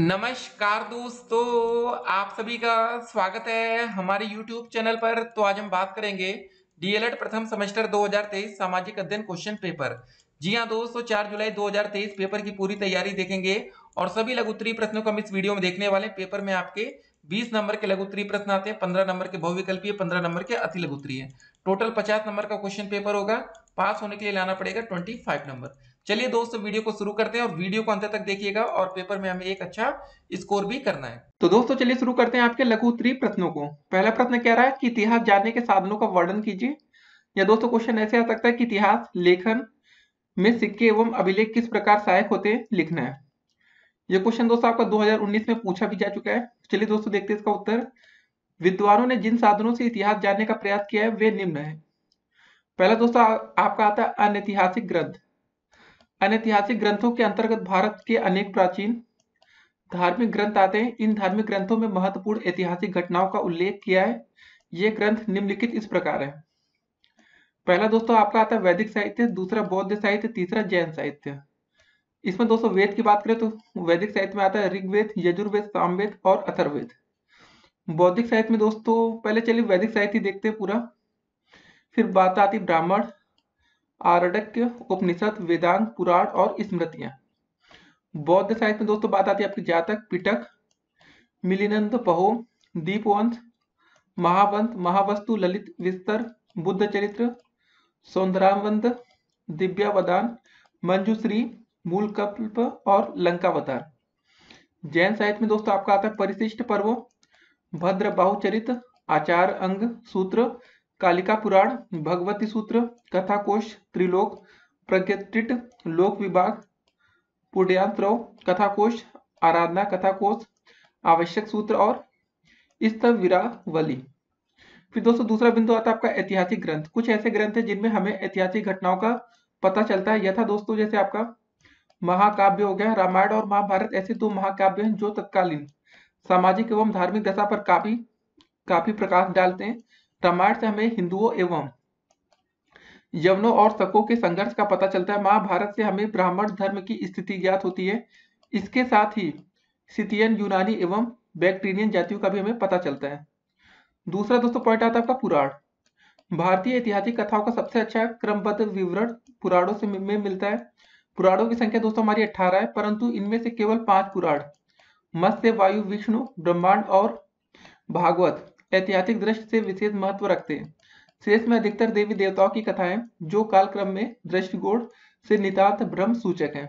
नमस्कार दोस्तों, आप सभी का स्वागत है हमारे YouTube चैनल पर। तो आज हम बात करेंगे डीएलएड प्रथम सेमेस्टर 2023 सामाजिक अध्ययन क्वेश्चन पेपर। जी हाँ दोस्तों 4 जुलाई 2023 पेपर की पूरी तैयारी देखेंगे और सभी लघुत्तरी प्रश्नों को हम इस वीडियो में देखने वाले पेपर में आपके 20 नंबर के लघुत्तरी प्रश्न आते हैं 15 नंबर के बहुविकल्पीय 15 नंबर के अति लघुत्तरी है। टोटल 50 नंबर का क्वेश्चन पेपर होगा, पास होने के लिए लाना पड़ेगा 25 नंबर। चलिए दोस्तों, वीडियो को शुरू करते हैं और वीडियो को अंत तक देखिएगा और पेपर में हमें एक अच्छा स्कोर भी करना है। तो दोस्तों, चलिए शुरू करते हैं आपके लघु उत्तरी प्रश्नों को। पहला प्रश्न कह रहा है कि इतिहास जानने के साधनों का वर्णन कीजिए। या दोस्तों क्वेश्चन ऐसे आ सकता है कि इतिहास, लेखन में सिक्के एवं अभिलेख किस प्रकार सहायक होते हैं, लिखना है। यह क्वेश्चन दोस्तों आपका 2019 में पूछा भी जा चुका है। चलिए दोस्तों, देखते हैं इसका उत्तर। विद्वानों ने जिन साधनों से इतिहास जानने का प्रयास किया है, वे निम्न है। पहला दोस्तों आपका आता है अनैतिहासिक ग्रंथ। अनैतिहासिक ग्रंथों के अंतर्गत भारत के अनेक प्राचीन धार्मिक ग्रंथ आते हैं। इन धार्मिक ग्रंथों में महत्वपूर्ण ऐतिहासिक घटनाओं का उल्लेख किया है। ये ग्रंथ निम्नलिखित इस प्रकार है। पहला दोस्तों, आपका आता है वैदिक साहित्य, दूसरा बौद्ध साहित्य, तीसरा जैन साहित्य। इसमें दोस्तों, वेद की बात करें तो वैदिक साहित्य में आता है ऋग्वेद, यजुर्वेद, सामवेद और अथर्वेद बौद्धिक साहित्य में दोस्तों, पहले चलिए वैदिक साहित्य देखते हैं पूरा। फिर बात आती ब्राह्मण आरडक्य, उपनिषद, वेदांत, पुराण और स्मृतियाँ। बौद्ध साहित्य में दोस्तों बात आती है आपकी जातक, पिटक, मिलिनंद, पहो दीपवंश महावंत, महावस्तु, ललित, विस्तर, बुद्ध चरित्र सौंदरावंत दिव्यावदान मंजुश्री मूल कल्प और लंकावतार। जैन साहित्य में दोस्तों आपका आता है परिशिष्ट पर्व, भद्र, बाहुचरित, आचार, अंग, सूत्र कालिका पुराण, भगवती सूत्र कथा कोश त्रिलोक प्रज्ञटिट लोक विभाग कथा कोश आराधना कथा कोश आवश्यक सूत्र और फिर दोस्तों, दूसरा बिंदु आता है आपका ऐतिहासिक ग्रंथ। कुछ ऐसे ग्रंथ है जिनमें हमें ऐतिहासिक घटनाओं का पता चलता है। यथा दोस्तों, जैसे आपका महाकाव्य हो गया, रामायण और महाभारत, ऐसे दो महाकाव्य हैं जो तत्कालीन सामाजिक एवं धार्मिक दशा पर काफ़ी काफ़ी प्रकाश डालते हैं। रामायण से हमें हिंदुओं एवं यवनों और शकों के संघर्ष का पता चलता है। महाभारत से हमें ब्राह्मण धर्म की स्थिति ज्ञात होती है। इसके साथ ही सितियन यूनानी एवं बैक्टीरियन जातियों का भी हमें पता चलता है। दूसरा दोस्तों, पॉइंट आता है आपका पुराण। भारतीय ऐतिहासिक कथाओं का सबसे अच्छा क्रमबद्ध विवरण पुराणों से में मिलता है। पुराणों की संख्या दोस्तों हमारी अठारह है, परंतु इनमें से केवल पाँच पुराण, मत्स्य, वायु, विष्णु, ब्रह्मांड और भागवत। ऐतिहासिक दृष्टि से विशेष महत्व रखते हैं। शेष में अधिकतर देवी देवताओं की कथाएँ, जो कालक्रम में दृष्टिकोण से नितांत ब्रह्म सूचक है।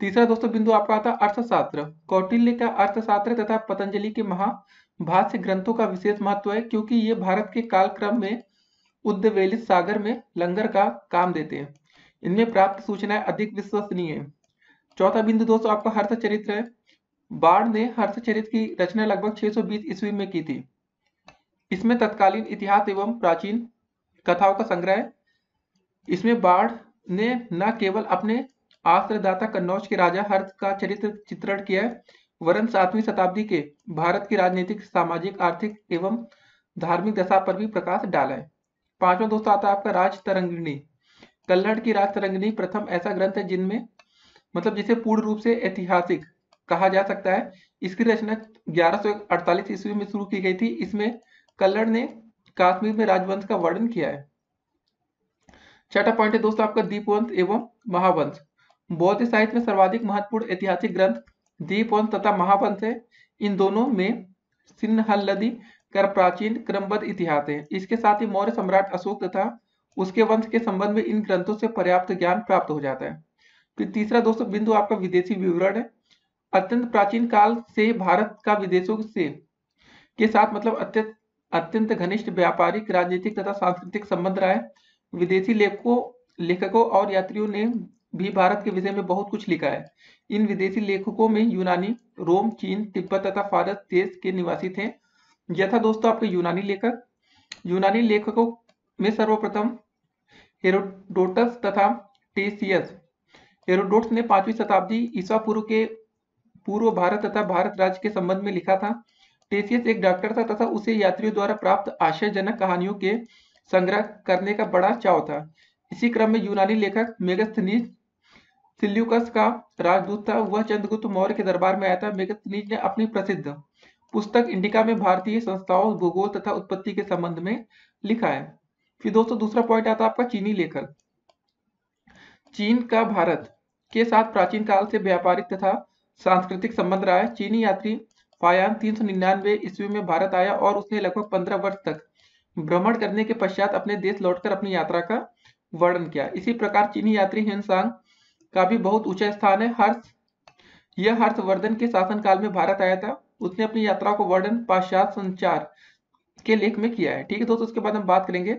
तीसरा दोस्तों बिंदु आपका आता अर्थशास्त्र। कौटिल्य का अर्थशास्त्र तथा पतंजलि के महाभाष्य ग्रंथों का विशेष महत्व है, क्योंकि ये भारत के कालक्रम में उद्वेलित सागर में लंगर का काम देते हैं। इनमें प्राप्त सूचनाएँ अधिक विश्वसनीय है। चौथा बिंदु दोस्तों आपका हर्ष चरित्र है। बाढ़ ने हर्षचरित की रचना लगभग 620 ईस्वी में की थी। इसमें तत्कालीन इतिहास एवं प्राचीन कथाओं का संग्रह है। इसमें बाढ़ ने न केवल अपने आश्रयदाता कन्नौज के राजा हर्ष का चरित्र चित्रण किया है, वरन सातवीं शताब्दी के भारत की राजनीतिक, सामाजिक, आर्थिक एवं धार्मिक दशा पर भी प्रकाश डाला है। पांचवा दोस्तों आता है आपका राज तरंगिणी। कल्लड़ की राज तरंगिणी प्रथम ऐसा ग्रंथ है जिनमें मतलब जिसे पूर्ण रूप से ऐतिहासिक कहा जा सकता है। इसकी रचना ग्यारह ईस्वी में शुरू की गई थी। इसमें कल्लड़ ने काश्मीर में राजवंश का वर्णन किया है। छठा पॉइंट है, दोस्तों, आपका दीपवंश एवं महावंश। बौद्ध साहित्य में सर्वाधिक महत्वपूर्ण ऐतिहासिक ग्रंथ दीपवंश तथा महावंश है। इन दोनों में सिन्हल्लदी कर प्राचीन क्रमबद्ध इतिहास है। इसके साथ ही मौर्य सम्राट अशोक तथा उसके वंश के संबंध में इन ग्रंथों से पर्याप्त ज्ञान प्राप्त हो जाता है। फिर तीसरा, दोस्तों, बिंदु आपका विदेशी विवरण है। अत्यंत प्राचीन काल से भारत का विदेशों से के साथ मतलब अत्यंत अत्यंत घनिष्ठ व्यापारिक, राजनीतिक तथा सांस्कृतिक संबंध रहा है। विदेशी लेखकों लेखकों और यात्रियों ने भी भारत के विषय में बहुत कुछ लिखा है। इन विदेशी लेखकों में यूनानी, रोम, चीन, तिब्बत तथा फारस देश के निवासी थे। यथा दोस्तों, आपके यूनानी लेखक। यूनानी लेखकों में सर्वप्रथम हेरोडोटस तथा टेसियस। हेरोडोट्स ने पांचवी शताब्दी ईसा पूर्व के पूर्व भारत तथा भारत राज्य के संबंध में लिखा था। टेसियस एक डॉक्टर था तथा उसे यात्रियों द्वारा प्राप्त आश्चर्यजनक कहानियों के संग्रह करने का बड़ा चाव था। इसी क्रम में यूनानी लेखक मेगस्थनीज सिल्यूकस का राजदूत था। वह चंद्रगुप्त मौर्य के दरबार में आया था। मेगस्थनीज ने अपनी प्रसिद्ध पुस्तक इंडिका में भारतीय संस्थाओं, भूगोल तथा उत्पत्ति के संबंध में लिखा है। फिर दोस्तों, दूसरा पॉइंट आता है आपका चीनी लेखक। चीन का भारत के साथ प्राचीन काल से व्यापारिक तथा सांस्कृतिक संबंध रहा है। चीनी यात्री फायान तीन सौ निन्यानवे ईस्वी में भारत आया और उसने लगभग पंद्रह वर्ष तक भ्रमण करने के पश्चात अपने देश लौटकर अपनी यात्रा का वर्णन किया। इसी प्रकार चीनी यात्री हिंसांग का भी बहुत ऊँचा स्थान है। हर्ष, यह हर्षवर्धन के शासनकाल में भारत आया था। उसने अपनी यात्रा को वर्णन पाश्चात संचार के लेख में किया है। ठीक है दोस्तों, उसके बाद हम बात करेंगे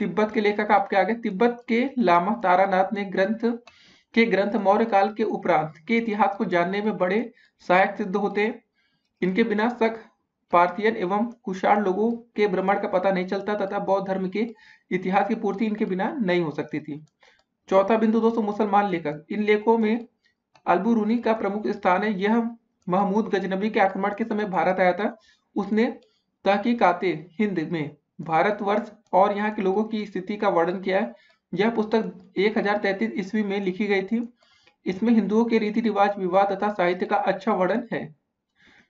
तिब्बत के लेखक आपके आगे। तिब्बत के लामा तारानाथ ने ग्रंथ के ग्रंथ मौर्य काल के उपरांत के इतिहास को जानने में बड़े सहायक सिद्ध होते। इनके बिना शक पार्थियन एवं कुषाण लोगों के भ्रमण का पता नहीं चलता तथा बौद्ध धर्म के इतिहास की पूर्ति इनके बिना नहीं हो सकती थी। चौथा बिंदु दोस्तों, मुसलमान लेखक। इन लेखों में अलबुरूनी का प्रमुख स्थान है। यह महमूद गजनबी के आक्रमण के समय भारत आया था। उसने तहकीकाते हिंद में भारतवर्ष और यहाँ के लोगों की स्थिति का वर्णन किया है। यह पुस्तक एक हज़ार ईस्वी में लिखी गई थी। इसमें हिंदुओं के रीति रिवाज विवाह तथा साहित्य का अच्छा वर्णन है।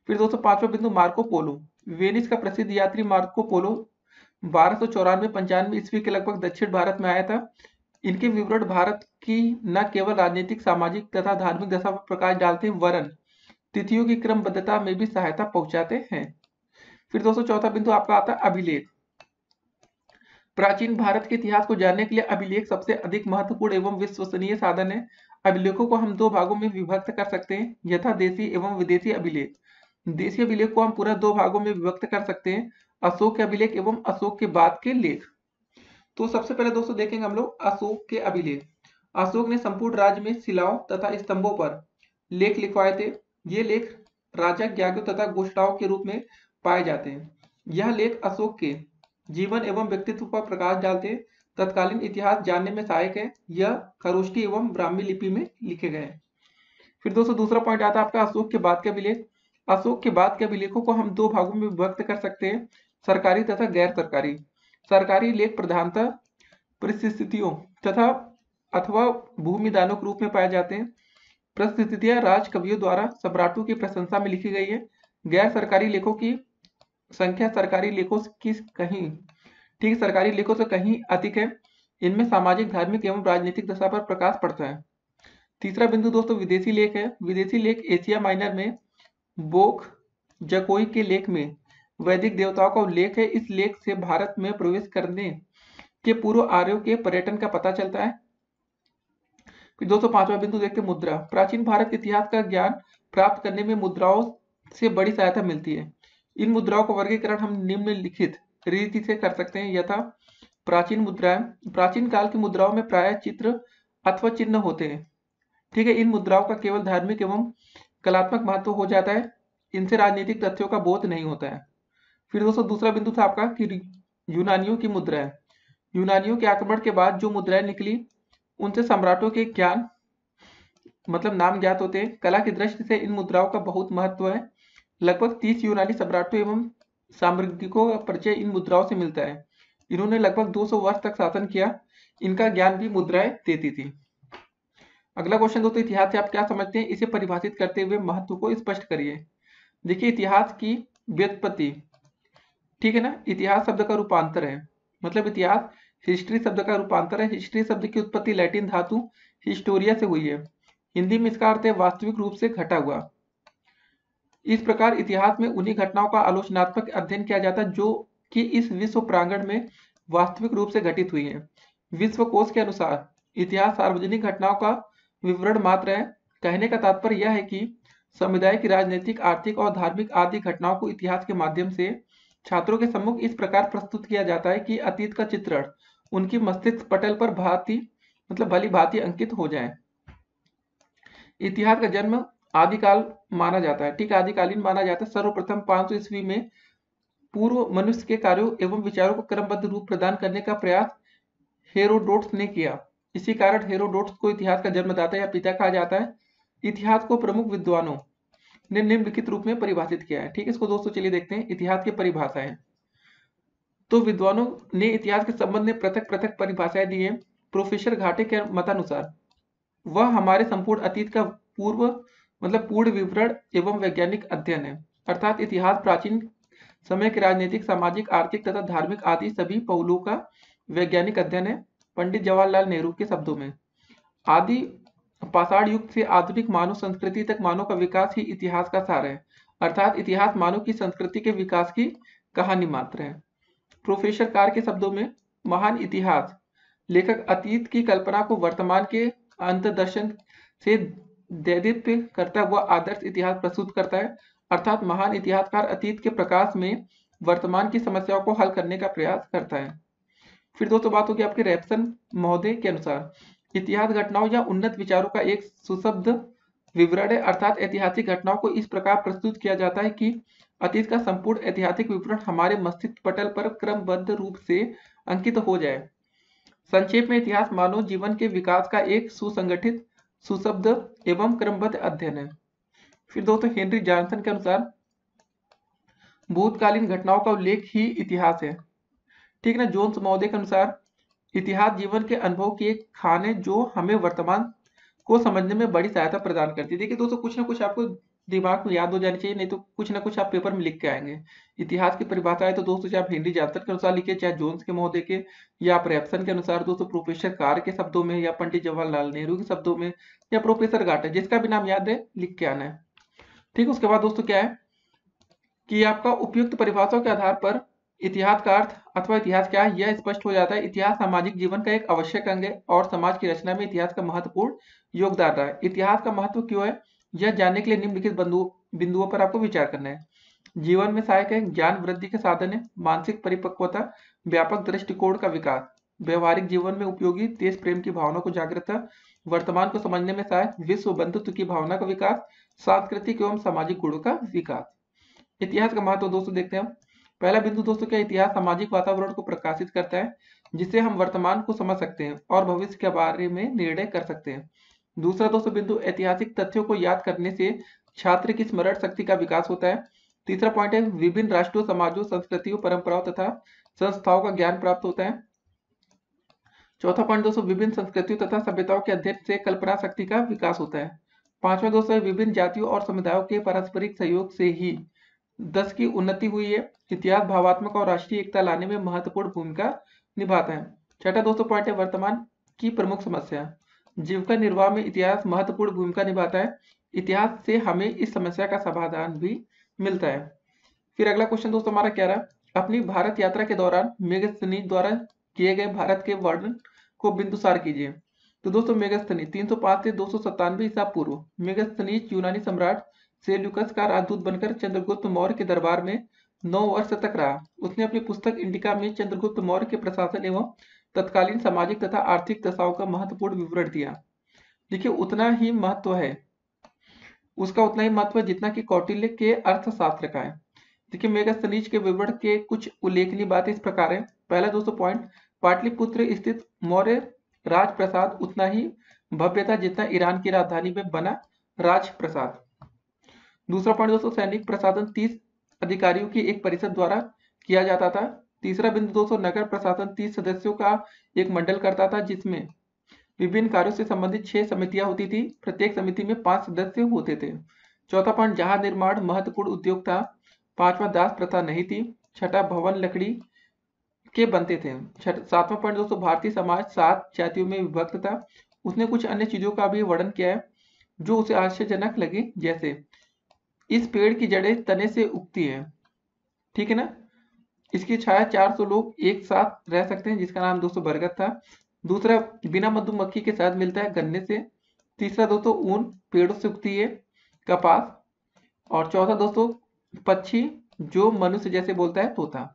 फिर दोस्तों, पांचवा बिंदु, मार्को पोलो। वेनिस का प्रसिद्ध यात्री मार्को पोलो बारह सौ चौरानवे पंचानवे ईस्वी के लगभग दक्षिण भारत में आया था। इनके विवरण भारत की न केवल राजनीतिक, सामाजिक तथा धार्मिक दशा पर प्रकाश डालते हैं, वरन तिथियों की क्रमबद्धता में भी सहायता पहुंचाते हैं। फिर दोस्तों, चौथा बिंदु आपका आता है अभिलेख। प्राचीन भारत के इतिहास को जानने के लिए अभिलेख सबसे अधिक महत्वपूर्ण एवं विश्वसनीय साधन है। अभिलेखों को हम दो भागों में विभक्त कर सकते हैं, यथा देशी एवं विदेशी अभिलेख। देशी अभिलेख को हम पूरा दो भागों में विभक्त कर सकते हैं, अशोक के अभिलेख एवं अशोक के बाद के लेख। तो सबसे पहले दोस्तों देखेंगे हम लोग अशोक के अभिलेख। अशोक ने संपूर्ण राज्य में शिलाओं तथा स्तंभों पर लेख लिखवाए थे। ये लेख राजा ज्ञागो तथा घोषणाओं के रूप में पाए जाते हैं। यह लेख अशोक के जीवन एवं व्यक्तित्व पर प्रकाश डालते तत्कालीन इतिहास जानने में सहायक है। यह खरोष्टी एवं ब्राह्मी लिपि में लिखे गए फिर दोस्तों, दूसरा पॉइंट आता है आपका अशोक के बाद के अभिलेख। अशोक के बाद के अभिलेखों को हम दो भागों में विभक्त कर सकते हैं। सरकारी तथा गैर सरकारी। सरकारी लेख प्रधानतः परिस्थितियों तथा अथवा भूमिदानों के रूप में पाए जाते हैं। परिस्थितियाँ राज कवियों द्वारा सम्राटों की प्रशंसा में लिखी गई है। गैर सरकारी लेखों की संख्या सरकारी लेखों की कहीं? ठीक, सरकारी लेखों से कहीं अधिक है। इनमें सामाजिक, धार्मिक एवं राजनीतिक दशा पर प्रकाश पड़ता है। तीसरा बिंदु दोस्तों, विदेशी लेख है। विदेशी लेख एशिया माइनर में, बोक जकोई के लेख में। वैदिक देवताओं का उल्लेख है। इस लेख से भारत में प्रवेश करने के पूर्व आर्यों के पर्यटन का पता चलता है। फिर दोस्तों, पांचवा बिंदु देखते मुद्रा। प्राचीन भारत के इतिहास का ज्ञान प्राप्त करने में मुद्राओं से बड़ी सहायता मिलती है। इन मुद्राओं का वर्गीकरण हम निम्नलिखित रीति से कर सकते हैं। यथा, प्राचीन मुद्राएँ प्राचीन काल की मुद्राओं में प्राय चित्र अथवा चिन्ह होते हैं। ठीक है, इन मुद्राओं का केवल धार्मिक एवं कलात्मक महत्व हो जाता है। इनसे राजनीतिक तथ्यों का बोध नहीं होता है। फिर दोस्तों, दूसरा बिंदु था आपका कि यूनानियों की मुद्राएँ यूनानियों के आक्रमण के बाद जो मुद्राएँ निकली, उनसे सम्राटों के ज्ञान मतलब नाम ज्ञात होते हैं। कला की दृष्टि से इन मुद्राओं का बहुत महत्व है। लगभग तीस यूनानी सम्राटों एवं साम्राज्ञिकों का परिचय इन मुद्राओं से मिलता है। इन्होंने लगभग 200 वर्ष तक शासन किया। इनका ज्ञान भी मुद्राएँ देती थी। अगला क्वेश्चन दोस्तों, इतिहास से आप क्या समझते हैं? इसे परिभाषित करते हुए महत्व को स्पष्ट करिए। देखिए, इतिहास की व्युत्पत्ति। ठीक है ना? इतिहास शब्द का रूपांतर है। मतलब इतिहास हिस्ट्री शब्द का रूपांतर है। हिस्ट्री शब्द की उत्पत्ति लैटिन धातु हिस्टोरिया से हुई है। हिंदी में इसका अर्थ है वास्तविक रूप से घटा हुआ। इस प्रकार इतिहास में उन्हीं घटनाओं का आलोचनात्मक अध्ययन किया जाता है, जो कि इस विश्व प्रांगण में वास्तविक रूप से घटित हुई है। विश्व कोष के अनुसार, इतिहास सार्वजनिक घटनाओं का विवरण मात्र है। कहने का तात्पर्य यह है कि समुदाय की राजनीतिक, आर्थिक और धार्मिक आदि घटनाओं को इतिहास के माध्यम से छात्रों के सम्मुख इस प्रकार प्रस्तुत किया जाता है कि अतीत का चित्रण उनकी मस्तिष्क पटल पर भांति मतलब भली भांति अंकित हो जाए। इतिहास का जन्म आदिकाल माना जाता है। ठीक आदिकालीन माना जाता है। सर्वप्रथम पाँच ईस्वी में पूर्व मनुष्य के कार्यों एवं विचारों को क्रमबद्ध रूप प्रदान करने का प्रयास हेरोडोट्स ने किया। इसी कारण हेरोडोट्स को इतिहास का जन्मदाता या पिता कहा जाता है। इतिहास को प्रमुख विद्वानों ने निम्नलिखित रूप में परिभाषित किया है। ठीक है, इसको दोस्तों चलिए देखते हैं। इतिहास की परिभाषाएँ तो विद्वानों ने इतिहास के संबंध में पृथक पृथक परिभाषाएँ दी है। प्रोफेसर घाटे के मतानुसार, वह हमारे संपूर्ण अतीत का पूर्व मतलब पूर्ण विवरण एवं वैज्ञानिक अध्ययन है। अर्थात इतिहास, प्राचीन समय के राजनीतिक, सामाजिक, आर्थिक तथा धार्मिक आदि सभी पहलुओं का वैज्ञानिक अध्ययन है पंडित जवाहरलाल नेहरू के शब्दों में। आदि पाषाण युग से आधुनिक मानव संस्कृति तक मानव का विकास ही इतिहास का सार है। अर्थात इतिहास मानव की संस्कृति के विकास की कहानी मात्र है। प्रोफेसर कार के शब्दों में, महान इतिहास लेखक अतीत की कल्पना को वर्तमान के अंतदर्शन से दैदित्य करता हुआ आदर्श इतिहास प्रस्तुत करता है, अर्थात महान इतिहासकार अतीत के प्रकाश में वर्तमान की समस्याओं को हल करने का प्रयास करता है। फिर दोस्तों, बात होगी आपके रेपसन महोदय के अनुसार। इतिहास घटनाओं या उन्नत विचारों का एक सुशब्द विवरण है, अर्थात ऐतिहासिक घटनाओं को इस प्रकार प्रस्तुत किया जाता है कि अतीत का संपूर्ण ऐतिहासिक विवरण हमारे मस्तिष्क पटल पर क्रमबद्ध रूप से अंकित हो जाए। संक्षेप में इतिहास मानव जीवन के विकास का एक सुसंगठित सुशब्द एवं क्रमबद्ध अध्ययन है। फिर दोस्तों, हेनरी जॉनसन के अनुसार भूतकालीन घटनाओं का उल्लेख ही इतिहास है। ठीक ना, जोन्स महोदय के अनुसार इतिहास जीवन के अनुभव की एक खान है जो हमें वर्तमान को समझने में बड़ी सहायता प्रदान करती है। देखिए दोस्तों, कुछ ना कुछ आपको दिमाग में याद हो जानी चाहिए, नहीं तो कुछ ना कुछ आप पेपर में लिख के आएँगे। इतिहास की परिभाषा है तो दोस्तों, चाहे आप हिंदी जानतर के अनुसार लिखे, चाहे जोन्स के महोदय के, या आप के अनुसार दोस्तों, प्रोफेसर कार के शब्दों में, या पंडित जवाहरलाल नेहरू के शब्दों में, या प्रोफेसर घाट, जिसका भी नाम याद है, लिख के आना है। ठीक, उसके बाद दोस्तों क्या है? कि आपका उपयुक्त परिभाषाओं के आधार पर इतिहास का अर्थ अथवा इतिहास क्या है, यह स्पष्ट हो जाता है। इतिहास सामाजिक जीवन का एक आवश्यक अंग है और समाज की रचना में इतिहास का महत्वपूर्ण योगदान रहा है। इतिहास का महत्व क्यों है? यह जानने के लिए निम्नलिखित बिंदुओं पर आपको विचार करना है। जीवन में सहायक है ज्ञान, वृद्धि के साधन है, मानसिक परिपक्वता, व्यापक दृष्टिकोण का विकास, व्यवहारिक जीवन में उपयोगी देश प्रेम की भावना को जागृत, वर्तमान को समझने में सहायक, विश्व बंधुत्व की भावना का विकास, सांस्कृतिक एवं सामाजिक गुणों का विकास। इतिहास का महत्व दोस्तों देखते हैं पहला बिंदु दोस्तों क्या इतिहास सामाजिक वातावरण को प्रकाशित करता है जिससे हम वर्तमान को समझ सकते हैं और भविष्य के बारे में निर्णय कर सकते हैं। दूसरा दोस्तों बिंदु, ऐतिहासिक तथ्यों को याद करने से छात्र की स्मरण शक्ति का विकास होता है। तीसरा पॉइंट है, विभिन्न राष्ट्रों, समाजों, संस्कृतियों, परंपराओं तथा संस्थाओं का ज्ञान प्राप्त होता है। चौथा पॉइंट दोस्तों, विभिन्न संस्कृतियों तथा सभ्यताओं के अध्ययन से कल्पना शक्ति का विकास होता है। पांचवा दोस्तों विभिन्न जातियों और समुदायों के पारस्परिक सहयोग से ही दस की उन्नति हुई है। इतिहास, भावात्मक और राष्ट्रीय एकता लाने में महत्वपूर्ण भूमिका निभाता है। छठा दोस्तों पॉइंट है, वर्तमान की प्रमुख समस्या। जीविका निर्वाह में इतिहास महत्वपूर्ण भूमिका निभाता है। इतिहास से हमें इस समस्या का समाधान भी मिलता है। फिर अगला क्वेश्चन दोस्तों हमारा क्या रहा? अपनी भारत यात्रा के दौरान मेगस्थनी द्वारा किए गए भारत के वर्णन को बिंदुसार कीजिए। तो दोस्तों मेगस्थनी 305 से दो सौ ईसा पूर्व मेगस्थनी यूनानी सम्राट सेल्यूकस का राजदूत बनकर चंद्रगुप्त मौर्य के दरबार में नौ वर्ष तक रहा। उसने अपनी पुस्तक इंडिका में चंद्रगुप्त मौर्य के प्रशासन एवं तत्कालीन सामाजिक तथा आर्थिक दशाओं का महत्वपूर्ण विवरण दिया। देखिए, उतना ही महत्व है। उसका उतना ही महत्व जितना कि कौटिल्य के अर्थशास्त्र का है। देखिए मेगा सनीज के विवरण के कुछ उल्लेखनीय बात इस प्रकार है। पहला दोस्तों पॉइंट, पाटलिपुत्र स्थित मौर्य राजप्रसाद, उतना ही भव्य था जितना ईरान की राजधानी में बना राजप्रसाद। दूसरा पॉइंट दोस्तों सैनिक प्रशासन तीस अधिकारियों की एक परिषद द्वारा किया जाता था। तीसरा बिंदु दोस्तों नगर प्रशासन तीस सदस्यों का एक मंडल करता था, जिसमें विभिन्न कार्यों से संबंधित छह समितियाँ होती थी। प्रत्येक समिति में पाँच सदस्य होते थे। चौथा पॉइंट जहाज़ निर्माण महत्वपूर्ण उद्योग था, पांचवा, दास प्रथा नहीं थी, छठा, भवन लकड़ी के बनते थे। सातवां पॉइंट दोस्तों भारतीय समाज, सात जातियों में विभक्त था। उसने कुछ अन्य चीज़ों का भी वर्णन किया है, जो उसे आश्चर्यजनक लगे, जैसे, इस पेड़ की जड़ें तने से उगती है। ठीक है ना? इसकी छाया 400 लोग एक साथ रह सकते हैं, जिसका नाम दोस्तों बरगद था। दूसरा, बिना मधुमक्खी के साथ मिलता है गन्ने से। तीसरा, दोस्तों, ऊन, पेड़ों से उगती है कपास। और चौथा, दोस्तों, पक्षी, जो मनुष्य जैसे बोलता है, तोता।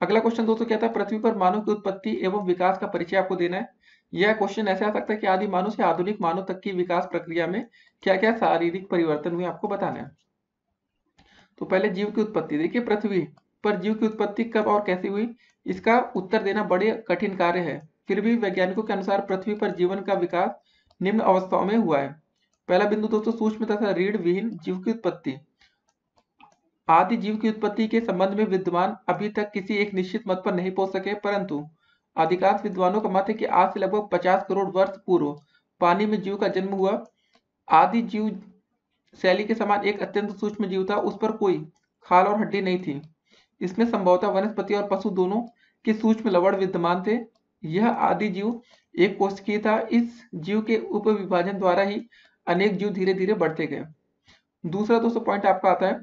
अगला क्वेश्चन दोस्तों, क्या था? पृथ्वी पर मानव की उत्पत्ति एवं विकास का परिचय आपको देना है। यह क्वेश्चन ऐसे आ सकता है कि आदि मानव से आधुनिक मानव तक की विकास प्रक्रिया में क्या क्या शारीरिक परिवर्तन हुए, आपको बताना है। तो पहले जीव की उत्पत्ति। देखिए, पृथ्वी पर जीव की उत्पत्ति कब और कैसे हुई, इसका उत्तर देना बड़े कठिन कार्य है। फिर भी वैज्ञानिकों के अनुसार पृथ्वी पर जीवन का विकास निम्न अवस्थाओं में हुआ है। पहला बिंदु दोस्तों सूक्ष्म तथा रीढ़ विहीन जीव की उत्पत्ति। आदि जीव की उत्पत्ति के संबंध में विद्वान अभी तक किसी एक निश्चित मत पर नहीं पहुँच सके, परंतु अधिकांश विद्वानों का मत है कि आज से लगभग 50 करोड़ वर्ष पूर्व पानी में जीव का जन्म हुआ। आदि जीव शैली के समान एक अत्यंत सूक्ष्म जीव था, उस पर कोई खाल और हड्डी नहीं थी। इसमें संभवतः वनस्पति और पशु दोनों के सूक्ष्म लवण विद्यमान थे। यह आदि जीव एक कोशिकीय था। इस जीव के उप विभाजन द्वारा ही अनेक जीव धीरे धीरे बढ़ते गए। दूसरा दोस्तों पॉइंट आपका आता है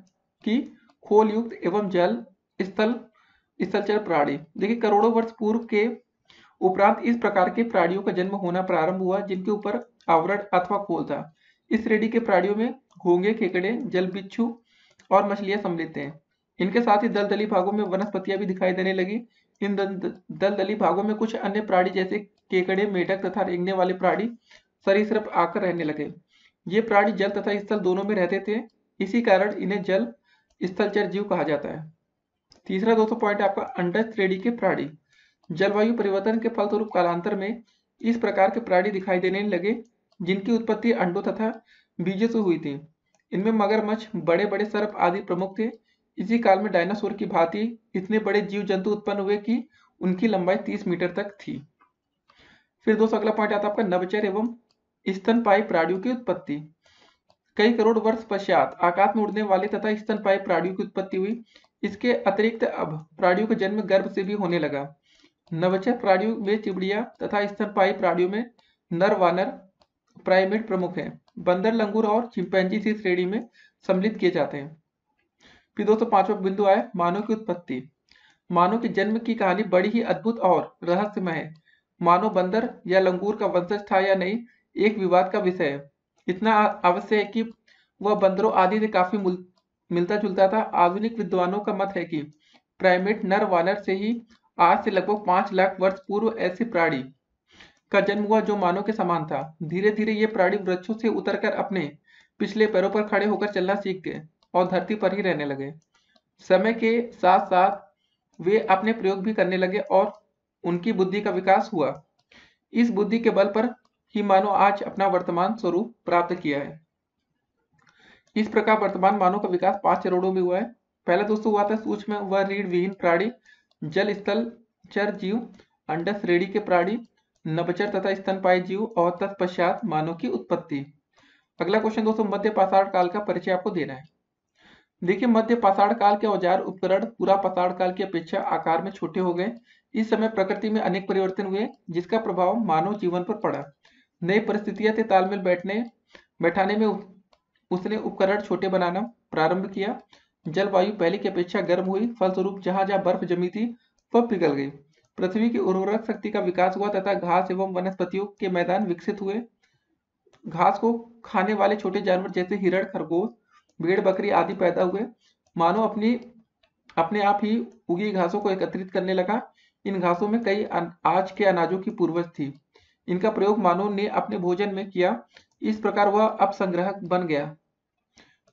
कि खोल युक्त एवं जल, स्थल, स्थलचर प्राणी। देखिए, करोड़ों वर्ष पूर्व के उपरांत इस प्रकार के प्राणियों का जन्म होना प्रारंभ हुआ, जिनके ऊपर आवरण अथवा खोल था। इस श्रेणी के प्राणियों में घोंगे खेकड़े जल बिच्छू और मछलियाँ सम्मिलित हैं। इनके साथ ही दलदली भागों में वनस्पतियाँ भी दिखाई देने लगी। इन दलदली भागों में कुछ अन्य प्राणी जैसे केकड़े, मेढक तथा रेंगने वाले प्राणी सरीसृप आकर रहने लगे। ये प्राणी जल तथा स्थल दोनों में रहते थे। इसी कारण इन्हें जल स्थलचर जीव कहा जाता है। तीसरा दोस्तों पॉइंट आपका अंडर श्रेणी के प्राणी। जलवायु परिवर्तन के फलस्वरूप कालांतर में इस प्रकार के प्राणी दिखाई देने लगे, जिनकी उत्पत्ति अंडों तथा बीजों से हुई थी। इनमें मगरमच्छ बड़े बड़े सर्प आदि प्रमुख थे। इसी काल में डायनासोर की भांति इतने बड़े जीव जंतु उत्पन्न हुए कि उनकी लंबाई 30 मीटर तक थी। फिर दोस्तों, अगला पॉइंट आता है आपका नवचर एवं स्तनपाई प्राणियों की उत्पत्ति। कई करोड़ वर्ष पश्चात आकाश में उड़ने वाले तथा स्तनपाई प्राणियों की उत्पत्ति हुई। इसके अतिरिक्त अब प्राणियों का जन्म गर्भ से भी होने लगा। नवचर प्राणियों में चिबड़िया तथा स्तनपाई प्राणियों में नर वानर प्राइमेट प्रमुख हैं। बंदर, लंगूर और चिंपैंजी इसी श्रेणी में सम्मिलित किए जाते हैं। फिर दोस्तों पांचवा बिंदु आए मानव की उत्पत्ति। मानव के जन्म की कहानी बड़ी ही अद्भुत और रहस्यमय है। मानव बंदर या लंगूर का वंशज था या नहीं, एक विवाद का विषय है। इतना अवश्य है कि वह बंदरों आदि से काफ़ी मिलता जुलता था। आधुनिक विद्वानों का मत है कि प्राइमेट नर वानर से ही आज से लगभग पाँच लाख वर्ष पूर्व ऐसे प्राणी का जन्म हुआ जो मानव के समान था। धीरे धीरे ये प्राणी वृक्षों से उतरकर अपने पिछले पैरों पर खड़े होकर चलना सीख गए। और धरती पर ही रहने लगे। समय के साथ साथ वे अपने प्रयोग भी करने लगे और उनकी बुद्धि का विकास हुआ। इस बुद्धि के बल पर ही मानव आज अपना वर्तमान स्वरूप प्राप्त किया है। इस प्रकार वर्तमान मानव का विकास पाँच चरणों में हुआ है। पहला दोस्तों हुआ था सूक्ष्म व रीढ़ विहीन प्राणी, जल स्थल, चर जीव अंड श्रेणी के प्राणी नवचर तथा स्तनपाई जीव और तत्पश्चात मानव की उत्पत्ति। अगला क्वेश्चन दोस्तों मध्य पाषाण काल का परिचय आपको देना है। देखिए, मध्य पाषाण काल के औज़ार, उपकरण पूरा पाषाण काल की अपेक्षा आकार में छोटे हो गए। इस समय प्रकृति में अनेक परिवर्तन हुए, जिसका प्रभाव मानव जीवन पर पड़ा। नई परिस्थितियाँ तालमेल बैठने, बैठाने में उसने उपकरण छोटे बनाना प्रारंभ किया। जलवायु पहले की अपेक्षा गर्म हुई। फलस्वरूप जहाँ जहाँ बर्फ़ जमी थी, वह पिघल गई। पृथ्वी की उर्वरक शक्ति का विकास हुआ तथा घास एवं वनस्पतियों के मैदान विकसित हुए। घास को खाने वाले छोटे जानवर जैसे हिरण, खरगोश भेड़ बकरी आदि पैदा हुए। मानो अपनी, अपने आप ही उगी घासों को एकत्रित करने लगा। इन घासों में कई आज के अनाजों की पूर्वज थी। इनका प्रयोग मानव ने अपने भोजन में किया। इस प्रकार वह अब संग्रहक बन गया।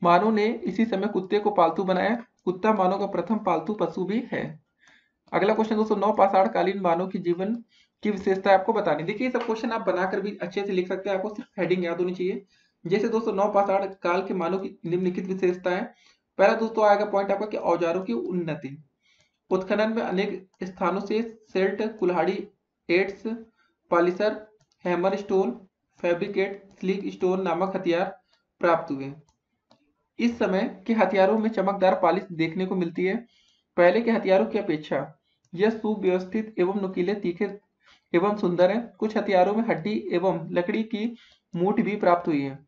मानव ने इसी समय कुत्ते को पालतू बनाया। कुत्ता मानव का प्रथम पालतू पशु भी है। अगला क्वेश्चन दोस्तों, नौ पाषाण कालीन मानव की जीवन की विशेषता आपको बतानी। देखिए सब क्वेश्चन आप बनाकर भी अच्छे से लिख सकते हैं। आपको सिर्फ़ हेडिंग याद होनी चाहिए। जैसे दोस्तों, नौ पाषाण काल के मानव की निम्नलिखित विशेषता है। पहला दोस्तों आएगा पॉइंट आपका कि औजारों की उन्नति। उत्खनन में अनेक स्थानों से सेल्ट कुल्हाड़ी adze polisher hammer stone fabricate slick stone नामक हथियार प्राप्त हुए। इस समय के हथियारों में चमकदार पालिश देखने को मिलती है। पहले के हथियारों की अपेक्षा यह सुव्यवस्थित एवं नुकीले, तीखे एवं सुंदर है। कुछ हथियारों में हड्डी एवं लकड़ी की मूठ भी प्राप्त हुई है।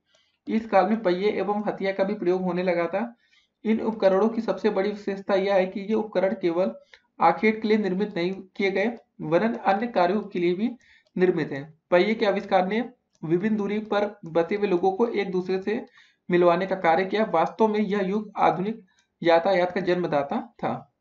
इस काल में पहिए एवं हथिया का भी प्रयोग होने लगा था। इन उपकरणों की सबसे बड़ी विशेषता यह है कि ये उपकरण केवल आखेट के लिए निर्मित नहीं किए गए, वरन अन्य कार्यों के लिए भी निर्मित है। पहिए के आविष्कार ने विभिन्न दूरी पर बसे हुए लोगों को एक दूसरे से मिलवाने का कार्य किया। वास्तव में यह युग आधुनिक यातायात का जन्मदाता था।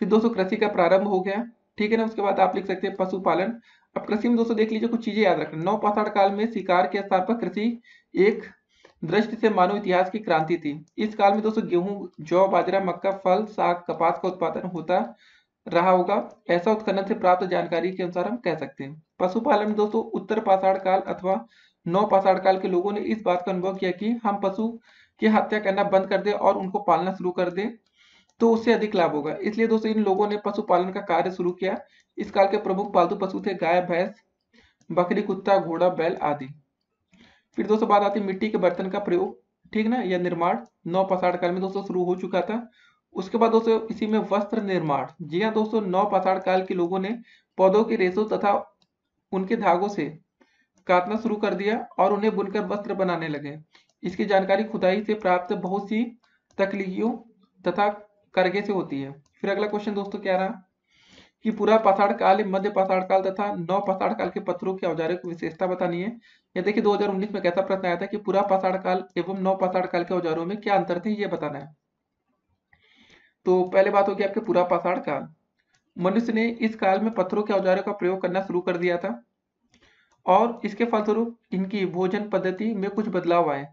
फिर दोस्तों कृषि का प्रारंभ हो गया। ठीक है ना? उसके बाद आप लिख सकते हैं पशुपालन। अब कृषि में दोस्तों देख लीजिए, कुछ चीज़ें याद रखना। नौ पाषाण काल में शिकार के स्थान पर कृषि एक दृष्टि से मानव इतिहास की क्रांति थी। इस काल में दोस्तों गेहूँ, जौ, बाजरा, मक्का, फल, साग, कपास का उत्पादन होता रहा होगा। ऐसा उत्खनन से प्राप्त जानकारी के अनुसार हम कह सकते हैं। पशुपालन में दोस्तों उत्तर पाषाण काल अथवा नौ पाषाण काल के लोगों ने इस बात का अनुभव किया कि हम पशु की हत्या करना बंद कर दें और उनको पालना शुरू कर दें तो उससे अधिक लाभ होगा। इसलिए दोस्तों इन लोगों ने पशुपालन का कार्य शुरू किया। इस काल के प्रमुख पालतू पशु थे गाय, भैंस, बकरी, कुत्ता, घोड़ा, बैल आदि। फिर दोस्तों बात आती मिट्टी के बर्तन का प्रयोग। ठीक ना? यह निर्माण नौ पसाड़ काल में दोस्तों शुरू हो चुका था। उसके बाद दोस्तों इसी में वस्त्र निर्माण। जी हाँ दोस्तों, नौ पसाड़ काल के लोगों ने पौधों के रेशों तथा उनके धागों से काटना शुरू कर दिया और उन्हें बुनकर वस्त्र बनाने लगे। इसकी जानकारी खुदाई से प्राप्त बहुत सी तकलीफियों तथा करगे से होती है। फिर अगला क्वेश्चन दोस्तों क्या रहा? कि पूरा पाषाण काल मध्य पाषाण काल तथा नौ पाषाण काल के पत्थरों के औजारों की विशेषता बतानी है। या देखिए 2019 में कैसा प्रश्न आया था कि पूरा पाषाण काल एवं नौ पाषाण काल के औजारों में क्या अंतर थे, ये बताना है। तो पहले बात होगी आपके पूरा पाषाण काल मनुष्य ने इस काल में पत्थरों के औजारों का प्रयोग करना शुरू कर दिया था और इसके फलस्वरूप इनकी भोजन पद्धति में कुछ बदलाव आए।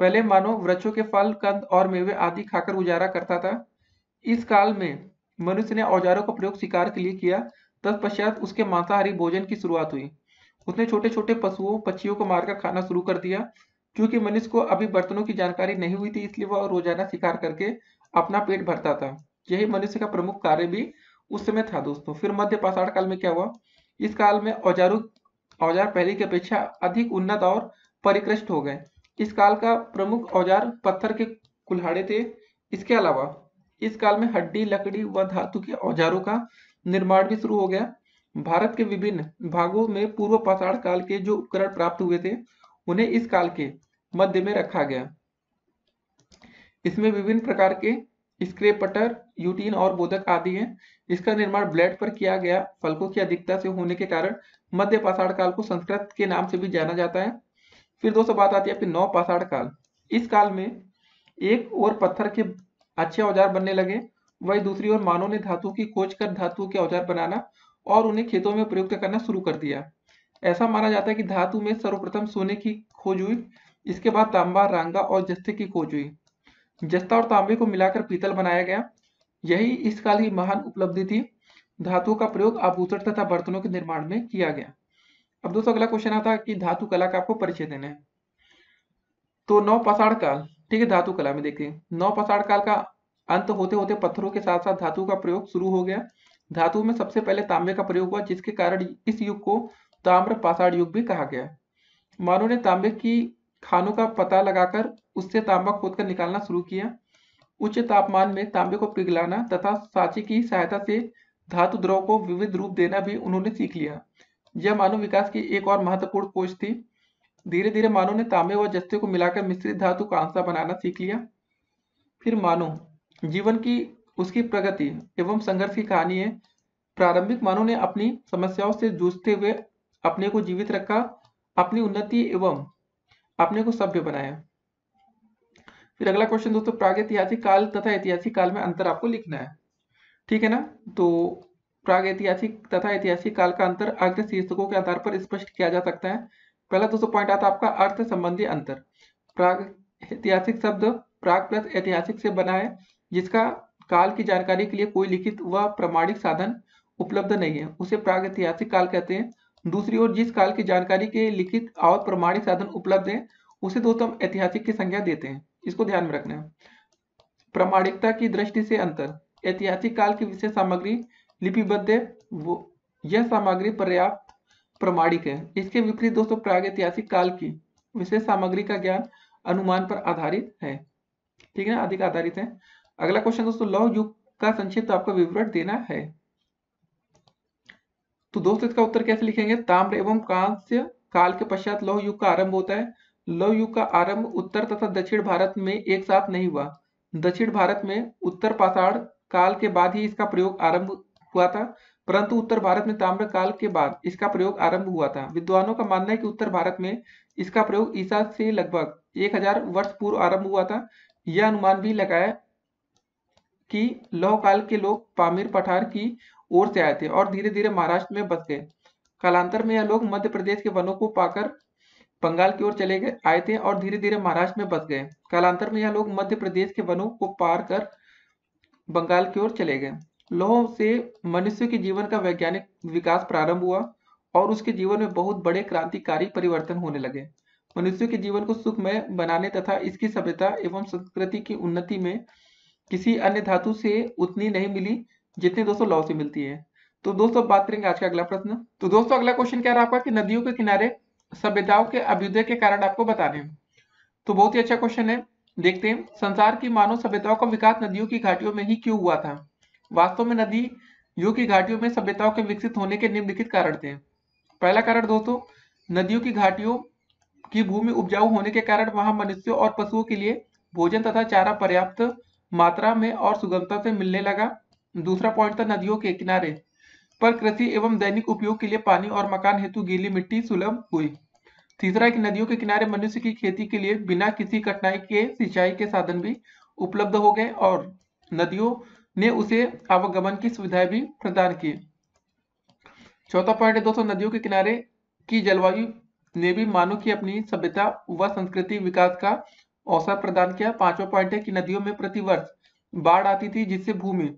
पहले मानव वृक्षों के फल, कंद और मेवे आदि खाकर गुजारा करता था। इस काल में मनुष्य ने औजारों का प्रयोग शिकार के लिए किया, तत्पश्चात उसके मांसाहारी भोजन की शुरुआत हुई। उसने छोटे छोटे पशुओं, पक्षियों को मारकर खाना शुरू कर दिया क्योंकि मनुष्य को अभी बर्तनों की जानकारी नहीं हुई थी, इसलिए वह रोज़ाना शिकार करके अपना पेट भरता था। यही मनुष्य का प्रमुख कार्य भी उस समय था दोस्तों। फिर मध्य पाषाण काल में क्या हुआ? इस काल में औजारों, औज़ार पहले की अपेक्षा अधिक उन्नत और परिकृष्ट हो गए। इस काल का प्रमुख औज़ार पत्थर के कुल्हाड़े थे। इसके अलावा इस काल में हड्डी, लकड़ी व धातु के औजारों का निर्माण भी शुरू हो गया। भारत के विभिन्न भागों में पूर्व पाषाण काल के जो उपकरण प्राप्त हुए थे, उन्हें इस काल के मध्य में रखा गया। इसमें विभिन्न प्रकार के स्क्रेप पटर, यूटीन और बोधक आदि हैं। इसका निर्माण ब्लेड पर किया गया। फलकों की अधिकता से होने के कारण मध्य पाषाण काल को संस्कृत के नाम से भी जाना जाता है। फिर दोस्तों बात आती है आपकी नौ पाषाण काल। इस काल में एक और पत्थर के अच्छे औज़ार बनने लगे। वही दूसरी ओर मानव ने धातु की खोज कर धातु के औज़ार बनाना और उन्हें खेतों में प्रयुक्त करना शुरू कर दिया। ऐसा माना जाता है कि धातु में सर्वप्रथम सोने की खोज हुई, इसके बाद तांबा, रांगा और जस्ते की खोज हुई। जस्ता और तांबे को मिलाकर पीतल बनाया गया। यही इस काल की महान उपलब्धि थी। धातु का प्रयोग आभूषण तथा बर्तनों के निर्माण में किया गया। अब दोस्तों अगला क्वेश्चन आता है कि धातु कला का आपको परिचय देना है। तो नौ पसाड़ काल। ठीक है, धातु कला में देखिए, नौ पसाड़ काल का अंत होते होते पत्थरों के साथ साथ धातु का प्रयोग शुरू हो गया। धातु में सबसे पहले तांबे का प्रयोग हुआ, जिसके कारण इस युग को ताम्र पाषाण युग भी कहा गया। मानव ने तांबे की खानों का पता लगाकर उससे तांबा खोदकर निकालना शुरू किया। उच्च तापमान में तांबे को पिघलाना तथा साची की सहायता से धातु द्रव को विविध रूप देना भी उन्होंने सीख लिया। यह मानव विकास की एक और महत्वपूर्ण खोज थी। धीरे धीरे मानव ने तांबे व जस्ते को मिलाकर मिश्रित धातु का आंसर बनाना सीख लिया। फिर मानव जीवन की उसकी प्रगति एवं संघर्ष की कहानी है। प्रारंभिक मानव ने अपनी समस्याओं से जूझते हुए अपने को जीवित रखा, अपनी उन्नति एवं अपने को सभ्य बनाया। फिर अगला क्वेश्चन दोस्तों प्रागैतिहासिक काल तथा ऐतिहासिक काल में अंतर आपको लिखना है। ठीक है ना? तो प्राग ऐतिहासिक तथा ऐतिहासिक काल का अंतर अग्र शीर्षकों के आधार पर स्पष्ट किया जा सकता है। पहला दोस्तों पॉइंट आता है आपका अर्थ संबंधी अंतर। प्राग ऐतिहासिक शब्द प्राग प्लस ऐतिहासिक से बना है, जिसका काल की जानकारी के लिए कोई लिखित व प्रमाणिक साधन उपलब्ध नहीं है। उसे प्राग ऐतिहासिक काल कहते हैं। दूसरी ओर जिस काल की जानकारी के लिखित और प्रमाणिक साधन उपलब्ध है, उसे दोस्तों हम ऐतिहासिक की संज्ञा देते हैं। इसको ध्यान में रखना है। प्रमाणिकता की दृष्टि से अंतर। ऐतिहासिक काल की विशेष सामग्री लिपिबद्ध है। वो, यह सामग्री पर्याप्त प्रमाणिक है। इसके विपरीत दोस्तों प्रागैतिहासिक काल की विशेष सामग्री का ज्ञान अनुमान पर आधारित है। ठीक है ना? अधिक आधारित है। अगला क्वेश्चन दोस्तों, लौह युग का संक्षिप्त आपको विवरण देना है। तो दोस्तों, इसका उत्तर कैसे लिखेंगे? ताम्र एवं कांस्य काल के पश्चात लौह युग का आरंभ होता है। लौह युग का आरंभ उत्तर तथा दक्षिण भारत में एक साथ नहीं हुआ। दक्षिण भारत में उत्तर पाषाण काल के बाद ही इसका प्रयोग आरंभ हुआ था। परंतु उत्तर भारत में ताम्र काल के बाद इसका प्रयोग आरंभ हुआ था। विद्वानों का मानना है कि उत्तर भारत में इसका प्रयोग ईसा से लगभग एक हज़ार वर्ष पूर्व आरंभ हुआ था। यह अनुमान भी लगाया कि लौह काल के लोग पामीर पठार की ओर से आए थे और धीरे धीरे महाराष्ट्र में बस गए। कालांतर में यह लोग मध्य प्रदेश के वनों को पाकर बंगाल की ओर चले गए, आए थे और धीरे धीरे महाराष्ट्र में बस गए। कालांतर में यह लोग मध्य प्रदेश के वनों को पार कर बंगाल की ओर चले गए। लौह से मनुष्य के जीवन का वैज्ञानिक विकास प्रारंभ हुआ और उसके जीवन में बहुत बड़े क्रांतिकारी परिवर्तन होने लगे। मनुष्य के जीवन को सुखमय बनाने तथा इसकी सभ्यता एवं संस्कृति की उन्नति में किसी अन्य धातु से उतनी नहीं मिली जितनी दोस्तों लौ से मिलती है। तो दोस्तों बात करेंगे आज का अगला प्रश्न। तो दोस्तों, अगला क्वेश्चन क्या रहा आपका? कि नदियों के किनारे सभ्यताओं के अभ्युदय के कारण आपको बताने तो बहुत ही अच्छा क्वेश्चन है। देखते हैं, संसार की मानव सभ्यताओं का विकास नदियों की घाटियों में ही क्यों हुआ था? वास्तव में नदियों की घाटियों में सभ्यताओं के विकसित होने के निम्नलिखित कारण थे। पहला कारण दोस्तों, नदियों की घाटियों की भूमि उपजाऊ होने के कारण वहाँ मनुष्यों और पशुओं के लिए भोजन तथा चारा पर्याप्त मात्रा में और सुगमता से मिलने लगा। दूसरा पॉइंट था नदियों के किनारे पर कृषि एवं दैनिक उपयोग के लिए पानी और मकान हेतु गीली मिट्टी सुलभ हुई। तीसरा कि नदियों के किनारे मनुष्य की खेती के लिए बिना किसी कठिनाई के सिंचाई के साधन भी उपलब्ध हो गए और नदियों ने उसे आवागमन की सुविधाएँ भी प्रदान की। चौथा पॉइंट है, दोस्तों, नदियों के किनारे की जलवायु ने भी मानव की अपनी सभ्यता व संस्कृति विकास का अवसर प्रदान किया। पांचवा पॉइंट है कि नदियों में प्रतिवर्ष बाढ़ आती थी, जिससे भूमि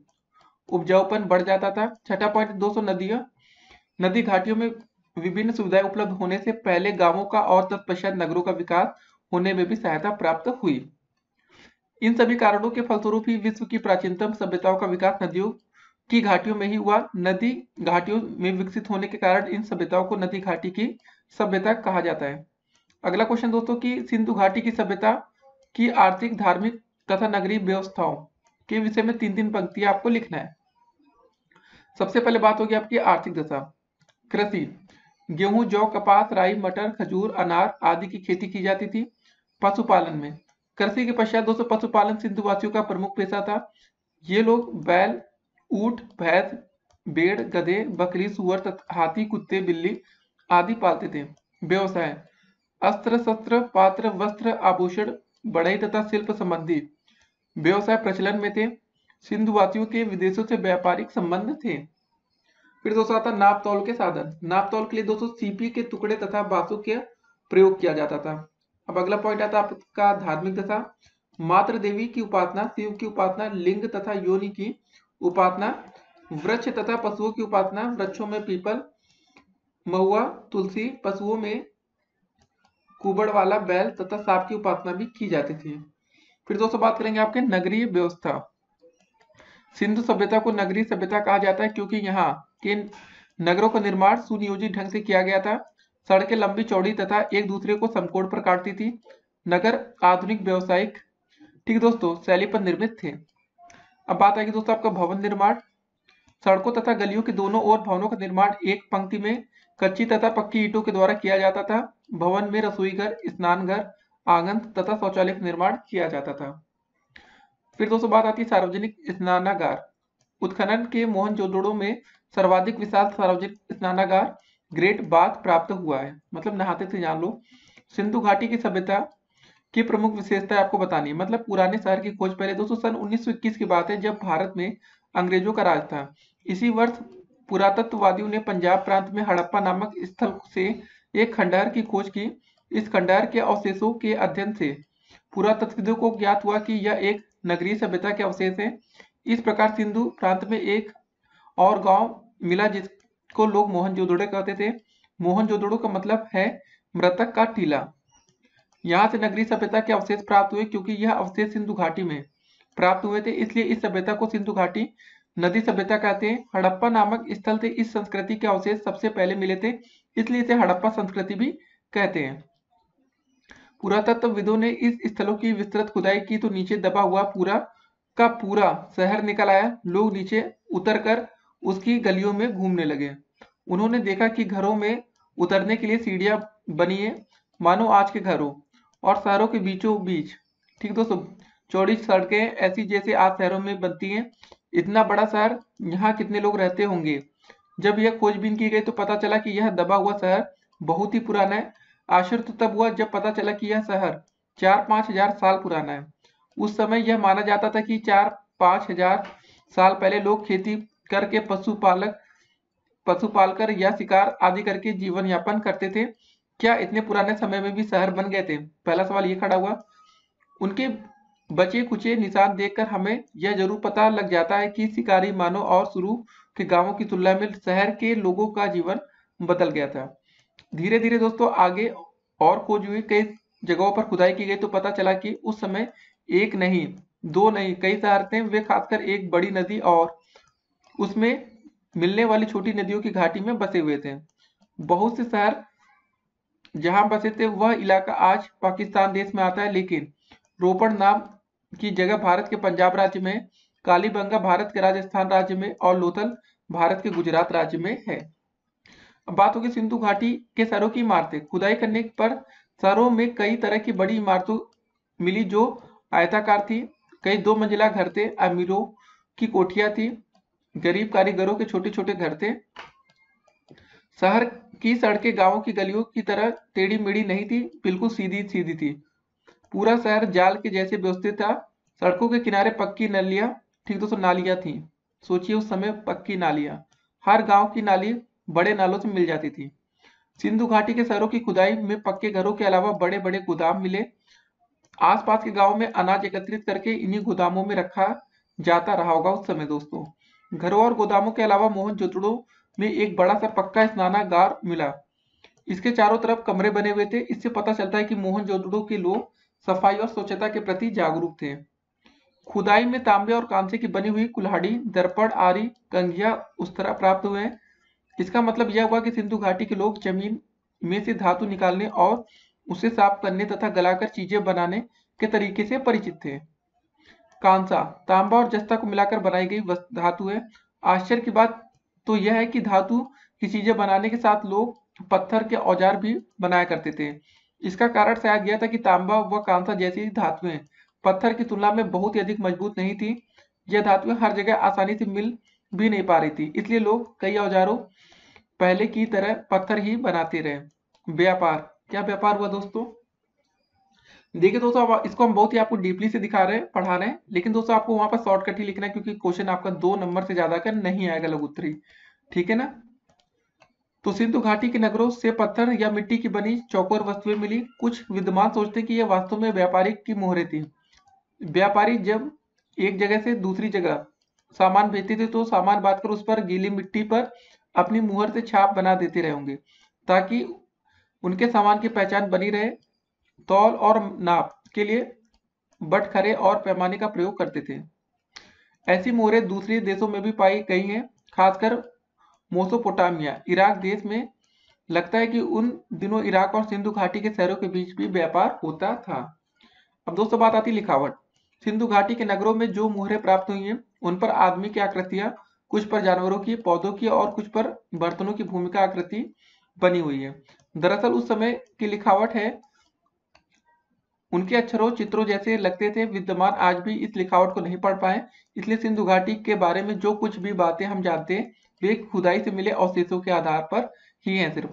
उपजाऊपन बढ़ जाता था। छठा पॉइंट दोस्तों, नदियाँ। नदी घाटियों में विभिन्न सुविधाएँ उपलब्ध होने से पहले गाँवों का और तत्पश्चात नगरों का विकास होने में भी सहायता प्राप्त हुई। इन सभी कारणों के फलस्वरूप ही विश्व की प्राचीनतम सभ्यताओं का विकास नदियों की घाटियों में ही हुआ। नदी घाटियों में विकसित होने के कारण इन सभ्यताओं को नदी घाटी की सभ्यता कहा जाता है। अगला क्वेश्चन दोस्तों की सिंधु घाटी की सभ्यता की आर्थिक, धार्मिक तथा नगरीय व्यवस्थाओं के विषय में तीन तीन पंक्तियाँ आपको लिखना है। सबसे पहले बात होगी आपकी आर्थिक दशा। कृषि। गेहूँ, जौ, कपास, राई, मटर, खजूर, अनार आदि की खेती की जाती थी पशुपालन में। कृषि के पश्चात दोस्तों पशुपालन सिंधु वासियों का प्रमुख पेशा था। ये लोग बैल, ऊट, भैंस, बेड़, गधे, बकरी, सुअर हाथी, कुत्ते, बिल्ली आदि पालते थे। व्यवसाय अस्त्र शस्त्र पात्र, वस्त्र, आभूषण, बढ़ई तथा शिल्प संबंधी व्यवसाय प्रचलन में थे। सिंधु वासियों के विदेशों से व्यापारिक संबंध थे। फिर दोस्तों आता नाप तौल के साधन। नाप तौल के लिए दोस्तों सीपी के टुकड़े तथा बासु के प्रयोग किया जाता था। अब अगला पॉइंट आता आपका धार्मिक दशा मात्र देवी की उपासना, शिव की उपासना, लिंग तथा योनि की उपासना, वृक्ष तथा पशुओं की उपासना, वृक्षों में पीपल, महुआ, तुलसी, पशुओं में कुबड़ वाला बैल तथा सांप की उपासना भी की जाती थी। फिर दोस्तों बात करेंगे आपके नगरीय व्यवस्था। सिंधु सभ्यता को नगरीय सभ्यता कहा जाता है क्योंकि यहाँ के नगरों का निर्माण सुनियोजित ढंग से किया गया था। सड़कें लंबी चौड़ी तथा एक दूसरे को समकोण पर काटती थी। नगर आधुनिक व्यवसायिक। ठीक दोस्तों, शैली पर निर्मित थे। अब बात आएगी दोस्तों आपका भवन निर्माण। सड़कों तथा गलियों के दोनों ओर भवनों का निर्माण एक पंक्ति में कच्ची तथा पक्की ईटों के द्वारा किया जाता था। भवन में रसोई घर, स्नान घर, आँगन तथा शौचालय का निर्माण किया जाता था। फिर दोस्तों बात आती है सार्वजनिक स्नानागार। उत्खनन के मोहनजोदड़ो में सर्वाधिक विशाल सार्वजनिक स्नानागार ग्रेट बाथ प्राप्त हुआ है। मतलब नहाते थे जान लो सिंधु घाटी की सभ्यता की प्रमुख विशेषता आपको बतानी है। मतलब पुराने शहर की खोज पहले दोस्तों सन 1921 की बात है, जब भारत में अंग्रेज़ों का राज था। इसी वर्ष पुरातत्ववादियों ने पंजाब प्रांत में हड़प्पा नामक स्थल से एक खंडहर की खोज की। इस खंडहर के अवशेषों के अध्ययन से पुरातत्वविदों को ज्ञात हुआ कि यह एक नगरीय सभ्यता के अवशेष है। इस प्रकार सिंधु प्रांत में एक और गाँव मिला जिसको लोग मोहनजोदड़ो कहते थे। मोहनजोदड़ो का मतलब है मृतक का टीला। यहाँ से नगरीय सभ्यता के अवशेष प्राप्त हुए क्योंकि यह अवशेष सिंधु घाटी में प्राप्त हुए थे, इसलिए इस सभ्यता को सिंधु घाटी नदी सभ्यता कहते हैं। हड़प्पा नामक स्थल से इस संस्कृति के अवशेष सबसे पहले मिले थे, इसलिए इसे हड़प्पा संस्कृति भी कहते हैं। पुरातत्वविदों ने इस स्थलों की विस्तृत खुदाई की तो नीचे दबा हुआ पूरा का पूरा शहर निकल आया। लोग नीचे उतरकर उसकी गलियों में घूमने लगे। उन्होंने देखा कि घरों में उतरने के लिए सीढ़ियाँ बनी है। मानो आज के घरों और शहरों के बीचों बीच। ठीक दोस्तों, चौड़ी सड़कें ऐसी जैसे आज शहरों में बनती हैं। इतना बड़ा शहर, यहाँ कितने लोग रहते होंगे? जब यह खोजबीन की गई तो पता चला कि यह दबा हुआ शहर बहुत ही पुराना है। आश्चर्य तो तब हुआ जब पता चला कि यह शहर चार पाँच हज़ार साल पुराना है। उस समय यह माना जाता था कि चार पाँच हज़ार साल पहले लोग खेती करके पशुपालक, पशुपालकर या शिकार आदि करके जीवन यापन करते थे। क्या इतने पुराने समय में भी शहर बन गए थे? पहला सवाल ये खड़ा हुआ, उनके बचे कुचे निशान देखकर हमें यह ज़रूर पता लग जाता है कि शिकारी मानव और शुरू के गाँवों की तुलना में शहर के लोगों का जीवन बदल गया था। धीरे धीरे दोस्तों, आगे और खोज हुई, कई जगहों पर खुदाई की गई तो पता चला कि उस समय एक नहीं, दो नहीं, कई शहर थे, वे खासकर एक बड़ी नदी और उसमें मिलने वाली छोटी नदियों की घाटी में बसे हुए थे। बहुत से शहर जहाँ बसे थे, वह इलाका आज पाकिस्तान देश में आता है, लेकिन रोपड़ नाम की जगह भारत के पंजाब राज्य में, कालीबंगा भारत के राजस्थान राज्य में और लोथल भारत के गुजरात राज्य में है। अब बात होगी सिंधु घाटी के सरों की इमारतें। खुदाई करने पर सरों में कई तरह की बड़ी इमारतों मिली जो आयताकार थी। कई दो मंजिला घर थे, अमीरों की कोठिया थी गरीब कारीगरों के छोटे छोटे घर थे। शहर की सड़कें गाँवों की गलियों की तरह टेढ़ी मेढ़ी नहीं थी, बिल्कुल सीधी सीधी थी। पूरा शहर जाल के जैसे व्यवस्थित था। सड़कों के किनारे पक्की नलियाँ, ठीक दोस्तों, नालियाँ थी। सोचिए उस समय पक्की नालियाँ। हर गाँव की नाली बड़े नालों से मिल जाती थी। सिंधु घाटी के शहरों की खुदाई में पक्के घरों के अलावा बड़े बड़े गोदाम मिले। आसपास के गाँव में अनाज एकत्रित करके इन्हीं गोदामों में रखा जाता रहा होगा उस समय दोस्तों। घरों और गोदामों के अलावा मोहन जोतड़ों में एक बड़ा सा पक्का स्नानागार मिला। इसके चारों तरफ़ कमरे बने हुए थे। इससे पता चलता है कि मोहन जोतड़ों के लोग सफ़ाई और स्वच्छता के प्रति जागरूक थे। खुदाई में तांबे और कांसे की बनी हुई कुल्हाड़ी, दर्पण, आरी, कंघिया उस तरह प्राप्त हुए इसका मतलब यह हुआ कि सिंधु घाटी के लोग ज़मीन में से धातु निकालने और उसे साफ़ करने तथा गलाकर चीज़ें बनाने के तरीके से परिचित थे। कांसा, तांबा और जस्ता को मिलाकर बनाई गई धातु है। आश्चर्य की बात तो यह है कि धातु की चीज़ें बनाने के साथ लोग पत्थर के औज़ार भी बनाया करते थे। इसका कारण शायद यह था कि तांबा व कांसा जैसी धातुएँ पत्थर की तुलना में बहुत ही अधिक मज़बूत नहीं थी। यह धातुएँ हर जगह आसानी से मिल भी नहीं पा रही थी, इसलिए लोग कई औजारों पहले की तरह पत्थर ही बनाते रहे। व्यापार, क्या व्यापार हुआ दोस्तों? देखिए दोस्तों, अब इसको हम बहुत ही आपको डीपली से दिखा रहे हैं, पढ़ा रहे हैं, लेकिन दोस्तों, आपको वहाँ पर शॉर्टकट ही लिखना है, क्योंकि क्वेश्चन आपका दो नंबर से ज़्यादा का नहीं आएगा लघुत्तरी ठीक है ना? तो सिंधु घाटी के नगरों से पत्थर या मिट्टी की बनी चौकोर वस्तुएँ मिली। कुछ विद्वान सोचते कि यह वास्तव में व्यापारिक की मोहरे थी। व्यापारी जब एक जगह से दूसरी जगह सामान भेजते थे तो सामान बाँध कर उस पर गीली मिट्टी पर अपनी मुहर से छाप बना देते रहे होंगे, ताकि उनके सामान की पहचान बनी रहे। तौल और नाप के लिए बटखरे और पैमाने का प्रयोग करते थे। ऐसी मोहरें दूसरे देशों में भी पाई गई हैं, खासकर मोसोपोटामिया। इराक देश में लगता है कि उन दिनों इराक और सिंधु घाटी के शहरों के बीच भी व्यापार होता था। अब दोस्तों, बात आती लिखावट। सिंधु घाटी के नगरों में जो मोहरें प्राप्त हुई हैं, उन पर आदमी की आकृतियाँ, कुछ पर जानवरों की, पौधों की और कुछ पर बर्तनों की भूमिका आकृति बनी हुई है। दरअसल उस समय की लिखावट है उनके अक्षरों, चित्रों जैसे लगते थे, विद्यमान आज भी इस लिखावट को नहीं पढ़ पाए। इसलिए सिंधु घाटी के बारे में जो कुछ भी बातें हम जानते हैं, वे खुदाई से मिले अवशेषों के आधार पर ही हैं सिर्फ़।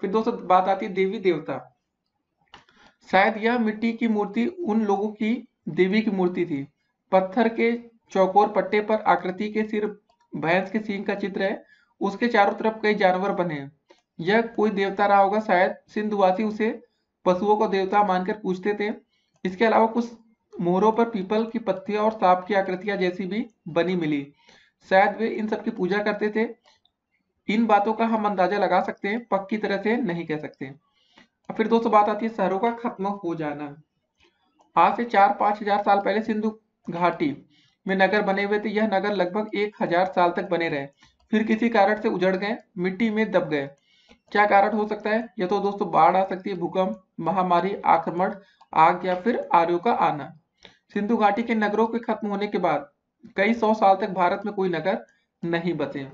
फिर दोस्तों, बात आती है देवी देवता। शायद यह मिट्टी की मूर्ति उन लोगों की देवी की मूर्ति थी। पत्थर के चौकोर पट्टे पर आकृति के सिर, भैंस के सींग का चित्र है। उसके चारों तरफ़ कई जानवर बने हैं। यह कोई देवता रहा होगा शायद? सिंधुवासी उसे पशुओं को देवता मानकर पूछते थे। इसके अलावा कुछ मोहरों पर पीपल की पत्तियाँ और सांप की आकृतियाँ जैसी भी बनी मिली। शायद वे इन सब की पूजा करते थे। इन बातों का हम अंदाज़ा लगा सकते हैं, पक्की तरह से नहीं कह सकते। फिर दोस्तों बात आती है शहरों का खत्म हो जाना। आज से चार पाँच हज़ार साल पहले सिंधु घाटी में नगर बने हुए थे। यह नगर लगभग एक हज़ार साल तक बने रहे। फिर किसी कारण से उजड़ गए, मिट्टी में दब गए। क्या कारण हो सकता है? यह तो दोस्तों बाढ़ आ सकती है, भूकंप महामारी, आक्रमण, आग या फिर आर्यों का आना। सिंधु घाटी के नगरों के खत्म होने के बाद कई सौ साल तक भारत में कोई नगर नहीं बचे।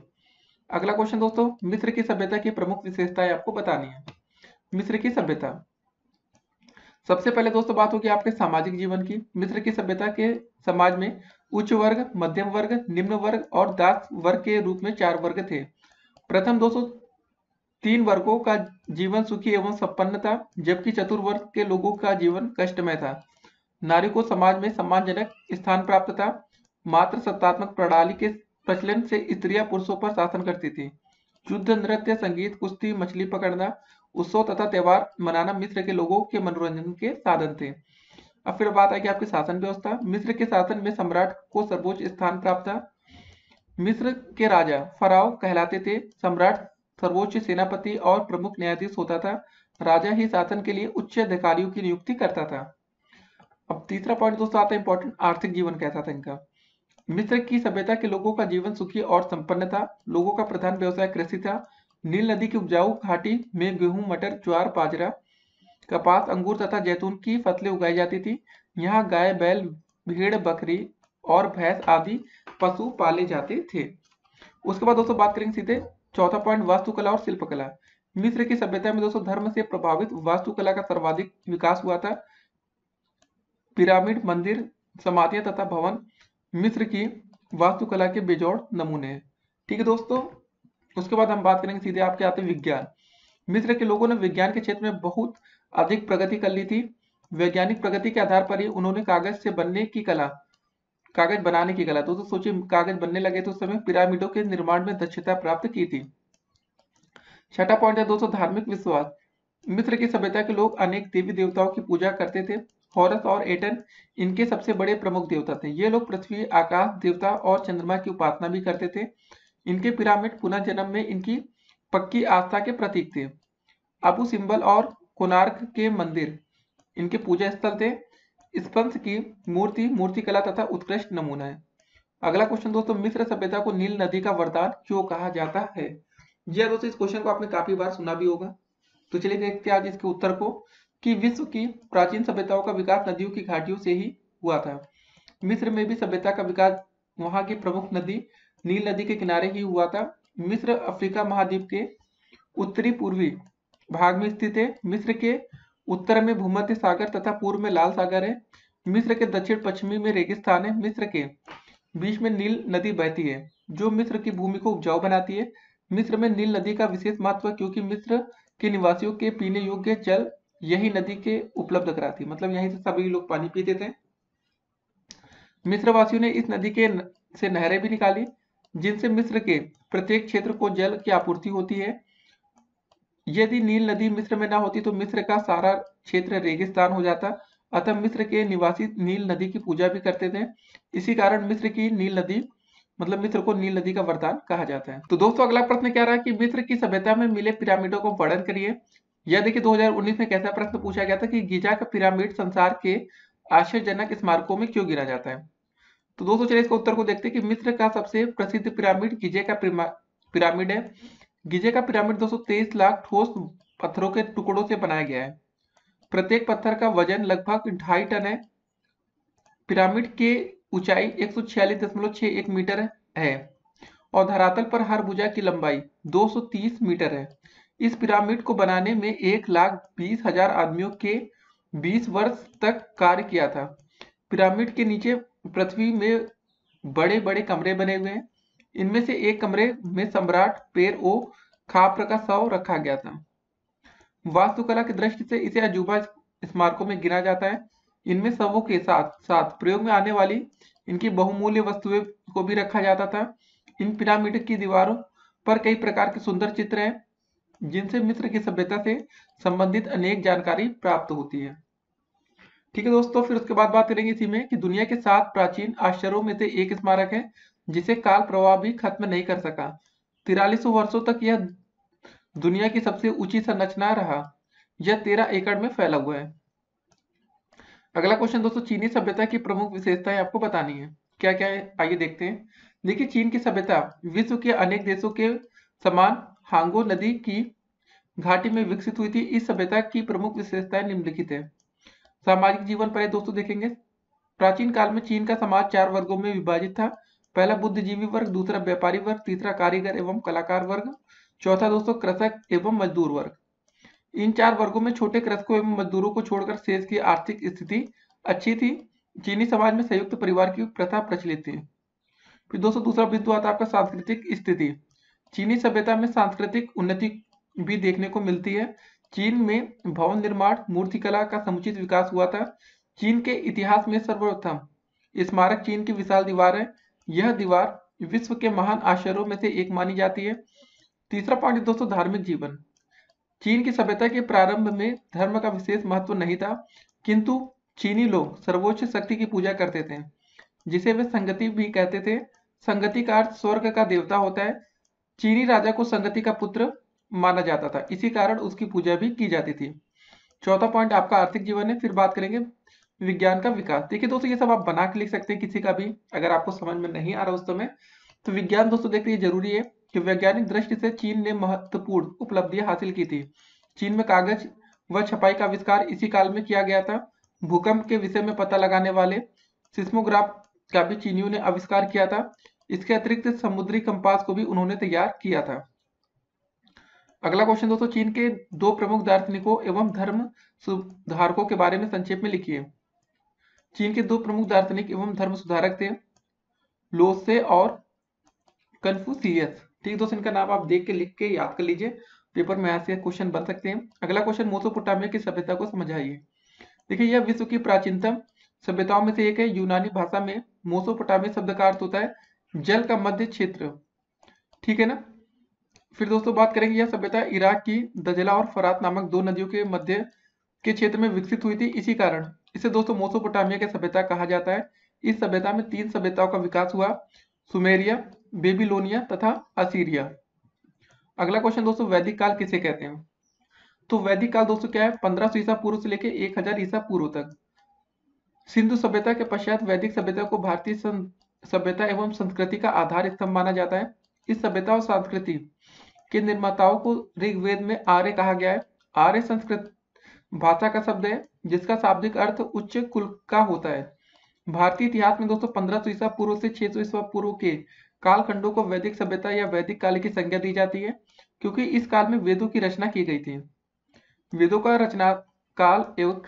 अगला क्वेश्चन दोस्तों, मिस्र की सभ्यता की प्रमुख विशेषताएँ आपको बतानी है। मिस्र की सभ्यता। सबसे पहले दोस्तों बात होगी आपके सामाजिक जीवन की। मिस्र की सभ्यता के समाज में उच्च वर्ग, मध्यम वर्ग, निम्न वर्ग और दास वर्ग के रूप में चार वर्ग थे। प्रथम दोस्तों तीन वर्गों का जीवन सुखी एवं संपन्न था, जबकि चतुर्वर्ग के लोगों का जीवन कष्टमय था। नारी को समाज में सम्मानजनक स्थान प्राप्त था। मात्र सत्तात्मक प्रणाली के प्रचलन से स्त्रियाँ पुरुषों पर शासन करती थी। युद्ध, नृत्य, संगीत, कुश्ती, मछली पकड़ना, उत्सव तथा त्यौहार मनाना मिस्र के लोगों के मनोरंजन के साधन थे। अब फिर बात आई आपकी शासन व्यवस्था। मिस्र के शासन में सम्राट को सर्वोच्च स्थान प्राप्त था। मिस्र के राजा फराव कहलाते थे। सम्राट सर्वोच्च सेनापति और प्रमुख न्यायाधीश होता था, राजा ही शासन के लिए उच्च अधिकारियों की नियुक्ति करता था। अब तीसरा पॉइंट दोस्तों आता है इंपॉर्टेंट आर्थिक जीवन कैसा था इनका। मिस्र की सभ्यता के लोगों का जीवन सुखी और संपन्न था। लोगों का प्रधान व्यवसाय कृषि था। नील नदी की उपजाऊ घाटी में गेहूँ, मटर, ज्वार, बाजरा, कपास, अंगूर तथा जैतून की फ़सलें उगाई जाती थी। यहाँ गाय, बैल, भेड़, बकरी और भैंस आदि पशु पाले जाते थे। उसके बाद दोस्तों बात करेंगे सीधे चौथा पॉइंट वास्तुकला और शिल्पकला। मिस्र की सभ्यता में दोस्तों, धर्म से प्रभावित वास्तुकला का सर्वाधिक विकास हुआ था। पिरामिड, मंदिर, समाधियाँ तथा भवन, मिस्र की वास्तुकला के बेजोड़ नमूने। हैं ठीक है दोस्तों, उसके बाद हम बात करेंगे सीधे आपके आते विज्ञान। मिस्र के लोगों ने विज्ञान के क्षेत्र में बहुत अधिक प्रगति कर ली थी। वैज्ञानिक प्रगति के आधार पर ही उन्होंने कागज़ से बनने की कला कागज़ बनाने की कला। दोस्तों सोचिए कागज़ बनने लगे तो उस समय पिरामिडों के निर्माण में दक्षता प्राप्त की थी। छठा पॉइंट है दोस्तों धार्मिक विश्वास। मिस्र की सभ्यता के लोग अनेक देवी देवताओं की पूजा करते थे। हॉरस और एटन इनके सबसे बड़े प्रमुख देवता थे। ये लोग पृथ्वी, आकाश, देवता और चंद्रमा की उपासना भी करते थे। इनके पिरामिड पुनः जन्म में इनकी पक्की आस्था के प्रतीक थे। अबू सिंबल और कोनार्क के मंदिर इनके पूजा स्थल थे। स्पंस की मूर्ति, मूर्तिकला तथा उत्कृष्ट नमूना है। अगला क्वेश्चन दोस्तों मिस्र सभ्यता को नील नदी का वरदान क्यों कहा जाता है? जी हाँ दोस्तों, इस क्वेश्चन को आपने काफ़ी बार सुना भी होगा। तो चलिए देखते हैं आज इसके उत्तर को, कि विश्व की प्राचीन सभ्यताओं का विकास नदियों की घाटियों से ही हुआ था। मिस्र में भी सभ्यता का विकास वहाँ की प्रमुख नदी, नील नदी के किनारे ही हुआ था। मिस्र अफ्रीका महाद्वीप के उत्तरी पूर्वी भाग में स्थित है। मिस्र के उत्तर में भूमध्य सागर तथा पूर्व में लाल सागर है। मिस्र के दक्षिण पश्चिमी में रेगिस्तान है। मिस्र के बीच में नील नदी बहती है, जो मिस्र की भूमि को उपजाऊ बनाती है। मिस्र में नील नदी का विशेष महत्व क्योंकि मिस्र के निवासियों के पीने योग्य जल यही नदी के उपलब्ध कराती मतलब यहीं से सभी लोग पानी पीते थे। मिस्र वासियों ने इस नदी के से नहरें भी निकाली, जिनसे मिस्र के प्रत्येक क्षेत्र को जल की आपूर्ति होती है। यदि नील नदी मिस्र में ना होती तो मिस्र का सारा क्षेत्र रेगिस्तान हो जाता। अतः मिस्र के निवासी नील नदी की पूजा भी करते थे। इसी कारण मिस्र की नील नदी मतलब मिस्र को नील नदी का वरदान कहा जाता है। तो दोस्तों, अगला प्रश्न क्या रहा है कि मिस्र की सभ्यता में मिले पिरामिडों को वर्णन करिए। यह देखिए 2019 में कैसा प्रश्न पूछा गया था कि गीजा का पिरामिड संसार के आश्चर्यजनक स्मारकों में क्यों गिना जाता है? तो दोस्तों, चलिए इसका उत्तर को देखते हैं कि मिस्र का सबसे प्रसिद्ध पिरामिड गीजे का पिरामिड है। गीजे का पिरामिड दो लाख ठोस पत्थरों के टुकड़ों से बनाया गया है। प्रत्येक पत्थर का वज़न लगभग ढाई टन है। पिरामिड के ऊंचाई एक मीटर है और धरातल पर हर भुजा की लंबाई 230 मीटर है। इस पिरामिड को बनाने में एक लाख बीस हज़ार आदमियों के 20 वर्ष तक कार्य किया था। पिरामिड के नीचे पृथ्वी में बड़े बड़े कमरे बने हुए हैं। इनमें से एक कमरे में सम्राट पेर ओ खाप्र का शव रखा गया था। वास्तुकला की दृष्टि से इसे अजूबा स्मारकों में गिना जाता है। इनमें शवों के साथ साथ प्रयोग में आने वाली इनकी बहुमूल्य वस्तुएँ को भी रखा जाता था। इन पिरामिड की दीवारों पर कई प्रकार के सुंदर चित्र हैं, जिनसे मिस्र की सभ्यता से संबंधित अनेक जानकारी प्राप्त होती है। ठीक है दोस्तों, फिर उसके बाद बात करेंगे इसी में कि दुनिया के सात प्राचीन आश्चर्यों में से एक स्मारक है जिसे काल प्रवाह भी खत्म नहीं कर सका। तिरालीस वर्षों तक यह दुनिया की सबसे ऊँची संरचना रहा। यह तेरह एकड़ में फैला हुआ है। अगला क्वेश्चन दोस्तों, चीनी सभ्यता की प्रमुख विशेषताएँ आपको बतानी है। क्या क्या है? आइए देखते हैं। देखिए, चीन की सभ्यता विश्व के अनेक देशों के समान हांगो नदी की घाटी में विकसित हुई थी। इस सभ्यता की प्रमुख विशेषताएँ निम्नलिखित है। सामाजिक जीवन पर दोस्तों देखेंगे। प्राचीन काल में चीन का समाज चार वर्गों में विभाजित था। पहला बुद्धिजीवी वर्ग, दूसरा व्यापारी वर्ग, तीसरा कारीगर एवं कलाकार वर्ग, चौथा दोस्तों कृषक एवं मजदूर वर्ग। इन चार वर्गों में छोटे कृषकों एवं मजदूरों को छोड़कर शेष की आर्थिक स्थिति अच्छी थी, चीनी समाज में संयुक्त परिवार की प्रथा प्रचलित थी। फिर दोस्तों दूसरा बिंदु आता है आपका सांस्कृतिक स्थिति। चीनी सभ्यता में सांस्कृतिक उन्नति भी देखने को मिलती है। चीन में भवन निर्माण मूर्तिकला का समुचित विकास हुआ था। चीन के इतिहास में सर्वप्रथम। स्मारक चीन की विशाल दीवार है। यह दीवार विश्व के महान आश्चर्यों में से एक मानी जाती है। तीसरा पॉइंट दोस्तों, धार्मिक जीवन। चीन की सभ्यता के प्रारंभ में धर्म का विशेष महत्व नहीं था, किंतु चीनी लोग सर्वोच्च शक्ति की पूजा करते थे, जिसे वे संगति भी कहते थे। संगति का अर्थ स्वर्ग का देवता होता है। चीनी राजा को संगति का पुत्र माना जाता था। इसी कारण उसकी पूजा भी की जाती थी। चौथा पॉइंट आपका आर्थिक जीवन है, फिर बात करेंगे। विज्ञान का विकास। देखिए दोस्तों, ये सब आप बना के लिख सकते हैं किसी का भी, अगर आपको समझ में नहीं आ रहा उस समय। तो विज्ञान दोस्तों, देखिए ज़रूरी है कि वैज्ञानिक दृष्टि से चीन ने महत्वपूर्ण उपलब्धियाँ हासिल की थी। चीन में कागज़ व छपाई का आविष्कार इसी काल में किया गया था। भूकंप के विषय में पता लगाने वाले सिस्मोग्राफ का भी चीनियों ने आविष्कार किया था। इसके अतिरिक्त समुद्री कंपास को भी उन्होंने तैयार किया था। अगला क्वेश्चन दोस्तों, चीन के दो प्रमुख दार्शनिकों एवं धर्म सुधारकों के बारे में संक्षेप में लिखिए। चीन के दो प्रमुख दार्शनिक एवं धर्म सुधारक थे, लोसे और कन्फ्यूसियस ठीक दोस्तों, इनका नाम आप देख के, लिख के याद कर लीजिए। पेपर में ऐसे क्वेश्चन बन सकते हैं। अगला क्वेश्चन, मोसोपोटामिया की सभ्यता को समझाइए। देखिए, यह विश्व की प्राचीनतम सभ्यताओं में से एक है। यूनानी भाषा में मोसोपोटामिया शब्द का अर्थ होता है जल का मध्य क्षेत्र। ठीक है ना? फिर दोस्तों, बात करेंगे यह सभ्यता इराक की दजला और फरात नामक दो नदियों के मध्य के क्षेत्र में विकसित हुई थी। इसी कारण इसे दोस्तों मोसोपोटामिया की सभ्यता कहा जाता है। इस सभ्यता में तीन सभ्यताओं का विकास हुआ, सुमेरिया, बेबीलोनिया तथा असीरिया। अगला क्वेश्चन दोस्तों, वैदिक काल किसे कहते हैं? तो वैदिक काल दोस्तों क्या है? पंद्रह सौ ईसा पूर्व से लेकर एक हज़ार ईसा पूर्व तक। सिंधु सभ्यता के पश्चात वैदिक सभ्यता को भारतीय सभ्यता एवं संस्कृति का आधार स्तंभ माना जाता है। इस सभ्यता और संस्कृति के निर्माताओं को ऋग्वेद में आर्य कहा गया है। आर्य संस्कृत भाषा का शब्द है। जिसका शाब्दिक अर्थ उच्च कुल का होता है। भारतीय इतिहास में दोस्तों पंद्रह सौ ईसा पूर्व से छह सौ ईसा पूर्व के कालखंडों को वैदिक सभ्यता या वैदिक काल की संज्ञा दी जाती है, क्योंकि इस काल में वेदों की रचना की गई थी। वेदों का रचना काल एक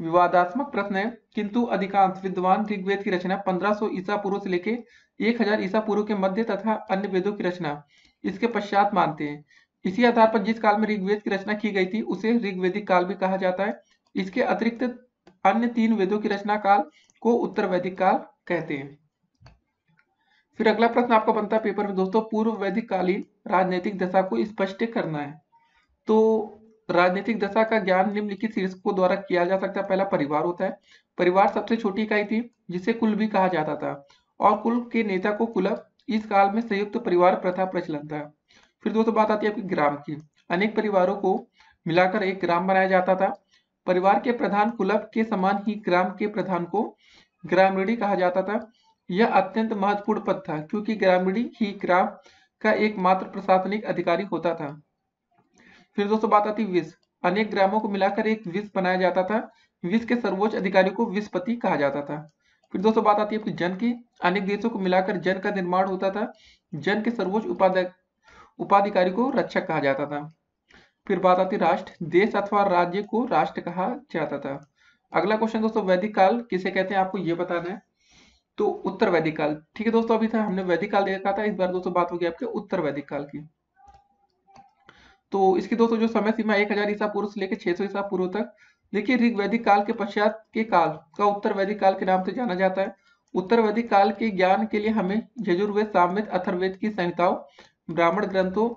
विवादात्मक प्रश्न है, किंतु अधिकांश विद्वान ऋग्वेद की रचना 1500 ईसा पूर्व से लेके 1000 ईसा पूर्व के मध्य तथा अन्य वेदों की रचना इसके पश्चात मानते हैं। इसी आधार पर जिस काल में ऋग्वेद की रचना की गई थी, उसे ऋग्वेदिक काल भी कहा जाता है। इसके अतिरिक्त अन्य तीन वेदों की रचना काल को उत्तर वैदिक काल कहते हैं। फिर अगला प्रश्न आपका बनता है पेपर में, दोस्तों, पूर्व वैदिक कालीन राजनीतिक दशा को स्पष्ट करना है। तो राजनीतिक दशा का ज्ञान निम्नलिखित शीर्षकों द्वारा किया जा सकता है। पहला परिवार होता है। परिवार सबसे छोटी इकाई थी, जिसे कुल भी कहा जाता था, और कुल के नेता को कुलप इस काल में संयुक्त परिवार प्रथा प्रचलन था। फिर दोस्तों बात आती है आपकी ग्राम की। अनेक परिवारों को मिलाकर एक ग्राम बनाया जाता था। परिवार के प्रधान कुलप के समान ही ग्राम के प्रधान को ग्रामीणी कहा जाता था। यह अत्यंत महत्वपूर्ण पद था, क्योंकि ग्रामीणी ही ग्राम का एकमात्र प्रशासनिक अधिकारी होता था। फिर दोस्तों, बात आती विष अनेक ग्रामों को मिलाकर एक विष बनाया जाता था। विष के सर्वोच्च अधिकारी को विषपति कहा जाता था। फिर दोस्तों, बात आती है जन की। अनेक देशों को मिलाकर जन का निर्माण होता था। जन के सर्वोच्च उपाधिकारी को रक्षक कहा जाता था। फिर बात आती राष्ट्र। देश अथवा राज्य को राष्ट्र कहा जाता था। अगला क्वेश्चन दोस्तों वैदिक काल किसे कहते हैं? आपको ये बताना है। तो उत्तर वैदिक काल ठीक है दोस्तों, अभी था, हमने वैदिक काल देखा था। इस बार दोस्तों बात होगी आपके उत्तर वैदिक काल की। तो इसकी दोस्तों जो समय सीमा एक हज़ार ईसा पूर्व से लेकर छह सौ ईसा पूर्व तक, देखिए ऋग वैदिक काल के पश्चात के काल का उत्तर वैदिक काल के नाम से जाना जाता है। उत्तर वैदिक काल के ज्ञान के लिए हमें यजुर्वेद, सामवेद अथर्वेद की संहिताओं, ब्राह्मण ग्रंथों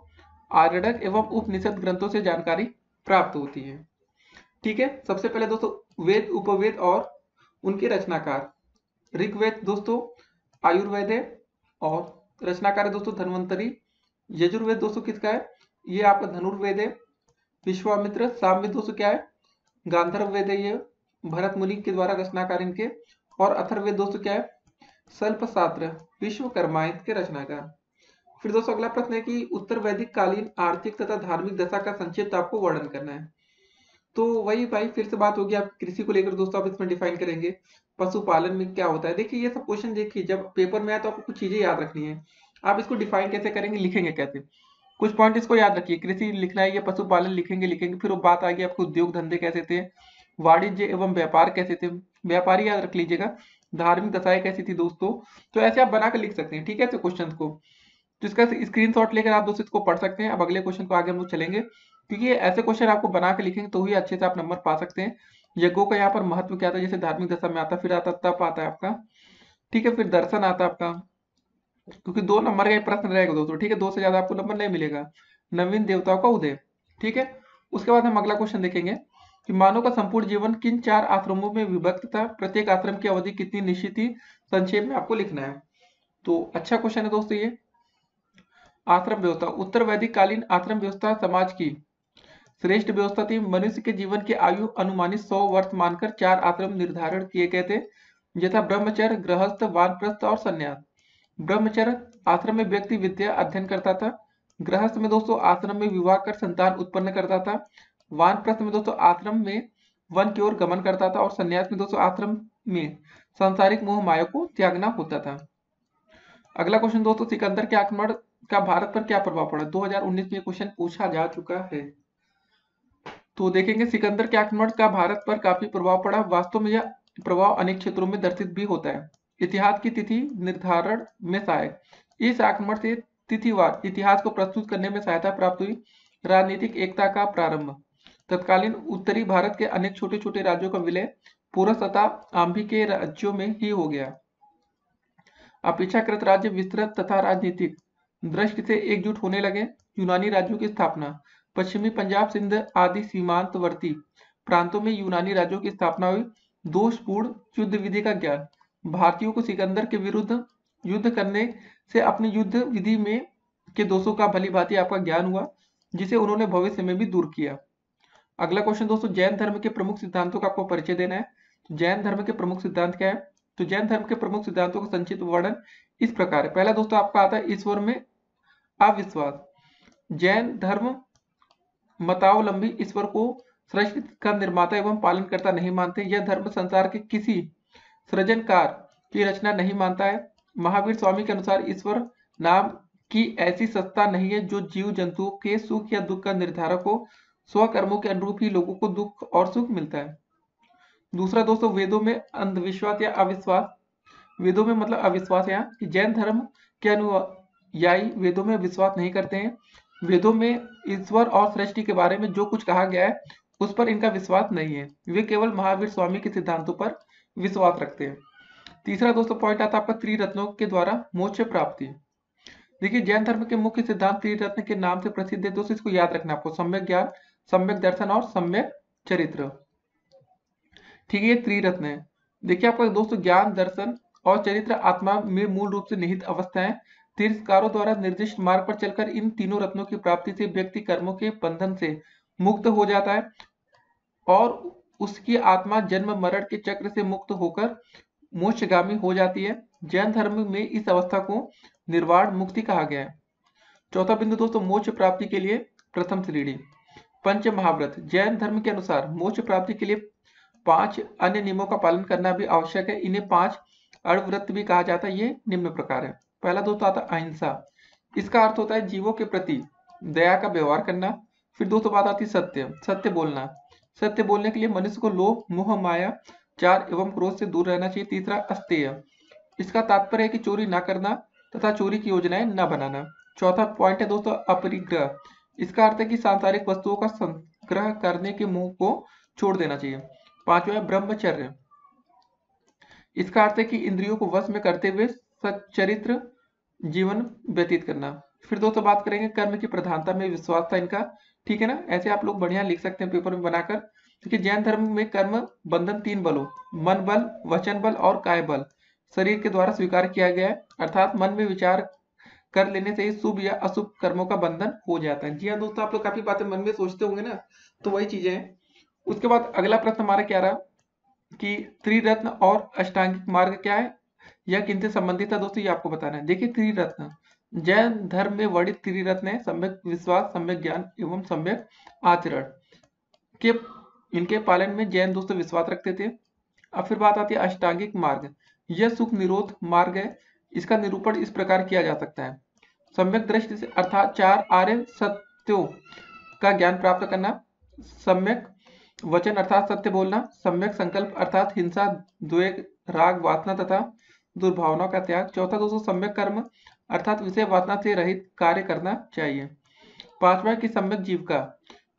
आर्यक एवं उपनिषद ग्रंथों से जानकारी प्राप्त होती है। ठीक है? सबसे पहले दोस्तों, वेद, उपवेद और उनके रचनाकार। ऋग्वेद दोस्तों, आयुर्वेद है और रचनाकार दोस्तों धनवंतरी। यजुर्वेद दोस्तों किसका है? ये आपका धनुर्वेद है। विश्वामित्र सामवेद दोस्तों क्या है? गांधर्व वेद है ये, भरत मुनि के द्वारा रचनाकार इनके। और अथर्वेद दोस्तों क्या है? सल्प शास्त्र विश्वकर्मा के रचनाकार। फिर दोस्तों अगला प्रश्न है कि उत्तर वैदिक कालीन आर्थिक तथा धार्मिक दशा का संक्षिप्त आपको वर्णन करना है। तो वही भाई, फिर से बात होगी आप कृषि को लेकर दोस्तों, आप इसमें डिफाइन करेंगे। पशुपालन में क्या होता है? देखिए, ये सब क्वेश्चन देखिए, जब पेपर में आए तो आपको कुछ चीज़ें याद रखनी है। आप इसको डिफाइन कैसे करेंगे, लिखेंगे कैसे? कुछ पॉइंट इसको याद रखिए। कृषि लिखना है या पशुपालन लिखेंगे लिखेंगे, फिर वो बात आ गई आपको उद्योग धंधे कैसे थे, वाणिज्य एवं व्यापार कैसे थे। व्यापारी याद रख लीजिएगा, धार्मिक दशाएँ कैसी थी दोस्तों? तो ऐसे आप बनाकर लिख सकते हैं, ठीक है क्वेश्चन को। तो इसका स्क्रीन लेकर आप दोस्तों इसको पढ़ सकते हैं। अब अगले क्वेश्चन को आगे हम लोग चलेंगे। क्योंकि ऐसे क्वेश्चन आपको बना के लिखेंगे तो ही अच्छे से आप नंबर पा सकते हैं। यज्ञों का यहाँ पर महत्व क्या था? जैसे धार्मिक दशा में आता, फिर आता तप आता है आपका। ठीक है, फिर दर्शन आता आपका। क्योंकि दो नंबर का प्रश्न रहेगा दोस्तों, ठीक है? दो से ज़्यादा आपको नंबर नहीं मिलेगा। नवीन देवताओं का उदय, ठीक है? उसके बाद हम अगला क्वेश्चन देखेंगे कि मानव का संपूर्ण जीवन किन चार आश्रमों में विभक्त था? प्रत्येक आश्रम की अवधि कितनी निश्चित थी? संक्षेप में आपको लिखना है। तो अच्छा क्वेश्चन है दोस्तों ये। आश्रम व्यवस्था, उत्तर वैदिक कालीन आश्रम व्यवस्था समाज की। श्रेष्ठ व्यवस्था थी, मनुष्य के जीवन की आयु अनुमानित सौ वर्ष मानकर चार आश्रम निर्धारण किए गए थे यथा ब्रह्मचर्य, गृहस्थ, वानप्रस्थ और संन्यास। ब्रह्मचर्य आश्रम में व्यक्ति विद्या अध्ययन करता था, गृहस्थ में दोस्तों आश्रम में विवाह कर संतान उत्पन्न करता था, वानप्रस्थ में दोस्तों आश्रम में वन की ओर गमन करता था और संन्यास में दोस्तों आश्रम में सांसारिक मोह माया को त्यागना होता था। अगला क्वेश्चन दोस्तों सिकंदर के आक्रमण का भारत पर क्या प्रभाव पड़ा? 2019 में क्वेश्चन पूछा जा चुका है। तो देखेंगे, सिकंदर के आक्रमण का भारत पर काफ़ी प्रभाव पड़ा। वास्तव में यह प्रभाव अनेक क्षेत्रों में दर्शित भी होता है। इतिहास की तिथि निर्धारण में सहायक। इस आक्रमण से तिथिवार, इतिहास को प्रस्तुत करने में सहायता प्राप्त हुई। राजनीतिक एकता का प्रारंभ। तत्कालीन उत्तरी भारत के अनेक छोटे छोटे राज्यों का विलय पूर्व तथा आंभी के राज्यों में ही हो गया। अपेक्षाकृत राज्य विस्तृत तथा राजनीतिक। दृष्टि से एकजुट होने लगे यूनानी राज्यों की स्थापना। पश्चिमी पंजाब, सिंध आदि सीमांतवर्ती प्रांतों में यूनानी राज्यों की स्थापना हुई। दोषपूर्ण युद्ध विधि का ज्ञान। भारतीयों को सिकंदर के विरुद्ध युद्ध करने से अपनी युद्ध विधि में के दोषों का भली भांति आपका ज्ञान हुआ, जिसे उन्होंने भविष्य में भी दूर किया। अगला क्वेश्चन दोस्तों, जैन धर्म के प्रमुख सिद्धांतों का आपको परिचय देना है। तो जैन धर्म के प्रमुख सिद्धांत क्या है? तो जैन धर्म के प्रमुख सिद्धांतों का संक्षिप्त वर्णन इस प्रकार है। पहला दोस्तों, आपका आता है ईश्वर में अविश्वास। जैन धर्म मतावलंबी ईश्वर को सृष्टि का निर्माता एवं पालन करता नहीं मानते। यह धर्म संसार के किसी सृजनकार की रचना नहीं मानता है। महावीर स्वामी के अनुसार ईश्वर नाम की ऐसी सत्ता नहीं है जो जीव जंतुओं के सुख या दुख का निर्धारक हो। स्वकर्मों के अनुरूप ही लोगों को दुख और सुख मिलता है। दूसरा दोस्तों, वेदों में अंधविश्वास या अविश्वास। वेदों में मतलब अविश्वास यहाँ जैन धर्म के अनुयायी वेदों में विश्वास नहीं करते हैं। वेदों में ईश्वर और सृष्टि के बारे में जो कुछ कहा गया है, उस पर इनका विश्वास नहीं है। वे केवल महावीर स्वामी के सिद्धांतों पर विश्वास रखते हैं। तीसरा दोस्तों पॉइंट आता है आपका त्रिरत्नों के द्वारा मोक्ष प्राप्ति। देखिए, जैन धर्म के मुख्य सिद्धांत त्रिरत्न के नाम से प्रसिद्ध है। दोस्तों, इसको याद रखना आपको। सम्यक ज्ञान, सम्यक दर्शन और सम्यक चरित्र। ठीक है, ये त्रिरत्न है। देखिए आपका दोस्तों, ज्ञान, दर्शन और चरित्र आत्मा में मूल रूप से निहित अवस्था है। तीर्थकारों द्वारा निर्दिष्ट मार्ग पर चलकर इन तीनों रत्नों की प्राप्ति से व्यक्ति कर्मों के बंधन से मुक्त हो जाता है और उसकी आत्मा जन्म मरण के चक्र से मुक्त होकर मोक्षगामी हो जाती है। जैन धर्म में इस अवस्था को निर्वाण मुक्ति कहा गया है। चौथा बिंदु दोस्तों, मोक्ष प्राप्ति के लिए प्रथम श्रेणी पंच महाव्रत जैन धर्म के अनुसार मोक्ष प्राप्ति के लिए पाँच अन्य नियमों का पालन करना भी आवश्यक है। इन्हें पाँच अड़व्रत भी कहा जाता है। ये निम्न प्रकार है। पहला दोस्तों आता है अहिंसा। इसका अर्थ होता है जीवों के प्रति दया का व्यवहार करना, फिर दोस्तों बात आती सत्य सत्य बोलना। सत्य बोलने के लिए मनुष्य को लोभ, मोह, माया, चार एवं क्रोध से दूर रहना चाहिए। तीसरा, अस्तेय। इसका तात्पर्य है कि चोरी ना करना तथा चोरी की योजनाएँ न बनाना। चौथा पॉइंट है दोस्तों अपरिग्रह। इसका अर्थ है कि सांसारिक वस्तुओं का संग्रह करने के मुँह को छोड़ देना चाहिए। पांचवा ब्रह्मचर्य। इसका अर्थ है कि इंद्रियों को वश में करते हुए सच्चरित्र जीवन व्यतीत करना। फिर दोस्तों बात करेंगे कर्म की प्रधानता में विश्वास था इनका। ठीक है ना? ऐसे आप लोग बढ़िया लिख सकते हैं पेपर में बनाकर। क्योंकि जैन धर्म में कर्म, बंधन तीन बलों, मन बल, वचन बल और काय बल। शरीर के द्वारा स्वीकार किया गया है। अर्थात मन में विचार कर लेने से ही शुभ या अशुभ कर्मों का बंधन हो जाता है। जी हाँ दोस्तों, आप लोग काफ़ी बातें मन में सोचते होंगे ना तो वही चीज़ें हैं। उसके बाद अगला प्रश्न हमारा क्या रहा कि त्रिरत्न और अष्टांगिक मार्ग क्या है? यह किनसे संबंधित है दोस्तों, ये आपको बताना है। देखिए, त्रिरत्न। जैन धर्म में वर्णित त्रिरत्न है, सम्यक विश्वास, सम्यक ज्ञान एवं सम्यक आचरण। के, इनके पालन में जैन दोस्त विश्वास रखते थे। अब फिर बात आती है अष्टांगिक मार्ग। यह सुख निरोध मार्ग है। इसका निरूपण इस प्रकार किया जा सकता है। सम्यक दृष्टि से अर्थात चार आर्य सत्यों का ज्ञान प्राप्त करना, सम्यक वचन अर्थात सत्य बोलना, सम्यक संकल्प अर्थात हिंसा, द्वेग, राग, वासना तथा दुर्भावना का त्याग। चौथा, दोस्तों, सम्यक कर्म, अर्थात विषय वासना से रहित कार्य करना चाहिए। पांचवा की सम्यक जीविका।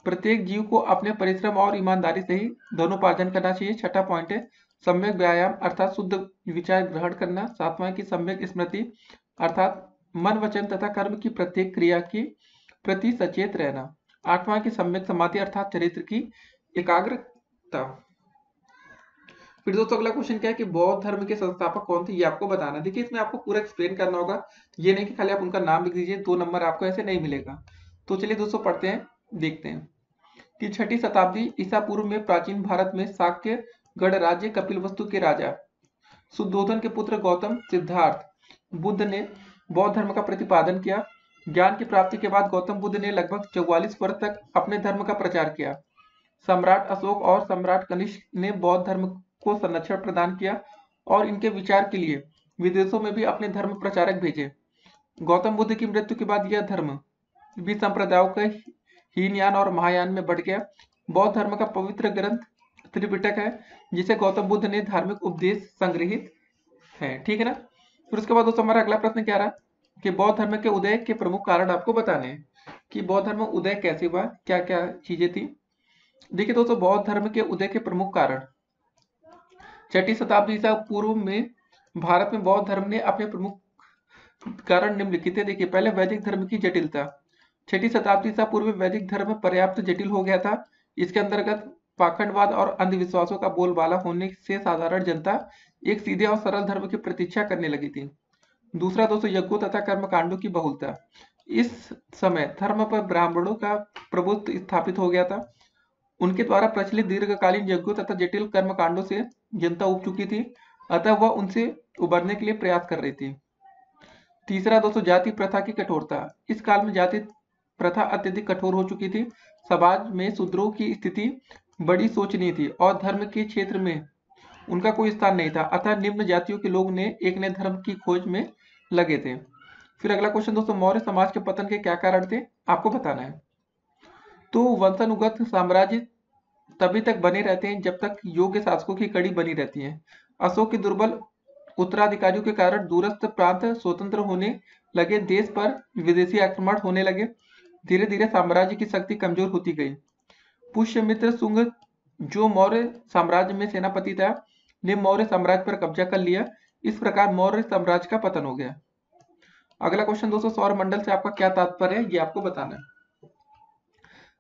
प्रत्येक जीव को अपने परिश्रम और ईमानदारी से ही धनोपार्जन करना चाहिए। छठा पॉइंट है, सम्यक व्यायाम, अर्थात शुद्ध विचार ग्रहण करना। सातवां की सम्यक स्मृति, अर्थात मन वचन तथा कर्म की प्रत्येक क्रिया की प्रति सचेत रहना। आठवां की सम्यक समाधि, अर्थात चरित्र की एकाग्रता। फिर दोस्तों अगला क्वेश्चन क्या है कि बौद्ध धर्म के संस्थापक कौन थे? ये आपको बताना देखिए, इसमें आपको पूरा एक्सप्लेन करना होगा। ये नहीं कि खाली आप उनका नाम लिख दीजिए, दो नंबर आपको ऐसे नहीं मिलेगा। तो चलिए दोस्तों पढ़ते हैं, देखते हैं। कि छठी शताब्दी ईसा पूर्व में प्राचीन भारत में शाक्य गढ़ राज्य कपिल वस्तु के राजा। सुद्धोधन के पुत्र गौतम सिद्धार्थ, बुद्ध ने बौद्ध धर्म का प्रतिपादन किया। ज्ञान की प्राप्ति के बाद गौतम बुद्ध ने लगभग चौवालीस वर्ष तक अपने धर्म का प्रचार किया। सम्राट अशोक और सम्राट कनिष्क ने बौद्ध धर्म को संरक्षण प्रदान किया और इनके विचार के लिए विदेशों में भी अपने धर्म प्रचारक भेजे। गौतम बुद्ध की मृत्यु के बाद यह धर्म भी संप्रदायों के हीनयान और महायान में बढ़ गया। बौद्ध धर्म का पवित्र ग्रंथ त्रिपिटक है, जिसे गौतम बुद्ध ने धार्मिक उपदेश संग्रहित है। ठीक है ना? फिर उसके बाद दोस्तों हमारा अगला प्रश्न क्या रहा? कि बौद्ध धर्म के उदय के प्रमुख कारण आपको बताने हैं कि बौद्ध धर्म उदय कैसे हुआ? क्या क्या चीज़ें थी? देखिए दोस्तों, बौद्ध धर्म के उदय के प्रमुख कारण छठी शताब्दी ईसा पूर्व में भारत में बौद्ध धर्म ने अपने प्रमुख कारण निम्नलिखित है देखिए, पहले वैदिक धर्म की जटिलता। छठी शताब्दी ईसा पूर्व वैदिक धर्म पर्याप्त जटिल हो गया था। इसके अंतर्गत पाखंडवाद और अंधविश्वासों का बोलबाला होने से साधारण जनता एक सीधे और सरल धर्म की प्रतीक्षा करने लगी थी। दूसरा दोस्तों यज्ञों तथा कर्म कर्मकांडों की बहुलता। इस समय धर्म पर ब्राह्मणों का प्रभुत्व स्थापित हो गया था। उनके द्वारा प्रचलित दीर्घकालीन यज्ञों तथा जटिल कर्मकांडों से जनता उब चुकी थी, अतः वह उनसे उबरने के लिए प्रयास कर रही थी। तीसरा, दोस्तों, जाति प्रथा की कठोरता। इस काल में जाति प्रथा अत्यधिक कठोर हो चुकी थी। समाज में शूद्रों की स्थिति बड़ी सोचनीय थी और धर्म के क्षेत्र में उनका कोई स्थान नहीं था। अतः निम्न जातियों के लोग ने एक नए धर्म की खोज में लगे थे। फिर अगला क्वेश्चन दोस्तों, मौर्य समाज के पतन के क्या कारण थे? आपको बताना है। तो वंशानुगत साम्राज्य तभी तक बने रहते हैं जब तक योग्य शासकों की कड़ी बनी रहती है। अशोक के दुर्बल उत्तराधिकारियों के कारण दूरस्थ प्रांत स्वतंत्र होने लगे, देश पर विदेशी आक्रमण होने लगे। धीरे धीरे साम्राज्य की शक्ति कमज़ोर होती गई। पुष्यमित्र सुंग, जो मौर्य साम्राज्य में सेनापति था, ने मौर्य साम्राज्य पर कब्जा कर लिया। इस प्रकार मौर्य साम्राज्य का पतन हो गया। अगला क्वेश्चन दोस्तों सौर मंडल से आपका क्या तात्पर्य है, ये आपको बताना है।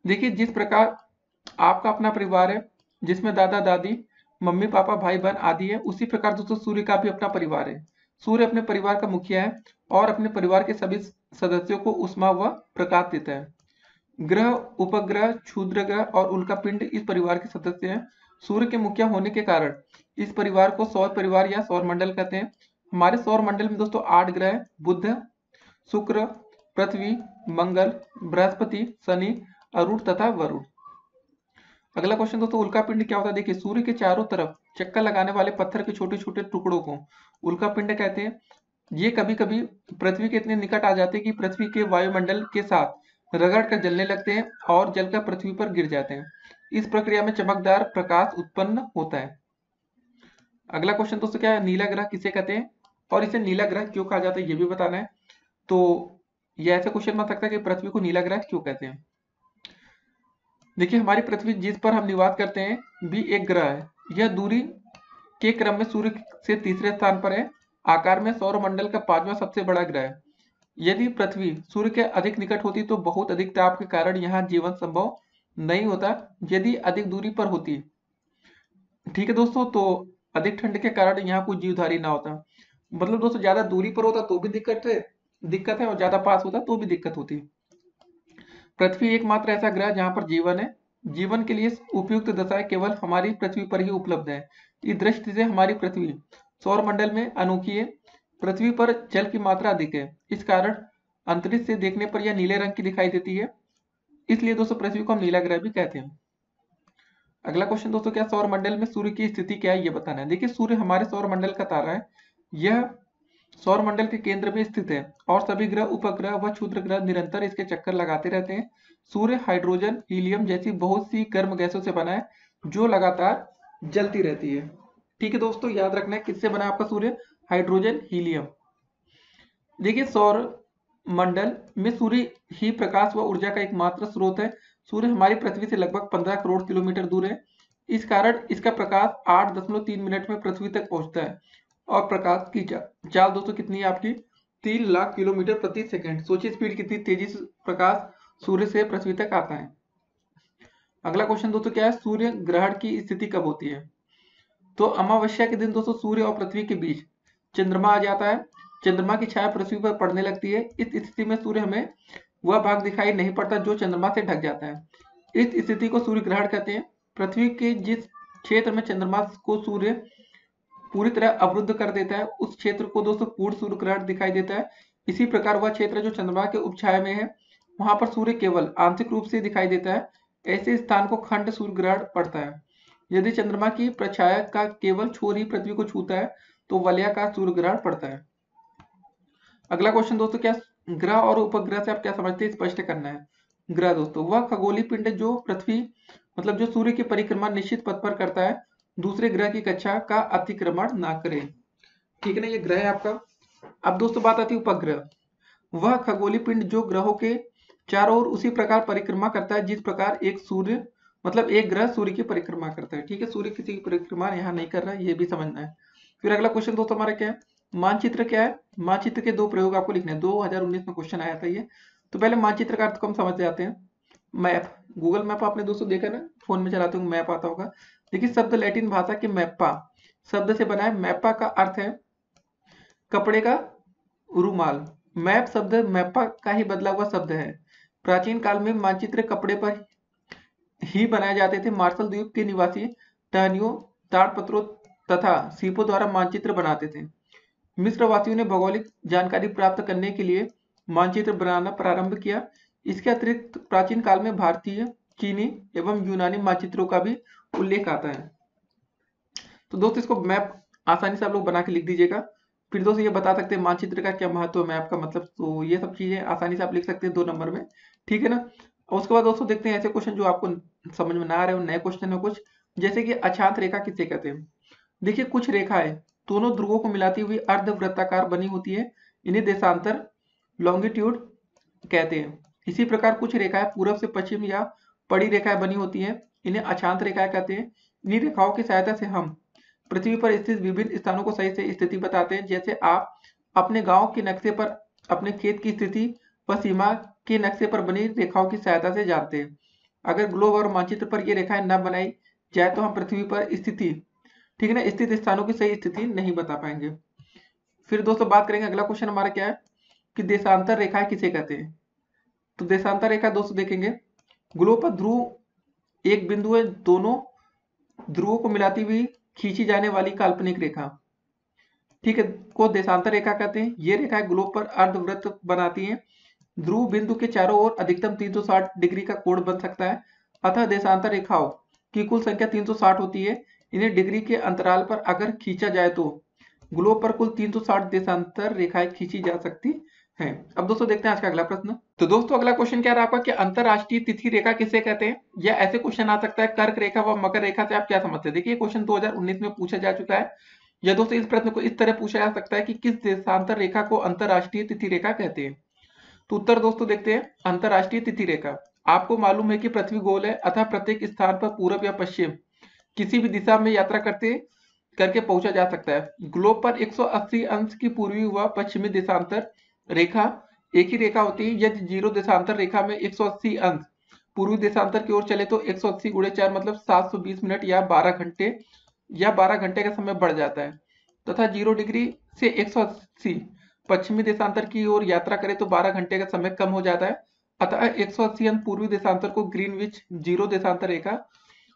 देखिए, जिस प्रकार आपका अपना परिवार है, जिसमें दादा, दादी, मम्मी, पापा, भाई, बहन आदि है, उसी प्रकार दोस्तों सूर्य का भी अपना परिवार है। सूर्य अपने परिवार का मुखिया है और अपने परिवार के सभी सदस्यों को उष्मा व प्रकाश देता है। ग्रह, उपग्रह, क्षुद्र ग्रह और उल्का पिंड इस परिवार के सदस्य हैं। सूर्य के मुखिया होने के कारण इस परिवार को सौर परिवार या सौर मंडल कहते हैं। हमारे सौर मंडल में दोस्तों आठ ग्रह बुद्ध शुक्र, पृथ्वी, मंगल, बृहस्पति, शनि अरुण तथा वरुण अगला क्वेश्चन दोस्तों उल्का पिंड क्या होता है? देखिए, सूर्य के चारों तरफ़ चक्कर लगाने वाले पत्थर के छोटे छोटे टुकड़ों को उल्का पिंड कहते हैं, ये कभी कभी पृथ्वी के इतने निकट आ जाते हैं कि पृथ्वी के वायुमंडल के साथ रगड़ कर जलने लगते हैं और जलकर पृथ्वी पर गिर जाते हैं। इस प्रक्रिया में चमकदार प्रकाश उत्पन्न होता है। अगला क्वेश्चन दोस्तों, क्या है? नीला ग्रह किसे कहते हैं? और इसे नीला ग्रह क्यों कहा जाता है, ये भी बताना है। तो ये ऐसा क्वेश्चन बन सकता है कि पृथ्वी को नीला ग्रह क्यों कहते हैं? देखिए, हमारी पृथ्वी जिस पर हम निवास करते हैं, भी एक ग्रह है। यह दूरी के क्रम में सूर्य से तीसरे स्थान पर है। आकार में सौर मंडल का पांचवा सबसे बड़ा ग्रह है। यदि पृथ्वी सूर्य के अधिक निकट होती तो बहुत अधिक ताप के कारण यहाँ जीवन संभव नहीं होता। यदि अधिक दूरी पर होती, ठीक है दोस्तों तो अधिक ठंड के कारण यहाँ कोई जीवधारी ना होता। मतलब दोस्तों, ज़्यादा दूरी पर होता तो भी दिक्कत है दिक्कत है, और ज़्यादा पास होता तो भी दिक्कत होती। पृथ्वी एकमात्र ऐसा ग्रह जहाँ पर जीवन है। जीवन के लिए उपयुक्त दशाएँ केवल हमारी पृथ्वी पर ही उपलब्ध है। इस दृष्टि से हमारी पृथ्वी सौर मंडल में अनोखी है। पृथ्वी पर जल की मात्रा अधिक है। इस कारण अंतरिक्ष से देखने पर यह नीले रंग की दिखाई देती है। इसलिए दोस्तों पृथ्वी को हम नीला ग्रह भी कहते हैं। अगला क्वेश्चन दोस्तों, क्या सौर मंडल में सूर्य की स्थिति क्या है, ये बताना है। देखिए, सूर्य हमारे सौर मंडल का तारा है। यह सौर मंडल के केंद्र में स्थित है और सभी ग्रह, उपग्रह व क्षुद्र ग्रह निरंतर इसके चक्कर लगाते रहते हैं। सूर्य, हाइड्रोजन, हीलियम जैसी बहुत सी गर्म गैसों से बना है, जो लगातार जलती रहती है। ठीक है दोस्तों, याद रखना है किससे बना आपका सूर्य? Hydrogen, helium. देखिए सौर मंडल में सूर्य ही प्रकाश व ऊर्जा का एकमात्र स्रोत है। सूर्य हमारी पृथ्वी से लगभग 15 करोड़ किलोमीटर दूर है। इस कारण इसका प्रकाश आठ दशमलव तीन मिनट में पृथ्वी तक पहुँचता है। और प्रकाश की चाल दोस्तों कितनी है आपकी? तीन लाख किलोमीटर प्रति सेकंड। सोचिए स्पीड कितनी तेज़ी से प्रकाश सूर्य से पृथ्वी तक आता है। अगला क्वेश्चन दोस्तों क्या है? सूर्य ग्रहण की स्थिति कब होती है? तो अमावस्या के दिन दोस्तों सूर्य और पृथ्वी के बीच चंद्रमा आ जाता है। चंद्रमा की छाया पृथ्वी पर पड़ने लगती है। इस स्थिति में सूर्य हमें वह भाग दिखाई नहीं पड़ता जो चंद्रमा से ढक जाता है। इस स्थिति को सूर्य ग्रहण कहते हैं। पृथ्वी के जिस क्षेत्र में चंद्रमा को सूर्य पूरी तरह अवरुद्ध कर देता है। उस क्षेत्र को दोस्तों पूर्ण सूर्य ग्रहण दिखाई देता है। इसी प्रकार वह क्षेत्र जो चंद्रमा के उपछाया में है, वहाँ पर सूर्य केवल आंशिक रूप से दिखाई देता है। ऐसे स्थान को खंड सूर्य ग्रहण पड़ता है। यदि चंद्रमा की प्रछाया का केवल छोर ही पृथ्वी को छूता है तो वलया का सूर्य ग्रहण पड़ता है। अगला क्वेश्चन दोस्तों, क्या ग्रह और उपग्रह से आप क्या समझते हैं? स्पष्ट करना है। ग्रह दोस्तों, वह खगोलीय पिंड जो पृथ्वी मतलब जो सूर्य की परिक्रमा निश्चित पथ पर करता है दूसरे ग्रह की कक्षा का अतिक्रमण ना करे। ठीक है ना, ये ग्रह है आपका। अब दोस्तों बात आती है उपग्रह। वह खगोलीय पिंड जो ग्रहों के चारों ओर उसी प्रकार परिक्रमा करता है, जिस प्रकार एक सूर्य मतलब एक ग्रह सूर्य की परिक्रमा करता है। ठीक है, सूर्य किसी की परिक्रमा यहाँ नहीं कर रहा है, ये भी समझना है। फिर अगला क्वेश्चन दोस्तों हमारा क्या है? मानचित्र क्या है? मानचित्र के दो प्रयोग आपको लिखने हैं। उन्नीस में क्वेश्चन आया था ये। तो पहले मानचित्र का अर्थ को हम समझ जाते हैं। मैप। गूगल मैप आपने दोस्तों देखा ना? फ़ोन में चलाते हुए मैप आता होगा। देखिए शब्द लैटिन भाषा के मैपा शब्द से बना है मैपा का अर्थ है कपड़े का रूमाल। मैप शब्द मैपा का ही बदला हुआ शब्द है। प्राचीन काल में मानचित्र कपड़े पर ही बनाए जाते थे। मार्शल द्वीप के निवासी टहनियों, ताड़पत्रों तथा सीपों द्वारा मानचित्र बनाते थे। मिस्र वासियों ने भौगोलिक जानकारी प्राप्त करने के लिए मानचित्र बनाना प्रारंभ किया। इसके अतिरिक्त प्राचीन काल में भारतीय, चीनी एवं यूनानी मानचित्रों का भी उल्लेख आता है। तो दोस्तों, इसको मैप आसानी से आप लोग बना के लिख दीजिएगा। फिर दोस्तों, ये बता सकते हैं मानचित्र का क्या महत्व है मैप का मतलब। तो ये सब चीज़ें आसानी से आप लिख सकते हैं दो नंबर में, ठीक है ना? और उसके बाद दोस्तों, देखते हैं ऐसे क्वेश्चन जो आपको समझ में ना आ रहे हो, नए क्वेश्चन है कुछ। जैसे कि अछांत रेखा किसे कहते हैं? देखिए, कुछ रेखाएँ दोनों ध्रुवों को मिलाती हुई अर्धवृत्ताकार बनी होती है। इन्हें देशांतर लॉन्गिट्यूड कहते हैं। इसी प्रकार कुछ रेखाएँ पूर्व से पश्चिम या पड़ी रेखाएँ बनी होती हैं। इन्हें अशांत रेखाएँ कहते हैं? इन्हीं रेखाओं की सहायता से हम पृथ्वी पर स्थित विभिन्न स्थानों को सही से स्थिति बताते हैं। जैसे आप अपने गाँव के नक्शे पर, अपने खेत की स्थिति व सीमा के नक्शे पर बनी रेखाओं की सहायता से जानते हैं। अगर ग्लोब और मानचित्र पर ये रेखाएँ न बनाई जाए तो हम पृथ्वी पर स्थिति, ठीक है ना? स्थित स्थानों की सही स्थिति नहीं बता पाएँगे। फिर दोस्तों बात करेंगे, अगला क्वेश्चन हमारा क्या है? कि देशांतर रेखाएँ किसे कहते हैं? तो देशांतर रेखा दोस्तों देखेंगे। ग्लोब पर ध्रुव एक बिंदु है, दोनों ध्रुवों को मिलाती हुई खींची जाने वाली काल्पनिक रेखा। ठीक है, को देशांतर रेखा कहते हैं। ये रेखा ग्लोब पर अर्धवृत्त बनाती है। ध्रुव बिंदु के चारों ओर अधिकतम 360 डिग्री का कोण बन सकता है। अतः देशांतर रेखाओं की कुल संख्या 360 होती है। इन्हें डिग्री के अंतराल पर अगर खींचा जाए तो ग्लोब पर कुल 360 देशांतर रेखाएँ खींची जा सकती हैं। अब दोस्तों देखते हैं आज का अगला प्रश्न। तो दोस्तों अगला क्वेश्चन क्या रहा आपका? कि अंतरराष्ट्रीय तिथि रेखा किसे कहते हैं? या ऐसे क्वेश्चन आ सकता है, कर्क रेखा व मकर रेखा से आप क्या समझते हैं? देखिए क्वेश्चन 2019 में पूछा जा चुका है। या दोस्तों इस प्रश्न को इस तरह पूछा जा सकता है कि किस देशांतर रेखा को अंतरराष्ट्रीय तिथि रेखा कहते हैं? तो उत्तर दोस्तों देखते हैं, अंतरराष्ट्रीय तिथि रेखा। आपको मालूम है कि पृथ्वी गोल है, अतः प्रत्येक स्थान पर पूर्व या पश्चिम किसी भी दिशा में यात्रा करते करके पहुँचा जा सकता है। ग्लोब पर 180 अंश की पूर्वी व पश्चिमी देशांतर रेखा, एक ही रेखा होती है यदि ज़ीरो देशांतर रेखा में 180 अंश। पूर्वी देशांतर की ओर चले तो 180 गुड़े चार मतलब 720 मिनट या 12 घंटे, या 12 घंटे का समय बढ़ जाता है। तथा ज़ीरो डिग्री से 180 पश्चिमी देशांतर की ओर यात्रा करे तो 12 घंटे का समय कम हो जाता है। अतः 180 अंश पूर्वी देशांतर को ग्रीनविच ज़ीरो देशांतर रेखा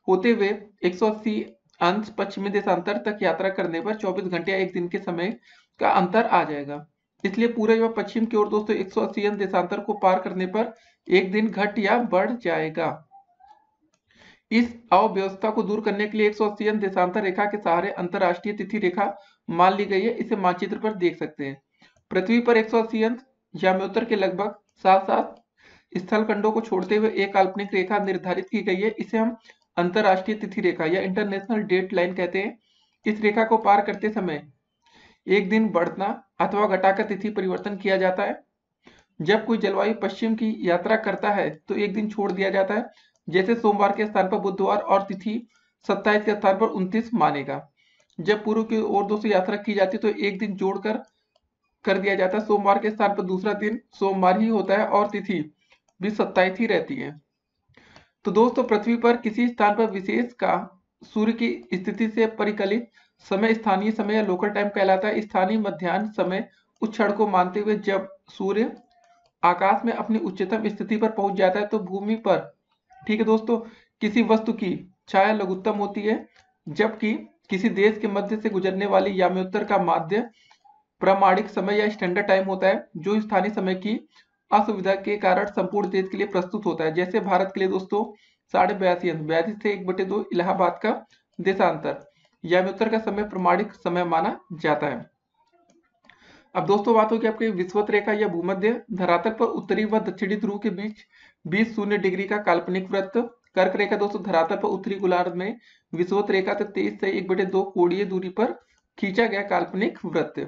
होते हुए 180 अंश पश्चिमी देशांतर तक यात्रा करने पर 24 घंटे या एक दिन के समय का अंतर आ जाएगा। इसलिए पूरे व पश्चिम की ओर दोस्तों 180 अंश देशांतर को पार करने पर एक दिन घट या बढ़ जाएगा। इस अव्यवस्था को दूर करने के लिए 180 अंश देशांतर रेखा के सहारे अंतरराष्ट्रीय तिथि रेखा मान ली गई है। इसे मानचित्र पर देख सकते हैं। पृथ्वी पर 180 अंश जाम्योत्तर के लगभग सात सात स्थल खंडों को छोड़ते हुए एक काल्पनिक रेखा निर्धारित की गई है। इसे हम अंतरराष्ट्रीय तिथि रेखा या इंटरनेशनल डेट लाइन कहते हैं। इस रेखा को पार करते समय एक दिन बढ़ना अथवा घटाकर तिथि परिवर्तन किया जाता है। जब कोई जलवायु पश्चिम की यात्रा करता है तो एक दिन छोड़ दिया जाता है, जैसे सोमवार के स्थान पर बुधवार और तिथि सत्ताईस के स्थान पर उनतीस मानेगा। जब पूर्व की ओर दो से यात्रा की जाती है तो एक दिन जोड़कर कर दिया जाता है। सोमवार के स्थान पर दूसरा दिन सोमवार ही होता है और तिथि भी सत्ताईस ही रहती है। तो दोस्तों, पृथ्वी पर किसी स्थान पर विशेष का सूर्य की स्थिति से परिकलित समय स्थानीय समय या लोकल टाइम कहलाता है। स्थानीय मध्यान्ह समय उस क्षण को मानते हुए जब सूर्य आकाश में अपनी उच्चतम स्थिति पर पहुँच जाता है तो भूमि पर, ठीक है दोस्तों, किसी वस्तु की छाया लघुत्तम होती है, जबकि किसी देश के मध्य से गुजरने वाली याम्योत्तर का माध्य प्रामाणिक समय या स्टैंडर्ड टाइम होता है, जो स्थानीय समय की असुविधा के कारण संपूर्ण देश के लिए प्रस्तुत होता है। जैसे भारत के लिए दोस्तों, साढ़े बयासी बयासी से एक बटे दो इलाहाबाद का देशांतर। याम्योत्तर का समय प्रमाणिक समय माना जाता है। अब दोस्तों, बात होगी आपके विश्वत रेखा या भूमध्य। धरातल पर उत्तरी व दक्षिणी ध्रुव के बीच बीस शून्य डिग्री का काल्पनिक वृत्त। कर्क रेखा दोस्तों, धरातल पर उत्तरी गोलार्ध में विश्वत रेखा से तेईस से एक बटे दो कोड़ीय दूरी पर खींचा गया काल्पनिक वृत्त।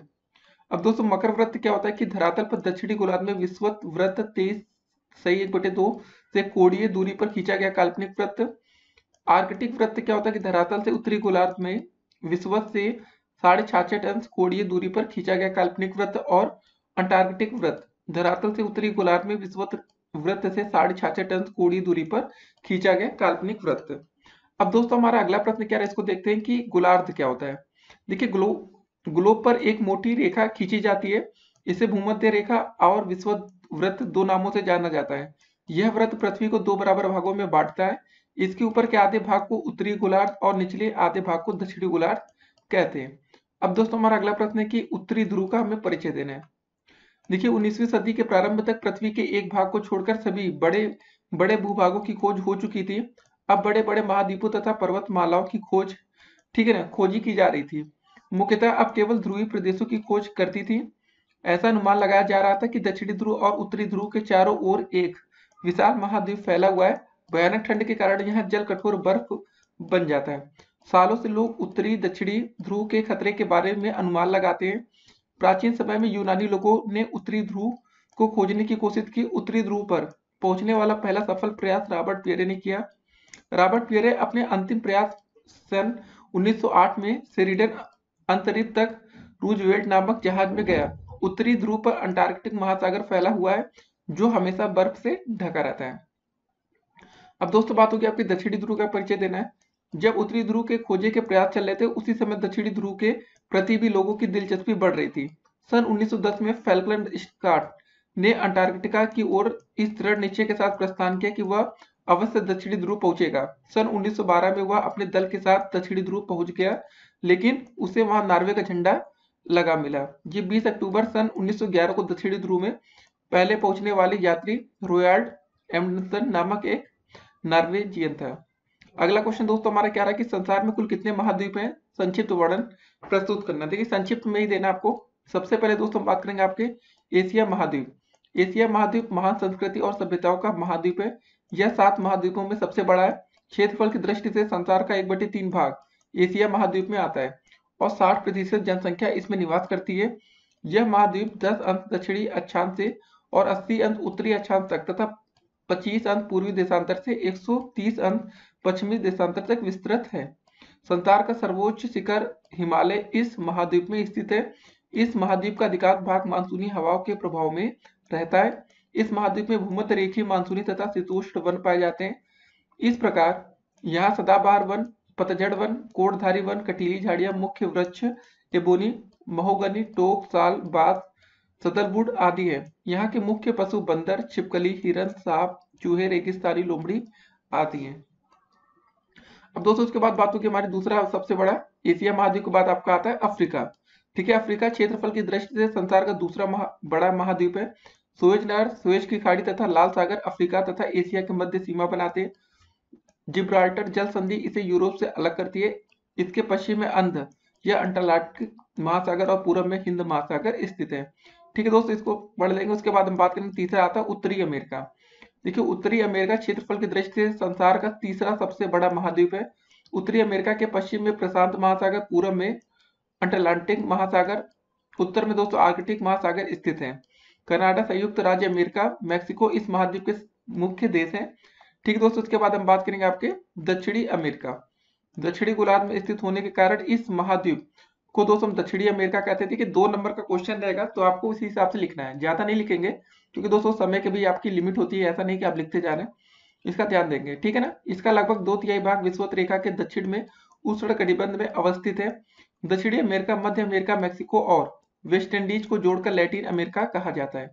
अब दोस्तों, मकर वृत्त क्या होता है कि धरातल पर दक्षिणी गोलार्ध में विश्वत वृत्त तेईस सही एक बटे दो से कोड़ीय दूरी पर खींचा गया काल्पनिक वृत्त। आर्कटिक वृत्त क्या होता है कि धरातल से उत्तरी गोलार्ध में विश्वत से साढ़े छाछठ अंश कोणीय दूरी पर खींचा गया काल्पनिक वृत्त और अंटार्कटिक वृत्त। धरातल से उत्तरी गोलार्ध में विश्वत वृत्त से साढ़े छाछठ अंश कोणीय दूरी पर खींचा गया काल्पनिक वृत्त। अब दोस्तों, हमारा अगला प्रश्न क्या है? इसको देखते हैं कि गोलार्ध क्या होता है। देखिए, ग्लो, ग्लोब पर एक मोटी रेखा खींची जाती है। इसे भूमध्य रेखा और विश्व वृत्त दो नामों से जाना जाता है। यह व्रत पृथ्वी को दो बराबर भागों में बांटता है। इसके ऊपर के आधे भाग को उत्तरी गोलार्ध और निचले आधे भाग को दक्षिणी गोलार्ध कहते हैं। अब दोस्तों, हमारा अगला प्रश्न है कि उत्तरी ध्रुव का हमें परिचय देना है। देखिए 19वीं सदी के प्रारंभ तक पृथ्वी के एक भाग को छोड़कर सभी बड़े बड़े भूभागों की खोज हो चुकी थी। अब बड़े बड़े महाद्वीपों तथा पर्वतमालाओं की खोज, ठीक है ना, खोजी की जा रही थी। मुख्यतः अब केवल ध्रुवी प्रदेशों की खोज करती थी। ऐसा अनुमान लगाया जा रहा था कि दक्षिणी ध्रुव और उत्तरी ध्रुव के चारों ओर एक विशाल महाद्वीप फैला हुआ है। भयानक ठंड के कारण यहाँ जल कठोर बर्फ़ बन जाता है। सालों से लोग उत्तरी, दक्षिणी ध्रुव के खतरे के बारे में अनुमान लगाते हैं। प्राचीन समय में यूनानी लोगों ने उत्तरी ध्रुव को खोजने की कोशिश की। उत्तरी ध्रुव पर पहुँचने वाला पहला सफल प्रयास रॉबर्ट पियरे ने किया। रॉबर्ट पियरे अपने अंतिम प्रयास सन 1908 में सेरिडन अंतरिक्ष तक रूजवेल्ट नामक जहाज़ में गया। उत्तरी ध्रुव पर अंटार्कटिक महासागर फैला हुआ है, जो हमेशा बर्फ़ से ढका रहता है। अब दोस्तों, बात होगी आपकी दक्षिणी ध्रुव का परिचय देना है। जब उत्तरी ध्रुव के खोजे के प्रयास चल रहे थे, उसी समय दक्षिणी ध्रुव के प्रति भी लोगों की दिलचस्पी बढ़ रही थी। सन 1910 में फैल्कलैंड स्कॉट ने अंटार्कटिका की ओर इस दृढ़ निश्चय के साथ प्रस्थान किया कि वह अवश्य दक्षिणी ध्रुव पहुंचेगा। सन 1912 में वह अपने दल के साथ दक्षिणी ध्रुव पहुँच गया, लेकिन उसे वहाँ नॉर्वे का झंडा लगा मिला, ये 20 अक्टूबर सन 1911 को दक्षिणी ध्रुव में पहले पहुँचने वाले यात्री रोयाल्ड एमडसन नामक एक नॉर्वेजियन था अगला क्वेश्चन दोस्तों, हमारा क्या रहा कि संसार में कुल कितने महाद्वीप हैं? संक्षिप्त वर्णन प्रस्तुत करना। देखिए, संक्षिप्त में ही देना आपको। सबसे पहले दोस्तों बात करेंगे आपके एशिया महाद्वीप। एशिया महाद्वीप महान संस्कृति और सभ्यताओं का महाद्वीप है। यह सात महाद्वीपों में सबसे बड़ा है। क्षेत्रफल की दृष्टि से संसार का एक बटे तीन भाग एशिया महाद्वीप में आता है और साठ प्रतिशत जनसंख्या इसमें निवास करती है। यह महाद्वीप दस अंश दक्षिणी अक्षांश से और अस्सी अंश उत्तरी अक्षांश तक तथा पच्चीस अंश पूर्वी देशांतर से एक सौ तीस अंश पश्चिमी देशांतर तक विस्तृत है। संसार का सर्वोच्च शिखर हिमालय इस महाद्वीप में स्थित है। इस महाद्वीप का अधिकांश भाग मानसूनी हवाओं के प्रभाव में रहता है। इस महाद्वीप में भूमध्य रेखीय मानसूनी तथा शीतोष्ण वन पाए जाते हैं। इस प्रकार यहाँ सदाबहार वन, पतझड़ वन कोटधारी वन, कटीली झाड़ियाँ, मुख्य वृक्ष एबोनी महोगनी टोक साल बास सदलबुड आदि है। यहाँ के मुख्य पशु बंदर, छिपकली, हिरन, सांप चूहे रेगिस्तानी लोमड़ी आती हैं। अब दोस्तों उसके बाद बात होगी हमारी दूसरा सबसे बड़ा एशिया महाद्वीप के बाद आपका आता है अफ्रीका। ठीक है अफ्रीका क्षेत्रफल की दृष्टि से संसार का दूसरा महा, बड़ा महाद्वीप है। सुएज नहर सुएज की खाड़ी तथा लाल सागर अफ्रीका तथा एशिया के मध्य सीमा बनाते जिब्राल्टर जल संधि इसे यूरोप से अलग करती है। इसके पश्चिम में अंध यह अंटार्कटिक महासागर और पूर्व में हिंद महासागर स्थित है। ठीक है दोस्तों इसको पढ़ लेंगे उसके बाद हम बात करेंगे तीसरा आता है उत्तरी अमेरिका। देखिए, उत्तरी अमेरिका क्षेत्रफल की दृष्टि से संसार का तीसरा सबसे बड़ा महाद्वीप है। उत्तरी अमेरिका के पश्चिम में प्रशांत महासागर पूर्व में अटलांटिक महासागर, उत्तर में दोस्तों आर्कटिक महासागर स्थित है। कनाडा संयुक्त राज्य अमेरिका, मैक्सिको इस महाद्वीप के मुख्य देश है। ठीक दोस्तों उसके बाद हम बात करेंगे आपके दक्षिणी अमेरिका। दक्षिणी गोलार्ध में स्थित होने के कारण इस महाद्वीप को दोस्तों हम दक्षिणी अमेरिका कहते थे कि दो नंबर का क्वेश्चन रहेगा तो आपको उसी हिसाब से लिखना है। ज़्यादा नहीं लिखेंगे, क्योंकि दोस्तों समय की भी आपकी लिमिट होती है, ऐसा नहीं कि आप लिखते जा रहे हैं। इसका ध्यान देंगे, ठीक है ना? इसका लगभग दो तिहाई भाग विश्वत रेखा के दक्षिण में उष्ण कटिबंध में अवस्थित है। दक्षिणी अमेरिका, मध्य अमेरिका, मैक्सिको और वेस्ट इंडीज को जोड़कर लैटिन अमेरिका कहा जाता है।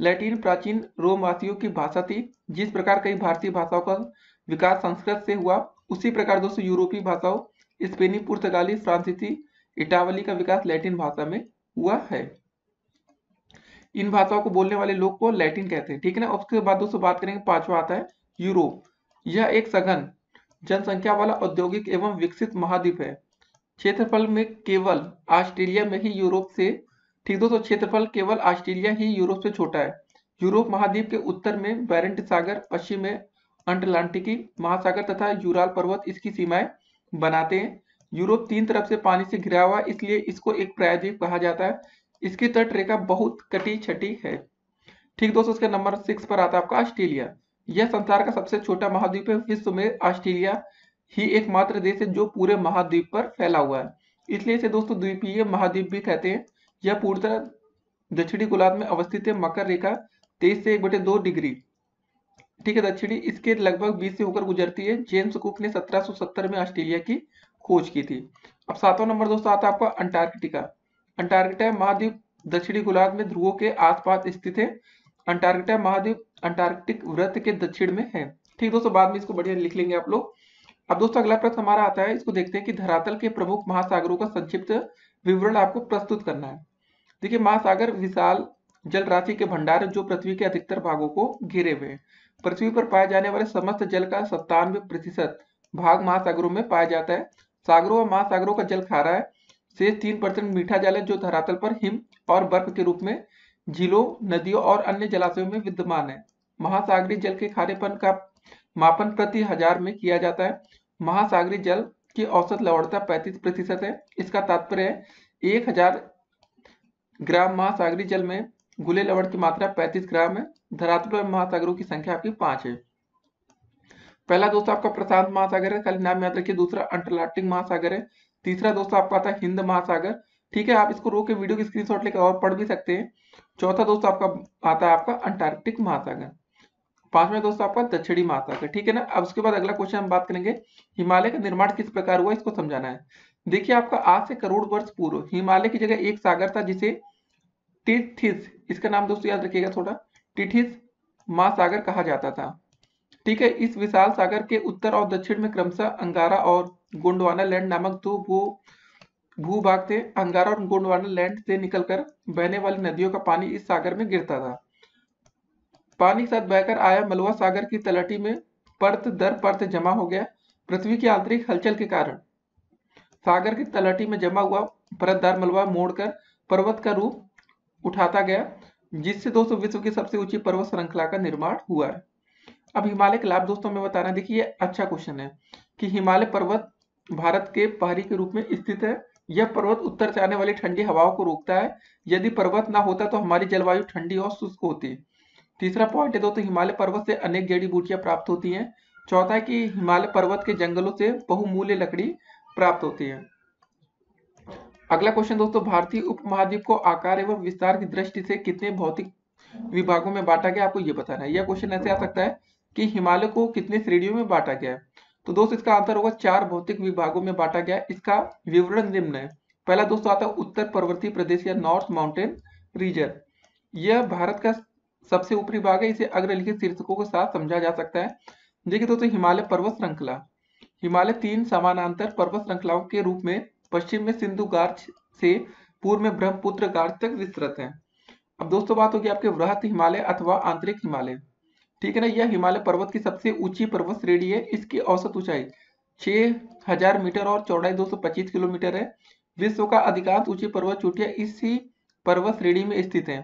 लैटिन प्राचीन रोमवासियों की भाषा थी, जिस प्रकार कई भारतीय भाषाओं का विकास संस्कृत से हुआ, उसी प्रकार दोस्तों यूरोपीय भाषाओं, स्पेनी, पुर्तगाली, फ्रांसीसी इटावली का विकास लैटिन भाषा में हुआ है। इन भाषाओं को बोलने वाले लोग को लैटिन कहते हैं, ठीक है ना? उसके बाद दोस्तों बात करेंगे, पांचवा आता है, यूरोप। यह एक सघन जनसंख्या वाला औद्योगिक एवं विकसित महाद्वीप है। क्षेत्रफल में केवल ऑस्ट्रेलिया में ही यूरोप से, ठीक दोस्तों, क्षेत्रफल केवल ऑस्ट्रेलिया ही यूरोप से छोटा है। यूरोप महाद्वीप के उत्तर में बैरेंट सागर, पश्चिम में अंटलांटिकी महासागर तथा यूराल पर्वत इसकी सीमाएँ बनाते हैं। यूरोप तीन तरफ़ से पानी से घिरा हुआ, इसलिए इसको एक प्रायद्वीप कहा जाता है। इसकी तट रेखा बहुत कटी छटी है। ठीक दोस्तों उसके नंबर सिक्स पर आता है आपका ऑस्ट्रेलिया। यह संसार का सबसे छोटा महाद्वीप है। विश्व में ऑस्ट्रेलिया ही एकमात्र देश है जो पूरे महाद्वीप पर फैला हुआ है। इसलिए इसे दोस्तों द्वीपीय महाद्वीप भी कहते हैं। यह पूरी तरह दक्षिणी गोलार्ध में अवस्थित है। मकर रेखा तेईस से एक बटे दो डिग्री। ठीक है, दक्षिणी इसके लगभग बीस से होकर गुजरती है। जेम्स कुक ने 1770 में ऑस्ट्रेलिया की खोज की थी। अब सातवां नंबर दोस्तों आता है आपका अंटार्कटिका। अंटार्कटिका महाद्वीप दक्षिणी गोलार्ध में ध्रुवों के आसपास स्थित है। अंटार्कटिका महाद्वीप अंटार्कटिक वृत्त के दक्षिण में है। ठीक दोस्तों, बाद में इसको बढ़िया लिख लेंगे आप लोग। अब दोस्तों अगला प्रश्न हमारा आता है, इसको देखते हैं कि धरातल के प्रमुख महासागरों का संक्षिप्त विवरण आपको प्रस्तुत करना है। देखिए, महासागर, विशाल जल राशि के भंडार जो पृथ्वी के अधिकतर भागों को घेरे हुए हैं। पृथ्वी पर पाए जाने वाले समस्त जल का सत्तानवे प्रतिशत भाग महासागरों में पाया जाता है। सागरों और महासागरों का जल खारा है। शेष तीन परसेंट मीठा जल है, जो धरातल पर हिम और बर्फ़ के रूप में झीलों, नदियों और अन्य जलाशयों में विद्यमान है। महासागरीय जल के खारेपन का मापन प्रति हज़ार में किया जाता है। महासागरीय जल की औसत लवणता 35 प्रतिशत है। इसका तात्पर्य है, एक हज़ार ग्राम महासागरीय जल में गुले लवण की मात्रा 35 ग्राम है। धरातल पर महासागरों की संख्या आपकी पाँच है। पहला दोस्तों आपका प्रशांत महासागर है, खाली नाम याद रखिए, दूसरा अंटलार्कटिक महासागर है, तीसरा दोस्तों आपका आता है हिंद महासागर। ठीक है, आप इसको रोक के वीडियो की स्क्रीनशॉट लेकर और पढ़ भी सकते हैं। चौथा दोस्तों आपका आता है आपका अंटार्कटिक महासागर। पांचवा दोस्तों आपका दक्षिणी महासागर। ठीक है ना? अब उसके बाद अगला क्वेश्चन हम बात करेंगे, हिमालय का निर्माण किस प्रकार हुआ, इसको समझाना है। देखिए, आपका आज से करोड़ वर्ष पूर्व हिमालय की जगह एक सागर था जिसे टिथिस इसका नाम दोस्तों याद रखिएगा थोड़ा टिथिस महासागर कहा जाता था। ठीक है, इस विशाल सागर के उत्तर और दक्षिण में क्रमशः अंगारा और गोंडवाना लैंड नामक दो भू, भूभाग थे। अंगारा और गोंडवाना लैंड से निकलकर बहने वाली नदियों का पानी इस सागर में गिरता था। पानी के साथ बहकर आया मलवा सागर की तलहटी में परत दर परत जमा हो गया, पृथ्वी की आंतरिक हलचल के कारण। सागर की तलहटी में जमा हुआ परत परतदार मलबा मोड़कर पर्वत का रूप उठाता गया, जिससे दोस्तों विश्व की सबसे ऊँची पर्वत श्रृंखला का निर्माण हुआ। है अब हिमालय के लाभ दोस्तों में बता रहे देखिए अच्छा क्वेश्चन है कि हिमालय पर्वत भारत के पहाड़ी के रूप में स्थित है। यह पर्वत उत्तर से आने वाली ठंडी हवाओं को रोकता है। यदि पर्वत ना होता तो हमारी जलवायु ठंडी और शुष्क होती। तीसरा पॉइंट है दोस्तों, हिमालय पर्वत से अनेक जड़ी बूटियाँ प्राप्त होती हैं। चौथा है कि हिमालय पर्वत के जंगलों से बहुमूल्य लकड़ी प्राप्त होती है। अगला क्वेश्चन दोस्तों, भारतीय उपमहाद्वीप को आकार एवं विस्तार की दृष्टि से कितने भौतिक विभागों में बांटा गया, आपको ये बताना है। यह क्वेश्चन ऐसे आ सकता है कि हिमालय को कितने श्रेणियों में बांटा गया है? तो दोस्तों, इसका आंसर होगा चार भौतिक विभागों में बांटा गया इसका विवरण निम्न है। पहला दोस्तों आता है उत्तर पर्वतीय प्रदेश या नॉर्थ माउंटेन रीजन। यह भारत का सबसे ऊपरी भाग है। इसे अग्रलिखित शीर्षकों के साथ समझा जा सकता है। देखिए दोस्तों, हिमालय पर्वत श्रृंखला। हिमालय तीन समानांतर पर्वत श्रृंखलाओं के रूप में पश्चिम में सिंधु गार्च से पूर्व में ब्रह्मपुत्र गार्च तक विस्तृत है। अब दोस्तों, बात होगी आपके वृहत हिमालय अथवा आंतरिक हिमालय। ठीक है ना? यह हिमालय पर्वत की सबसे ऊँची पर्वत श्रेणी है। इसकी औसत ऊंचाई छह हज़ार मीटर और चौड़ाई 225 किलोमीटर है। विश्व का अधिकांश ऊँची पर्वत चोटियाँ इसी पर्वत श्रेणी में स्थित है।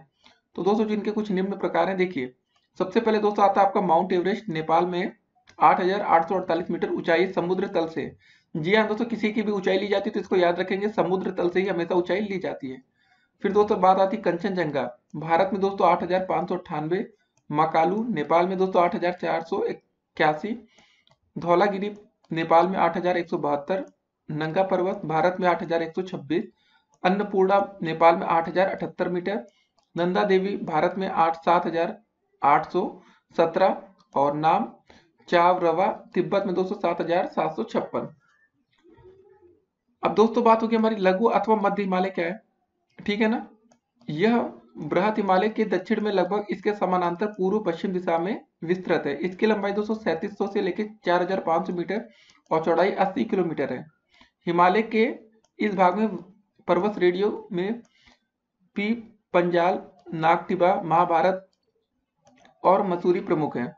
तो दोस्तों, जिनके कुछ निम्न प्रकार हैं, देखिए। सबसे पहले दोस्तों, आता है आपका माउंट एवरेस्ट, नेपाल में आठ हज़ार आठ सौ अड़तालीस मीटर ऊंचाई समुद्र तल से। जी हाँ दोस्तों, किसी की भी ऊंचाई ली जाती है तो इसको याद रखेंगे, समुद्र तल से ही हमेशा ऊंचाई ली जाती है। फिर दोस्तों, बात आती कंचनजंगा। भारत में दोस्तों, आठ मकालू, नेपाल में दोस्तों आठ हज़ार चार सौ इक्यासी, धौलागिरी, नेपाल में आठ हज़ार एक सौ बहत्तर, नंगा पर्वत, भारत में आठ हज़ार एक सौ छब्बीस, अन्नपूर्णा, नेपाल में आठ हज़ार अठहत्तर मीटर, नंदा देवी, भारत में आठ, सात हज़ार आठ सौ सत्रह और नाम, चावरवा, तिब्बत में दोस्तों सात हज़ार सात सौ छप्पन। अब दोस्तों बात होगी हमारी लघु अथवा मध्य हिमालय क्या है? ठीक है ना? यह बृहत हिमालय के दक्षिण में लगभग इसके समानांतर पूर्व पश्चिम दिशा में विस्तृत है। इसकी लंबाई दो से लेकर 4500 मीटर और चौड़ाई 80 किलोमीटर है। हिमालय के इस भाग में पर्वत रेडियो में पी, पंजाल, नागटिबा, महाभारत और मसूरी प्रमुख है।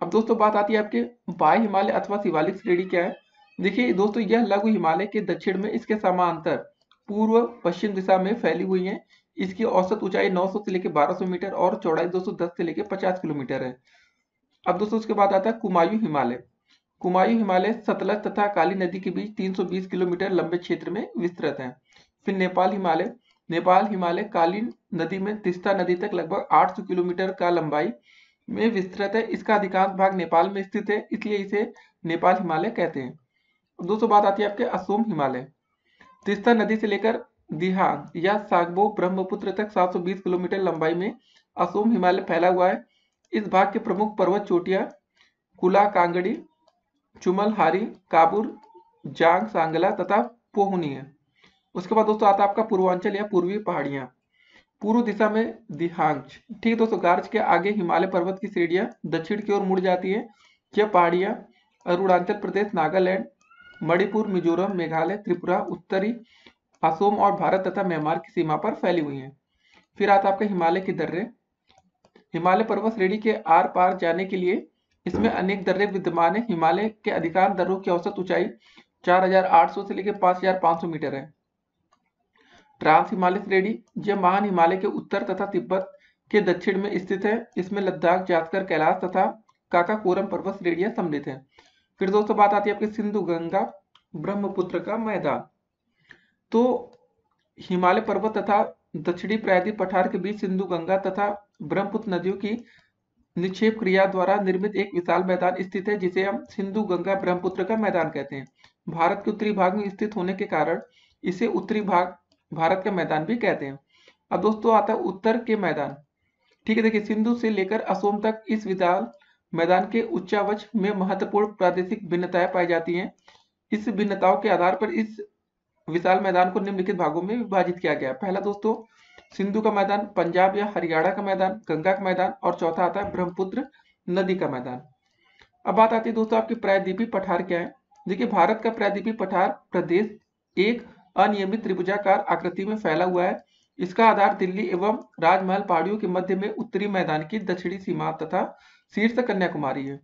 अब दोस्तों, बात आती है आपके बाय हिमालय अथवा शिवालिक श्रेणी क्या है? देखिए दोस्तों, यह लघु हिमालय के दक्षिण में इसके समांतर पूर्व पश्चिम दिशा में फैली हुई है। इसकी औसत ऊंचाई 900 से लेकर 1200 मीटर और चौड़ाई 210 से लेकर 50 किलोमीटर है। अब दोस्तों, उसके बाद आता है कुमायूं हिमालय। कुमायूं हिमालय सतलज तथा काली नदी के बीच 320 किलोमीटर लंबे क्षेत्र में विस्तृत है। फिर नेपाल हिमालय। नेपाल हिमालय कालीन नदी में तिस्ता नदी तक लगभग 800 किलोमीटर का लंबाई में विस्तृत है। इसका अधिकांश भाग नेपाल में स्थित है, इसलिए इसे नेपाल हिमालय कहते हैं। दोस्तों, बात आती है आपके असोम हिमालय। तिस्ता नदी से लेकर दिहांग या सागबो ब्रह्मपुत्र तक 720 किलोमीटर लंबाई में असोम हिमालय फैला हुआ है। इस भाग के प्रमुख पर्वत चोटियाँ, कुला, कांगड़ी चुमल हारी काबुर, जांग, सांगला तथा पोहनी है। उसके बाद दोस्तों आता आपका पूर्वांचल या पूर्वी पहाड़ियाँ। पूर्व दिशा में दिहांग ठीक दोस्तों, गार्ज के आगे हिमालय पर्वत की श्रेणियाँ दक्षिण की ओर मुड़ जाती है। यह पहाड़ियाँ अरुणाचल प्रदेश, नागालैंड, मणिपुर, मिजोरम, मेघालय, त्रिपुरा, उत्तरी असोम और भारत तथा म्यांमार की सीमा पर फैली हुई है। फिर आता आपका हिमालय के दर्रे। हिमालय पर्वत श्रेणी के आर पार जाने के लिए इसमें अनेक दर्रे विद्यमान है। हिमालय के अधिकांश दर्रों की औसत ऊंचाई 4,800 से लेकर 5,500 मीटर है। ट्रांस हिमालय श्रेणी यह महान हिमालय के उत्तर तथा तिब्बत के दक्षिण में स्थित है। इसमें लद्दाख जातकर कैलाश तथा काकाकोरम पर्वत श्रेणियाँ सम्मिलित है। फिर दोस्तों बात आती है आपके सिंधु गंगा ब्रह्मपुत्र का मैदान। तो हिमालय पर्वत तथा दक्षिणी प्रायद्वीप पठार के बीच सिंधु गंगा तथा ब्रह्मपुत्र नदियों की निक्षेप क्रिया द्वारा निर्मित एक विशाल मैदान स्थित है, जिसे हम सिंधु गंगा ब्रह्मपुत्र का मैदान कहते हैं। भारत के उत्तरी भाग में स्थित होने के कारण इसे उत्तरी भाग भारत का मैदान भी कहते हैं। अब दोस्तों आता है उत्तर के मैदान। ठीक है, देखिए, सिंधु से लेकर असोम तक इस विशाल मैदान के उच्चावच में महत्वपूर्ण प्रादेशिक भिन्नताएँ पाई जाती हैं। इस भिन्नताओं के आधार पर इस विशाल मैदान को निम्नलिखित भागों में विभाजित किया गया। पहला दोस्तों, सिंधु का मैदान, पंजाब या हरियाणा का मैदान, गंगा का मैदान और चौथा आता है ब्रह्मपुत्र नदी का मैदान। अब बात आती है दोस्तों आपकी प्रायद्वीपी पठार क्या है? देखिए, भारत का प्रायद्वीपी पठार प्रदेश एक अनियमित त्रिभुजाकार आकृति में फैला हुआ है। इसका आधार दिल्ली एवं राजमहल पहाड़ियों के मध्य में उत्तरी मैदान की दक्षिणी सीमा तथा शीर्ष कन्याकुमारी है।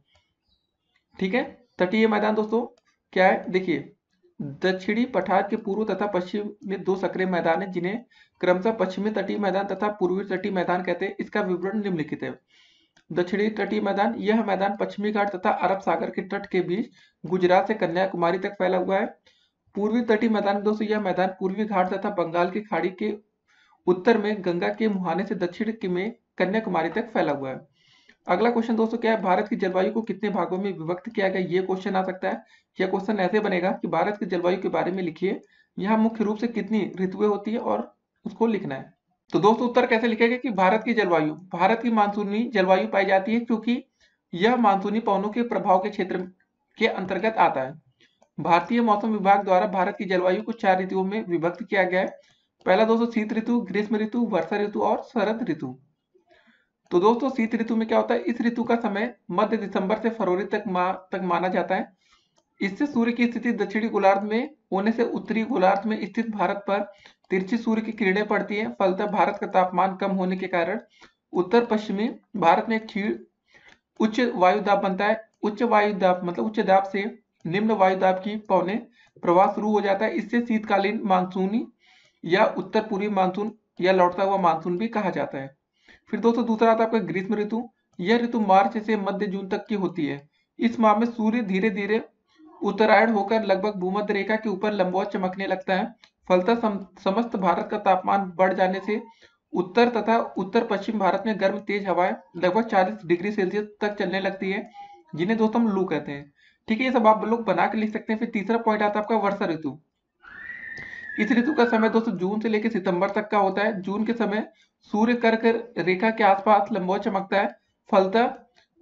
ठीक है, तटीय मैदान दोस्तों क्या है? देखिए दक्षिणी पठार के पूर्व तथा पश्चिम में दो सक्रिय मैदान है, जिन्हें क्रमशः पश्चिमी तटीय मैदान तथा पूर्वी तटीय मैदान कहते हैं। इसका विवरण निम्नलिखित है। दक्षिणी तटीय मैदान, यह मैदान पश्चिमी घाट तथा अरब सागर के तट के बीच गुजरात से कन्याकुमारी तक फैला हुआ है। पूर्वी तटीय मैदान दोस्तों, यह मैदान पूर्वी घाट तथा बंगाल की खाड़ी के उत्तर में गंगा के मुहाने से दक्षिण में कन्याकुमारी तक फैला हुआ है। अगला क्वेश्चन दोस्तों, क्या है भारत की जलवायु को कितने भागों में विभक्त किया गया? ये क्वेश्चन आ सकता है। यह क्वेश्चन ऐसे बनेगा कि भारत की जलवायु के बारे में लिखिए। यहाँ मुख्य रूप से कितनी ऋतुएँ होती है और उसको लिखना है। तो दोस्तों उत्तर कैसे लिखेगा कि भारत की जलवायु भारत की मानसूनी जलवायु पाई जाती है क्योंकि यह मानसूनी पवनों के प्रभाव के क्षेत्र के अंतर्गत आता है। भारतीय मौसम विभाग द्वारा भारत की जलवायु को चार ऋतुओं में विभक्त किया गया है। पहला दोस्तों शीत ऋतु ग्रीष्म ऋतु वर्षा ऋतु और शरद ऋतु। तो दोस्तों शीत ऋतु में क्या होता है? इस ऋतु का समय मध्य दिसंबर से फरवरी तक मा, तक माना जाता है। इससे सूर्य की स्थिति दक्षिणी गोलार्ध में होने से उत्तरी गोलार्ध में स्थित भारत पर तिरछी सूर्य की किरणें पड़ती हैं। फलतः भारत का तापमान कम होने के कारण उत्तर पश्चिमी भारत में क्षीण उच्च वायु दाब बनता है। उच्च वायु दाब मतलब उच्च दाब से निम्न वायु दाब की पौने प्रवाह शुरू हो जाता है। इससे शीतकालीन मानसूनी या उत्तर पूर्वी मानसून या लौटता हुआ मानसून भी कहा जाता है। फिर दोस्तों दूसरा आता है आपका ग्रीष्म ऋतु। यह ऋतु मार्च से मध्य जून तक की होती है। इस माह में सूर्य धीरे धीरे उत्तरायण होकर लगभग भूमध्य रेखा के ऊपर लंबवत चमकने लगता है। फलतः सम, समस्त भारत का तापमान बढ़ जाने से उत्तर तथा उत्तर पश्चिम भारत में गर्म तेज हवाएँ लगभग 40 डिग्री सेल्सियस तक चलने लगती है जिन्हें दोस्तों हम लू कहते हैं। ठीक है ये सब आप लोग बना के लिख सकते हैं। फिर तीसरा पॉइंट आता है आपका वर्षा ऋतु। इस ऋतु का समय दोस्तों जून से लेकर सितंबर तक का होता है। जून के समय सूर्य कर्क रेखा के आसपास लंबो चमकता है। फलता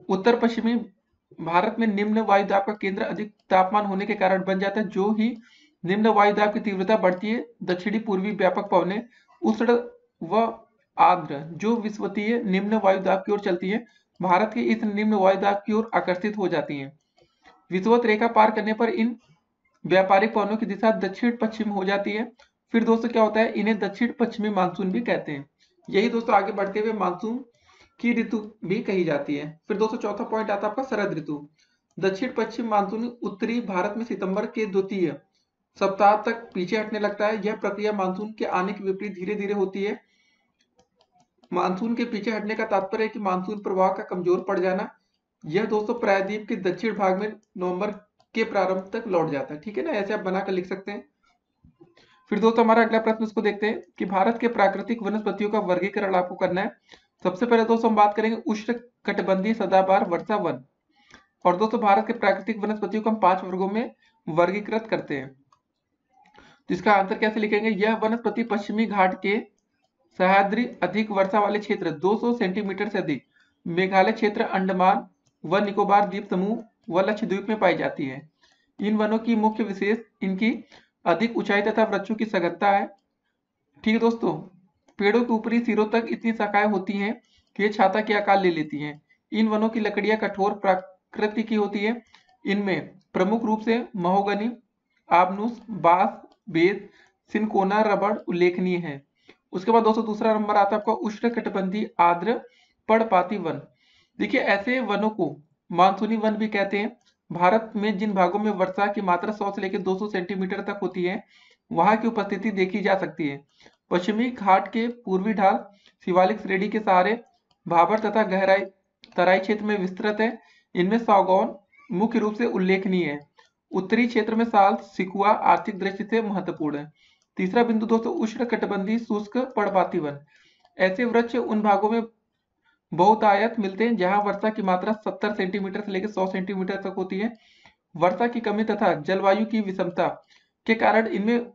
उत्तर पश्चिमी भारत में निम्न वायुदाब का केंद्र अधिक तापमान होने के कारण बन जाता है, जो ही निम्न वायुदाब की तीव्रता बढ़ती है। दक्षिणी पूर्वी व्यापक पवने उष्ण व आर्द्र, जो विश्वतीय निम्न वायुदाब की ओर चलती है। भारत के इस निम्न वायुदाब की ओर आकर्षित हो जाती है। विश्वत रेखा पार करने पर इन व्यापारिक पवनों की दिशा दक्षिण पश्चिम हो जाती है। फिर दोस्तों क्या होता है? इन्हें दक्षिण पश्चिमी मानसून भी कहते हैं। यही दोस्तों आगे बढ़ते हुए मानसून की ऋतु भी कही जाती है। फिर दोस्तों चौथा पॉइंट आता है आपका शरद ऋतु। दक्षिण पश्चिम मानसून उत्तरी भारत में सितंबर के द्वितीय सप्ताह तक पीछे हटने लगता है। यह प्रक्रिया मानसून के आने के विपरीत धीरे धीरे होती है। मानसून के पीछे हटने का तात्पर्य है कि मानसून प्रवाह का कमज़ोर पड़ जाना, यह दोस्तों प्रायद्वीप के दक्षिण भाग में नवंबर के प्रारंभ तक लौट जाता है। ठीक है ना? ऐसे आप बनाकर लिख सकते हैं। फिर दोस्तों, हमारा अगला प्रश्न इसको देखते हैं कि भारत के प्राकृतिक वनस्पतियों का वर्गीकरण आपको करना है। सबसे पहले दोस्तों हम बात करेंगे उष्ण कटबंधीय सदाबार वर्षा वन। और दोस्तों भारत के प्राकृतिक वनस्पतियों को हम पाँच वर्गों में वर्गीकृत करते हैं। जिसका आंसर कैसे लिखेंगे? यह वनस्पति पश्चिमी घाट के सह्याद्री अधिक वर्षा वाले क्षेत्र 200 सेंटीमीटर से अधिक। मेघालय क्षेत्र, अंडमान व निकोबार द्वीप समूह व लक्षद्वीप में पाई जाती है। इन वनों की मुख्य विशेष इनकी अधिक ऊंचाई तथा वृक्षों की सघनता है। ठीक है दोस्तों पेड़ों के ऊपरी सिरों तक इतनी शाखाएँ होती हैं कि ये छाता के आकार ले लेती हैं। इन वनों की लकड़ियाँ कठोर प्रकृति की होती है। इनमें प्रमुख रूप से महोगनी, आबनूस, बाँस बेद सिनकोना, रबड़ उल्लेखनीय है। उसके बाद दोस्तों दूसरा नंबर आता है आपका उष्ण कटबंधी आर्द्र पड़पाती वन। देखिए, ऐसे वनों को मानसूनी वन भी कहते हैं। भारत में जिन भागों में वर्षा की मात्रा 100 से लेकर 200 सेंटीमीटर तक होती है, वहाँ की उपस्थिति देखी जा सकती है। पश्चिमी घाट के पूर्वी ढाल शिवालिक श्रेणी के सहारे भाबर तथा गहराई, तराई क्षेत्र में विस्तृत है। इनमें सागौन मुख्य रूप से उल्लेखनीय है। उत्तरी क्षेत्र में साल सिकुआ आर्थिक दृष्टि से महत्वपूर्ण है। तीसरा बिंदु दोस्तों उष्ण कटबंधी शुष्क पड़पाती वन ऐसे वृक्ष उन भागों में बहुत आयत मिलते हैं जहाँ वर्षा की मात्रा 70 सेंटीमीटर से लेकर 100 सेंटीमीटर तक होती है। वर्षा की कमी तथा जलवायु की विषमता के कारण इनमें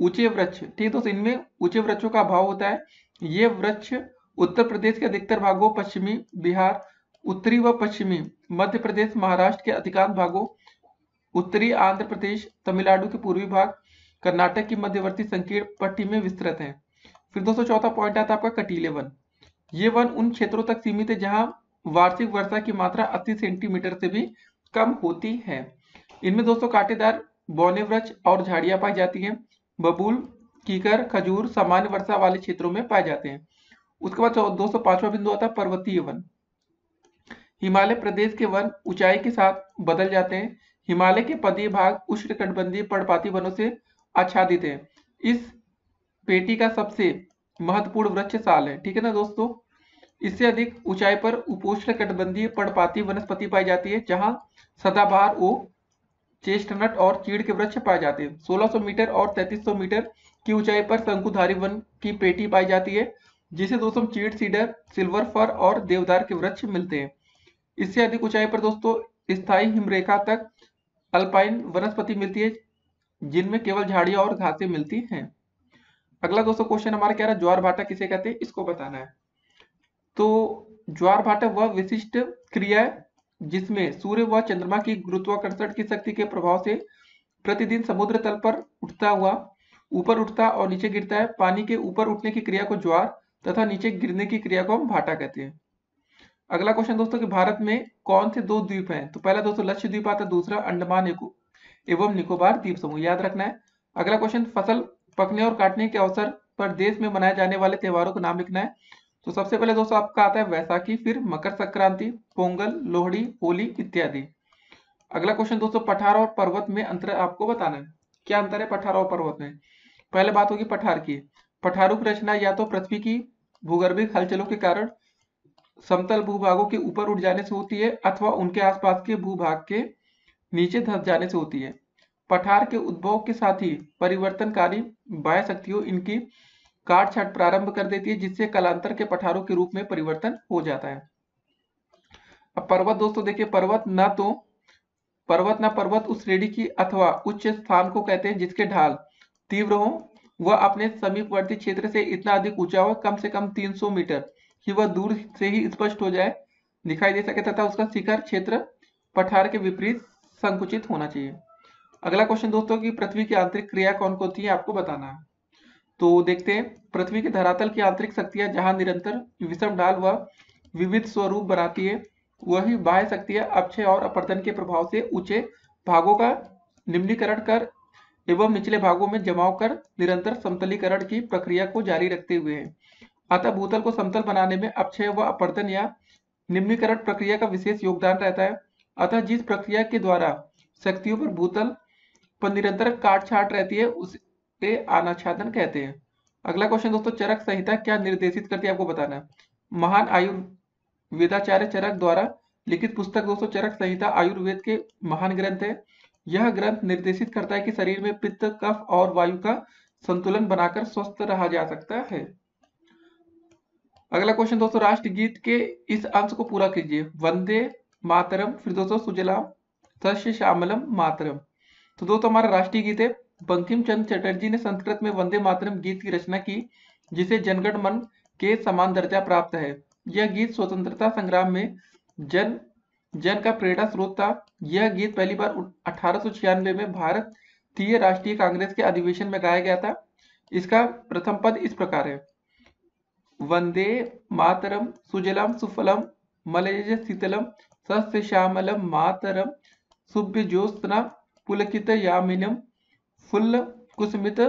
ऊँचे वृक्ष, ठीक तो इनमें ऊँचे वृक्षों का अभाव होता है। ये वृक्ष उत्तर प्रदेश के अधिकतर भागों, पश्चिमी बिहार, उत्तरी व पश्चिमी मध्य प्रदेश, महाराष्ट्र के अधिकांश भागों, उत्तरी आंध्र प्रदेश, तमिलनाडु के पूर्वी भाग, कर्नाटक की मध्यवर्ती संकीर्ण पट्टी में विस्तृत है। फिर दोस्तों, चौथा पॉइंट आता है आपका कटीले वन। ये वन उन क्षेत्रों तक सीमित है जहाँ वार्षिक वर्षा की मात्रा 80 सेंटीमीटर से भी कम होती है। इनमें दोस्तों, कांटेदार बौने वृक्ष और झाड़ियाँ पाई जाती हैं। बबूल, कीकर, खजूर सामान्य वर्षा वाले क्षेत्रों में पाए जाते हैं। उसके बाद दोस्तों पांचवा बिंदु आता है, पर्वतीय वन। हिमालय प्रदेश के वन ऊंचाई के साथ बदल जाते हैं। हिमालय के पदीय भाग उष्ण कटबंधीय पर्णपाती वनों से आच्छादित है। इस पेटी का सबसे महत्वपूर्ण वृक्ष साल है, ठीक है ना दोस्तों? इससे अधिक ऊंचाई पर उपोष्ण कटबंधीय पर्णपाती वनस्पति पाई जाती है, जहाँ सदाबहार ओ चेस्टनट और चीड़ के वृक्ष पाए जाते हैं। 1600 मीटर और 3300 मीटर की ऊंचाई पर शंकुधारी वन की पेटी पाई जाती है, जिसे दोस्तों चीड़, सीडर, सिल्वर, फर और देवदार के वृक्ष मिलते हैं। इससे अधिक ऊंचाई पर दोस्तों स्थायी हिमरेखा तक अल्पाइन वनस्पति मिलती है, जिनमें केवल झाड़ियाँ और घासें मिलती हैं। अगला दोस्तों क्वेश्चन हमारा क्या रहा? ज्वार भाटा किसे कहते हैं? इसको बताना है। तो ज्वार भाटा वह विशिष्ट क्रिया है जिसमें सूर्य व चंद्रमा की गुरुत्वाकर्षण की शक्ति के प्रभाव से प्रतिदिन समुद्र तल पर उठता हुआ ऊपर उठता और नीचे गिरता है। पानी के ऊपर उठने की क्रिया को ज्वार तथा नीचे गिरने की क्रिया को हम भाटा कहते हैं। अगला क्वेश्चन दोस्तों कि भारत में कौन से दो द्वीप हैं? तो पहला दोस्तों लक्ष्य द्वीप आता है, दूसरा अंडमान एवं निकोबार द्वीप समूह। याद रखना है। अगला क्वेश्चन फ़सल पकने और काटने के अवसर पर देश में मनाए जाने वाले त्योहारों का नाम लिखना है। तो सबसे पहले दोस्तों आपका आता है वैसाखी, फिर मकर संक्रांति, पोंगल, लोहड़ी, होली इत्यादि। अगला क्वेश्चन दोस्तों, पठार और पर्वत में अंतर आपको बताना है। क्या अंतर है पठार और पर्वत में? पहले बात होगी पठार की। पठारू की रचना या तो पृथ्वी की भूगर्भिक हलचलों के कारण समतल भूभागों के ऊपर उठ जाने से होती है, अथवा उनके आसपास के भूभाग के नीचे धस जाने से होती है। पठार के उद्भव के साथ ही परिवर्तनकारी बाह्य शक्तियों, इनकी काट छाट प्रारंभ कर देती है, जिससे कलांतर के पठारों के रूप में परिवर्तन हो जाता है। अब पर्वत दोस्तों, देखिए, पर्वत न तो पर्वत न पर्वत उस श्रेणी की अथवा उच्च स्थान को कहते हैं, जिसके ढाल तीव्र हो। वह अपने समीपवर्ती क्षेत्र से इतना अधिक ऊँचा हो, कम से कम 300 मीटर कि वह दूर से ही स्पष्ट हो जाए, दिखाई दे सके, तथा उसका शिखर क्षेत्र पठार के विपरीत संकुचित होना चाहिए। अगला क्वेश्चन दोस्तों की पृथ्वी की आंतरिक क्रिया कौन कौन सी है, आपको बताना है। तो देखते हैं, पृथ्वी के धरातल की आंतरिक शक्तियाँ जहाँ निरंतर विषम ढाल व विविध स्वरूप बनाती है, वही बाह्य शक्तियाँ अक्षय और अपर्दन के प्रभाव से ऊँचे भागों का निम्नीकरण कर एवं निचले भागों में जमाव कर निरंतर समतलीकरण की प्रक्रिया को जारी रखते हुए है। अतः भूतल को समतल बनाने में अक्षय व अपर्दन या निम्नीकरण प्रक्रिया का विशेष योगदान रहता है। अतः जिस प्रक्रिया के द्वारा शक्तियों पर भूतल पर निरंतर काट छाट रहती है आनाच्छादन कहते हैं। अगला क्वेश्चन दोस्तों, चरक संहिता क्या निर्देशित करती है आपको बताना है। महान आयुर्वेदाचार्य चरक द्वारा लिखित पुस्तक दोस्तों, चरक संहिता आयुर्वेद के महान ग्रंथ है। यह ग्रंथ निर्देशित करता है कि शरीर में पित्त, कफ और वायु का संतुलन बनाकर स्वस्थ रहा जा सकता है। अगला क्वेश्चन दोस्तों, राष्ट्रगीत के इस अंश को पूरा कीजिए। वंदे मातरम फिर दोस्तों सुजलाम सस्य श्यामलम, मातरम। तो दोस्तों, हमारा राष्ट्रीय गीत है बंकिम चंद्र चटर्जी ने संस्कृत में वंदे मातरम गीत की रचना की, जिसे जनगण मन के समान दर्जा प्राप्त है। यह गीत स्वतंत्रता संग्राम में जन जन का प्रेरणा स्रोत था। यह गीत पहली बार अठारह सौ छियानवे में भारतीय राष्ट्रीय कांग्रेस के अधिवेशन में गाया गया था। इसका प्रथम पद इस प्रकार है। वंदे मातरम, सुजलम सुफलम, मलयज शीतलम, सस्य श्यामलम मातरम सुभ्य ज्योत्ना पुलकित यामिनम फुल्ल कुसमित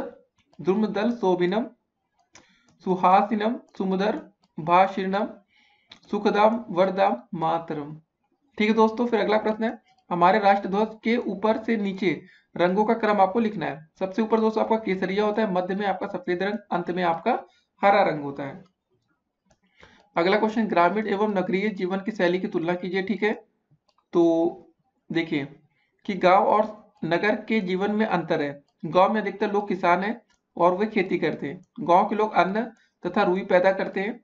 द्रुमदल शोभिनम सुहासिनम, सुमुदर, भाषिणम, सुखदाम, वरदाम, मातरम। ठीक है दोस्तों, फिर अगला प्रश्न है। हमारे राष्ट्रध्वज के ऊपर से नीचे रंगों का क्रम आपको लिखना है। सबसे ऊपर दोस्तों आपका केसरिया होता है, मध्य में आपका सफ़ेद रंग, अंत में आपका हरा रंग होता है। अगला क्वेश्चन ग्रामीण एवं नगरीय जीवन की शैली की तुलना कीजिए, ठीक है? तो देखिए कि गाँव और नगर के जीवन में अंतर है। गाँव में अधिकतर लोग किसान हैं और वे खेती करते हैं। गाँव के लोग अन्न तथा रुई पैदा करते हैं।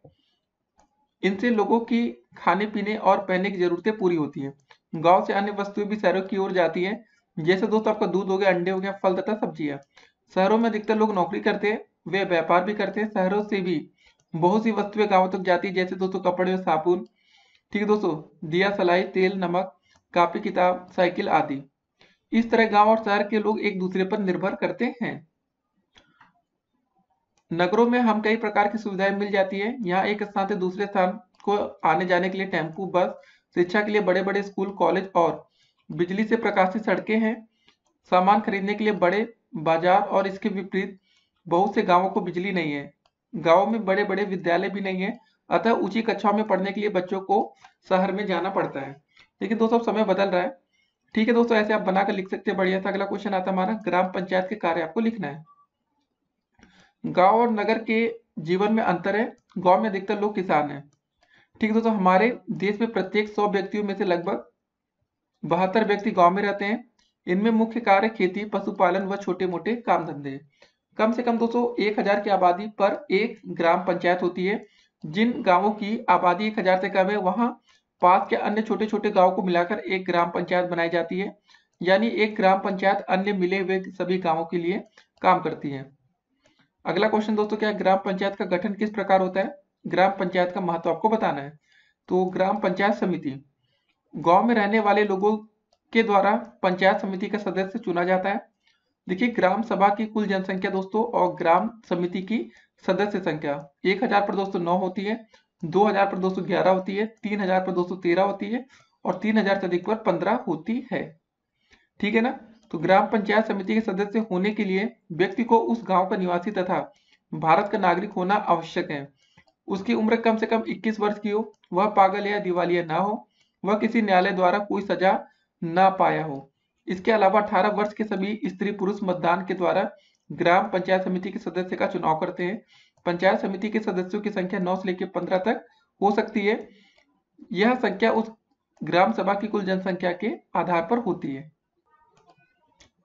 इनसे लोगों की खाने पीने और पहनने की जरूरतें पूरी होती है। गाँव से अन्य वस्तुएँ भी शहरों की ओर जाती है। जैसे दोस्तों, आपका दूध हो गया, अंडे हो गया, फल तथा सब्ज़ियाँ। शहरों में अधिकतर लोग नौकरी करते हैं, वे व्यापार भी करते हैं। शहरों से भी बहुत सी वस्तुएँ गाँव तक जाती है, जैसे दोस्तों, कपड़े और साबुन। ठीक है दोस्तों, दिया, सलाई, तेल, नमक, कापी, किताब, साइकिल आदि। इस तरह गाँव और शहर के लोग एक दूसरे पर निर्भर करते हैं। नगरों में हम कई प्रकार की सुविधाएँ मिल जाती है। यहाँ एक स्थान से दूसरे स्थान को आने जाने के लिए टेंपू, बस, शिक्षा के लिए बड़े बड़े स्कूल, कॉलेज और बिजली से प्रकाशित सड़कें हैं। सामान खरीदने के लिए बड़े बाज़ार और इसके विपरीत बहुत से गाँवों को बिजली नहीं है। गाँव में बड़े बड़े विद्यालय भी नहीं है, अतः ऊँची कक्षाओं में पढ़ने के लिए बच्चों को शहर में जाना पड़ता है। लेकिन दोस्तों समय बदल रहा है। ठीक है दोस्तों, ऐसे आप बनाकर लिख सकते हैं। बढ़िया सा अगला क्वेश्चन आता है हमारा, ग्राम पंचायत के कार्य आपको लिखना है। गाँव और नगर के जीवन में अंतर है, गाँव में अधिकतर लोग किसान हैं। ठीक है दोस्तों, हमारे देश में प्रत्येक सौ व्यक्तियों में से लगभग बहत्तर व्यक्ति गाँव में रहते हैं। इनमें मुख्य कार्य खेती, पशुपालन व छोटे मोटे काम धंधे कम से कम दोस्तों, एक हज़ार की आबादी पर एक ग्राम पंचायत होती है। जिन गाँवों की आबादी एक हज़ार से कम है, वहाँ पास के अन्य छोटे छोटे गाँव को मिलाकर एक ग्राम पंचायत बनाई जाती है, यानी एक ग्राम पंचायत अन्य मिले हुए सभी गाँवों के लिए काम करती है। अगला क्वेश्चन दोस्तों, क्या ग्राम पंचायत का गठन किस प्रकार होता है? ग्राम पंचायत का महत्व आपको बताना है। तो ग्राम पंचायत समिति, गाँव में रहने वाले लोगों के द्वारा पंचायत समिति का सदस्य चुना जाता है। देखिए, ग्राम सभा की कुल जनसंख्या दोस्तों और ग्राम समिति की सदस्य संख्या, एक हज़ार पर दोस्तों नौ होती है। दो हज़ार पर दोस्तों ग्यारह होती है, तीन हज़ार पर दोस्तों तेरह होती है और तीन हज़ार से अधिक पर पंद्रह होती है। ठीक है ना? तो ग्राम पंचायत समिति के सदस्य होने के लिए व्यक्ति को उस गाँव का निवासी तथा भारत का नागरिक होना आवश्यक है। उसकी उम्र कम से कम 21 वर्ष की हो, वह पागल या दिवालिया ना हो, वह किसी न्यायालय द्वारा कोई सजा ना पाया हो। इसके अलावा 18 वर्ष के सभी स्त्री पुरुष मतदान के द्वारा ग्राम पंचायत समिति के सदस्य का चुनाव करते हैं। पंचायत समिति के सदस्यों की संख्या नौ से लेकर पंद्रह तक हो सकती है। यह संख्या उस ग्राम सभा की कुल जनसंख्या के आधार पर होती है।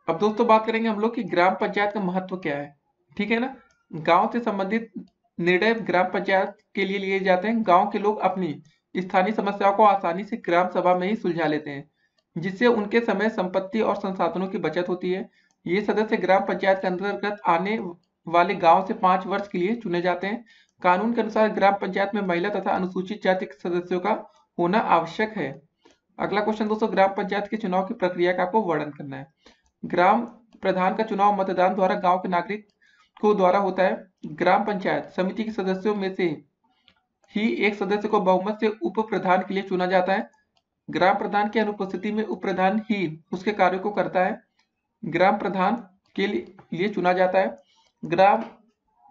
अब दोस्तों बात करेंगे हम लोग कि ग्राम पंचायत का महत्व क्या है। ठीक है ना? गाँव से संबंधित निर्णय ग्राम पंचायत के लिए लिए जाते हैं। गाँव के लोग अपनी स्थानीय समस्याओं को आसानी से ग्राम सभा में ही सुलझा लेते हैं, जिससे उनके समय संपत्ति और संसाधनों की बचत होती है। ये सदस्य ग्राम पंचायत के अंतर्गत आने वाले गाँव से पाँच वर्ष के लिए चुने जाते हैं। कानून के अनुसार ग्राम पंचायत में महिला तथा अनुसूचित जाति के सदस्यों का होना आवश्यक है। अगला क्वेश्चन दोस्तों, ग्राम पंचायत के चुनाव की प्रक्रिया का आपको वर्णन करना है। ग्राम प्रधान का चुनाव मतदान द्वारा गाँव के नागरिक को द्वारा होता है। ग्राम पंचायत समिति के सदस्यों में से ही एक सदस्य को बहुमत से उप प्रधान के लिए चुना जाता है। ग्राम प्रधान की अनुपस्थिति में उप प्रधान ही उसके कार्य को करता है। ग्राम प्रधान के लिए चुना जाता है। ग्राम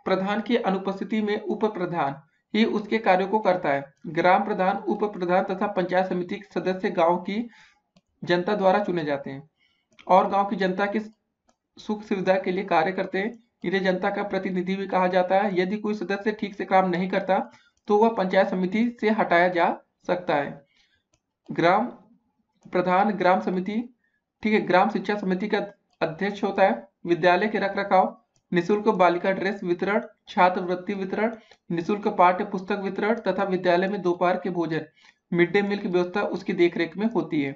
प्रधान की अनुपस्थिति में उप प्रधान ही उसके कार्यों को करता है। ग्राम प्रधान, उप प्रधान तथा पंचायत समिति के सदस्य गाँव की जनता द्वारा चुने जाते हैं और गाँव की जनता की सुख सुविधा के लिए कार्य करते हैं। इन्हें जनता का प्रतिनिधि भी कहा जाता है। यदि कोई सदस्य ठीक से काम नहीं करता तो वह पंचायत समिति से हटाया जा सकता है। ग्राम प्रधान, ग्राम समिति, ठीक है, ग्राम शिक्षा समिति का अध्यक्ष होता है। विद्यालय के रख रखाव निःशुल्क बालिका ड्रेस वितरण, छात्रवृत्ति वितरण, निःशुल्क पाठ्य पुस्तक वितरण तथा विद्यालय में दोपहर के भोजन, मिड डे मील की व्यवस्था उसकी देखरेख में होती है।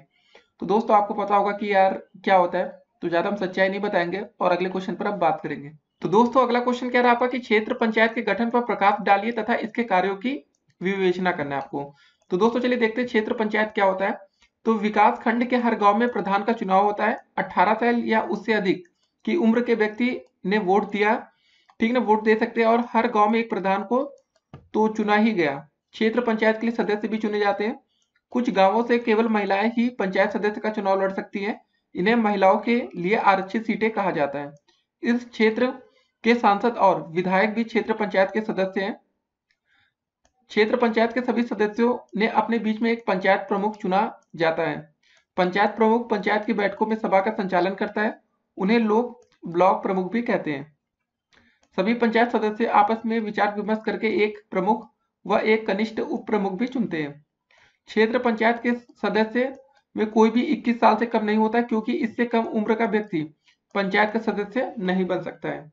तो दोस्तों, आपको पता होगा कि यार क्या होता है तो ज़्यादा हम सच्चाई नहीं बताएँगे और अगले क्वेश्चन पर अब बात करेंगे। तो दोस्तों, अगला क्वेश्चन कह रहा आपका कि क्षेत्र पंचायत के गठन पर प्रकाश डालिए तथा इसके कार्यों की विवेचना करना है आपको। तो दोस्तों, चलिए देखते हैं क्षेत्र पंचायत क्या होता है। तो विकास खंड के हर गाँव में प्रधान का चुनाव होता है 18 साल या उससे अधिक की उम्र के व्यक्ति ने वोट दिया। ठीक ना, वोट दे सकते हैं और हर गाँव में एक प्रधान को तो चुना ही गया। क्षेत्र पंचायत के लिए सदस्य भी चुने जाते हैं। कुछ गाँवों से केवल महिलाएँ ही पंचायत सदस्य का चुनाव लड़ सकती हैं। इन्हें महिलाओं के लिए आरक्षित सीटें कहा जाता है। इस क्षेत्र के सांसद और विधायक भी क्षेत्र पंचायत के सदस्य हैं। क्षेत्र पंचायत के सभी सदस्यों ने अपने बीच में एक पंचायत प्रमुख चुना जाता है। पंचायत प्रमुख पंचायत की बैठकों में सभा का संचालन करता है। उन्हें लोग ब्लॉक प्रमुख भी कहते हैं। सभी पंचायत सदस्य आपस में विचार विमर्श करके एक प्रमुख व एक कनिष्ठ उप प्रमुख भी चुनते हैं। क्षेत्र पंचायत के सदस्य में कोई भी 21 साल से कम नहीं होता क्योंकि इससे कम उम्र का व्यक्ति पंचायत का सदस्य नहीं बन सकता है।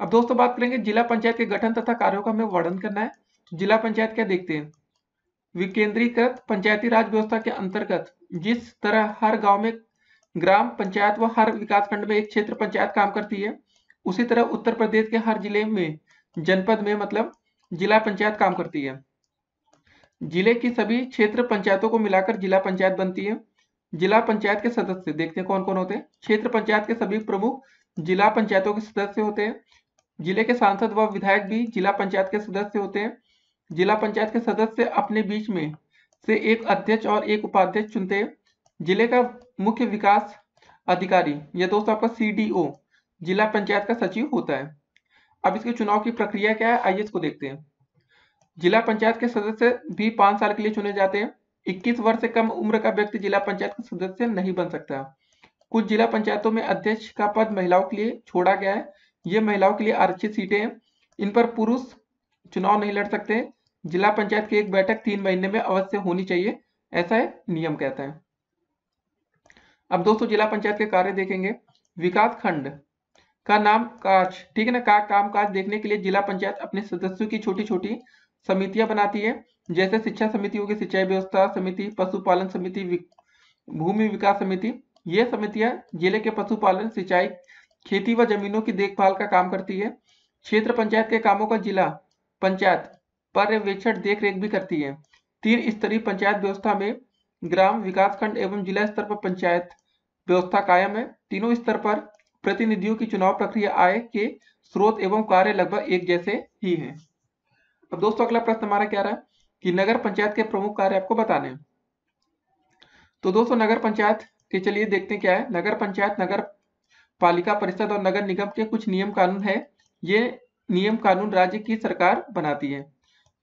अब दोस्तों बात करेंगे जिला पंचायत के गठन तथा कार्यों का हमें वर्णन करना है। जिला पंचायत क्या देखते हैं? विकेंद्रीकृत पंचायती राज व्यवस्था के अंतर्गत जिस तरह हर गाँव में ग्राम पंचायत व हर विकास खंड में एक क्षेत्र पंचायत काम करती है। उसी तरह उत्तर प्रदेश के हर ज़िले में, जनपद में मतलब जिला पंचायत काम करती है। ज़िले की सभी क्षेत्र पंचायतों को मिलाकर जिला पंचायत बनती है। जिला पंचायत के सदस्य, देखते हैं कौन कौन होते हैं। क्षेत्र पंचायत के सभी प्रमुख जिला पंचायतों के सदस्य होते हैं। ज़िले के सांसद व विधायक भी जिला पंचायत के सदस्य होते हैं। जिला पंचायत के सदस्य अपने बीच में से एक अध्यक्ष और एक उपाध्यक्ष चुनते हैं। ज़िले का मुख्य विकास अधिकारी, या दोस्तों आपका सीडीओ जिला पंचायत का सचिव होता है। अब इसके चुनाव की प्रक्रिया क्या है? आइए इसको देखते हैं। जिला पंचायत के सदस्य भी पाँच साल के लिए चुने जाते हैं। इक्कीस वर्ष से कम उम्र का व्यक्ति जिला पंचायत का सदस्य नहीं बन सकता। कुछ जिला पंचायतों में अध्यक्ष का पद महिलाओं के लिए छोड़ा गया है। ये महिलाओं के लिए आरक्षित सीटें हैं। इन पर पुरुष चुनाव नहीं लड़ सकते। जिला पंचायत की एक बैठक तीन महीने में अवश्य होनी चाहिए, ऐसा है नियम कहता है। अब दोस्तों जिला पंचायत के कार्य देखेंगे। विकास खंड का नाम काज ठीक है ना? का काम काज देखने के लिए जिला पंचायत अपने सदस्यों की छोटी छोटी समितियाँ बनाती है, जैसे शिक्षा समिति होगी, सिंचाई व्यवस्था समिति, पशुपालन समिति भूमि विकास समिति। ये समितियाँ ज़िले के पशुपालन, सिंचाई, खेती व जमीनों की देखभाल का काम करती है। क्षेत्र पंचायत के कामों का जिला पंचायत पर्यवेक्षण देख रेख भी करती है। तीन स्तरीय पंचायत व्यवस्था में ग्राम विकास खंड एवं जिला स्तर पर पंचायत व्यवस्था कायम है। तीनों स्तर पर प्रतिनिधियों की चुनाव प्रक्रिया आय के स्रोत एवं कार्य लगभग एक जैसे ही है। अब दोस्तों, अगला प्रश्न हमारा क्या रहा? है कि नगर पंचायत के प्रमुख कार्य आपको बताने तो दोस्तों, नगर पंचायत के चलिए देखते हैं क्या है। नगर पंचायत, नगर पालिका परिषद और नगर निगम के कुछ नियम कानून है। ये नियम कानून राज्य की सरकार बनाती है।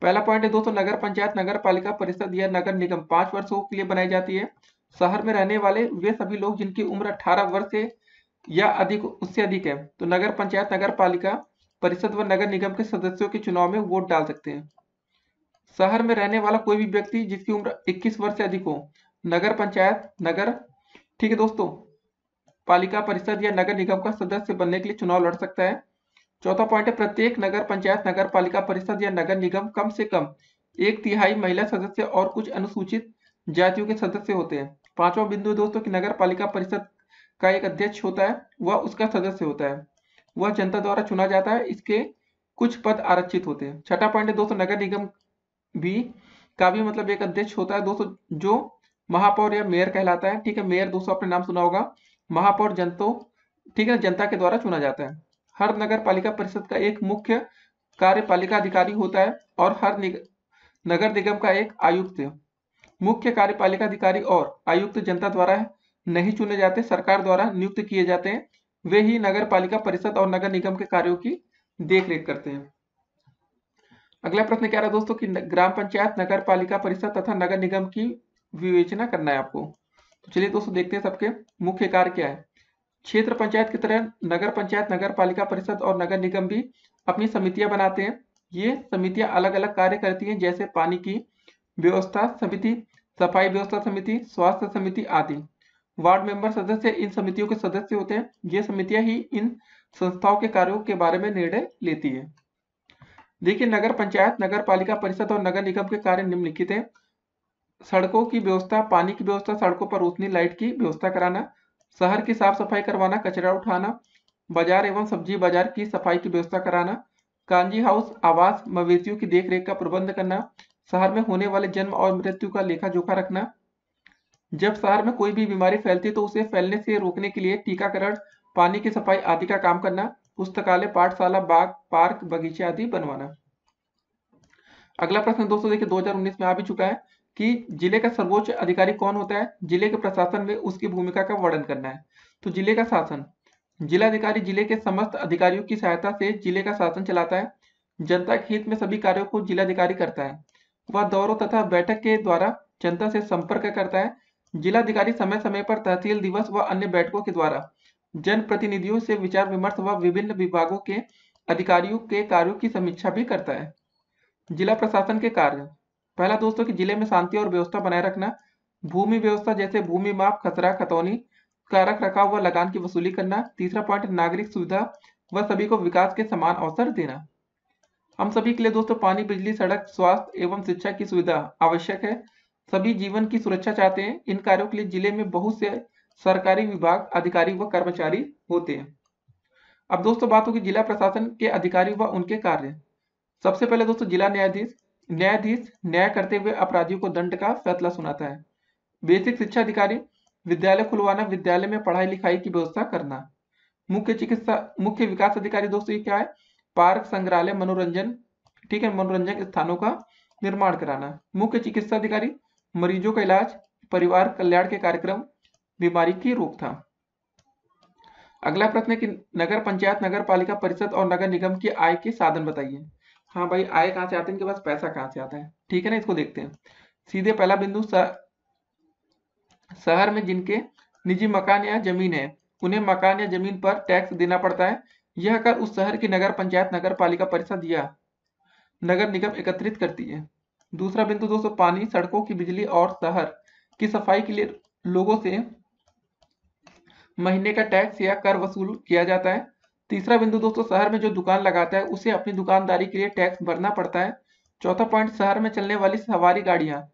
पहला पॉइंट है, दोस्तों, नगर पंचायत, नगर पालिका परिषद या नगर निगम। पाँच वर्षों के लिए बनाई जाती है। शहर में रहने वाले, वे सभी लोग जिनकी उम्र 18 वर्ष से या अधिक, उससे अधिक है तो नगर पंचायत, नगर पालिका परिषद व नगर निगम के सदस्यों के चुनाव में वोट डाल सकते हैं। शहर में रहने वाला कोई भी व्यक्ति जिसकी उम्र 21 वर्ष से अधिक हो, नगर पंचायत, नगर, ठीक है, दोस्तों, पालिका परिषद या नगर निगम का सदस्य बनने के लिए चुनाव लड़ सकता है। चौथा पॉइंट है, प्रत्येक नगर पंचायत नगर पालिका परिषद या नगर निगम कम से कम एक तिहाई महिला सदस्य और कुछ अनुसूचित जातियों के सदस्य होते हैं। पांचवा बिंदु दोस्तों की नगर पालिका परिषद का एक अध्यक्ष होता है, वह उसका सदस्य होता है। वह जनता द्वारा चुना जाता है, इसके कुछ पद आरक्षित होते हैं। छठा पॉइंट है दोस्तों, नगर निगम भी का भी मतलब एक अध्यक्ष होता है दोस्तों, जो महापौर या मेयर कहलाता है। ठीक है, मेयर, दोस्तों अपने नाम सुना होगा, महापौर जनता, ठीक है, जनता के द्वारा चुना जाता है। हर नगर पालिका परिषद का एक मुख्य कार्यपालिका अधिकारी होता है और हर निग, नगर निगम का एक आयुक्त मुख्य कार्यपालिका अधिकारी और आयुक्त जनता द्वारा नहीं चुने जाते सरकार द्वारा नियुक्त किए जाते हैं। वे ही नगर पालिका परिषद और नगर निगम के कार्यों की देख रेख करते हैं। अगला प्रश्न क्या रहा दोस्तों कि ग्राम पंचायत नगर पालिका परिषद तथा नगर निगम की विवेचना करना है आपको। तो चलिए दोस्तों देखते हैं सबके मुख्य कार्य क्या है। क्षेत्र पंचायत की तरह नगर पंचायत, नगर पालिका परिषद और नगर निगम भी अपनी समितियाँ बनाते हैं। ये समितियाँ अलग अलग कार्य करती हैं, जैसे पानी की व्यवस्था समिति, सफ़ाई व्यवस्था समिति, स्वास्थ्य समिति आदि। वार्ड मेंबर सदस्य इन समितियों के सदस्य होते हैं। ये समितियाँ ही इन संस्थाओं के कार्यों के बारे में निर्णय लेती है। देखिए, नगर पंचायत, नगर पालिका परिषद और नगर निगम के कार्य निम्नलिखित है। सड़कों की व्यवस्था, पानी की व्यवस्था, सड़कों पर रोशनी, लाइट की व्यवस्था कराना शहर की साफ़ सफ़ाई करवाना, कचरा उठाना, बाज़ार एवं सब्ज़ी बाज़ार की सफ़ाई की व्यवस्था कराना कांजी हाउस आवास मवेशियों की देखरेख का प्रबंध करना, शहर में होने वाले जन्म और मृत्यु का लेखा जोखा रखना। जब शहर में कोई भी बीमारी फैलती है तो उसे फैलने से रोकने के लिए टीकाकरण, पानी की सफ़ाई आदि का काम करना, पुस्तकालय, पाठशाला, बाग, पार्क, बगीचे आदि बनवाना। अगला प्रश्न दोस्तों देखिए 2019 में आ भी चुका है। कि ज़िले का सर्वोच्च अधिकारी कौन होता है? ज़िले के प्रशासन में उसकी भूमिका का वर्णन करना है। तो ज़िले का शासन। जिलाधिकारी ज़िले के समस्त अधिकारियों की सहायता से ज़िले का शासन चलाता है। जनता के हित में सभी कार्यों को जिलाधिकारी करता है। वह दौरों तथा बैठक के द्वारा जनता से संपर्क करता है। जिलाधिकारी समय समय पर तहसील दिवस व अन्य बैठकों के द्वारा जन प्रतिनिधियों से विचार विमर्श व विभिन्न विभागों के अधिकारियों के कार्यों की समीक्षा भी करता है। जिला प्रशासन के कार्य। पहला दोस्तों की ज़िले में शांति और व्यवस्था बनाए रखना, भूमि व्यवस्था जैसे भूमि माप खतरा खतौनी का रख रखाव व लगान की वसूली करना, तीसरा पॉइंट नागरिक सुविधा व सभी को विकास के समान अवसर देना। हम सभी के लिए दोस्तों पानी, बिजली, सड़क, स्वास्थ्य एवं शिक्षा की सुविधा आवश्यक है। सभी जीवन की सुरक्षा चाहते हैं। इन कार्यों के लिए ज़िले में बहुत से सरकारी विभाग, अधिकारी व कर्मचारी होते हैं। अब दोस्तों बात होगी जिला प्रशासन के अधिकारी व उनके कार्य। सबसे पहले दोस्तों जिला न्यायाधीश न्यायाधीश न्याय करते हुए अपराधियों को दंड का फैसला सुनाता है। बेसिक शिक्षा अधिकारी, विद्यालय खुलवाना, विद्यालय में पढ़ाई लिखाई की व्यवस्था करना। मुख्य चिकित्सा, मुख्य विकास अधिकारी दोस्तों ये क्या है? पार्क, संग्रहालय, मनोरंजन, ठीक है, मनोरंजन स्थानों का निर्माण कराना। मुख्य चिकित्सा अधिकारी, मरीजों का इलाज, परिवार कल्याण के कार्यक्रम, बीमारी की रोकथाम। अगला प्रश्न है कि नगर पंचायत नगर पालिका परिषद और नगर निगम की आय के साधन बताइए। हाँ भाई आय कहाँ से आते हैं? इनके पास पैसा कहाँ से आता है? ठीक है ना? इसको देखते हैं। सीधे पहला बिंदु शहर में जिनके निजी मकान या ज़मीन है, उन्हें मकान या ज़मीन पर टैक्स देना पड़ता है। यह कर उस शहर की नगर पंचायत, नगर पालिका परिषद या नगर निगम एकत्रित करती है। दूसरा बिंदु दोस्तों पानी, सड़कों की बिजली और शहर की सफ़ाई के लिए लोगों से महीने का टैक्स या कर वसूल किया जाता है। तीसरा बिंदु दोस्तों, शहर में जो दुकान लगाता है, उसे अपनी दुकानदारी के लिए टैक्स भरना पड़ता है। चौथा पॉइंट, शहर में चलने वाली सवारी गाड़ियाँ,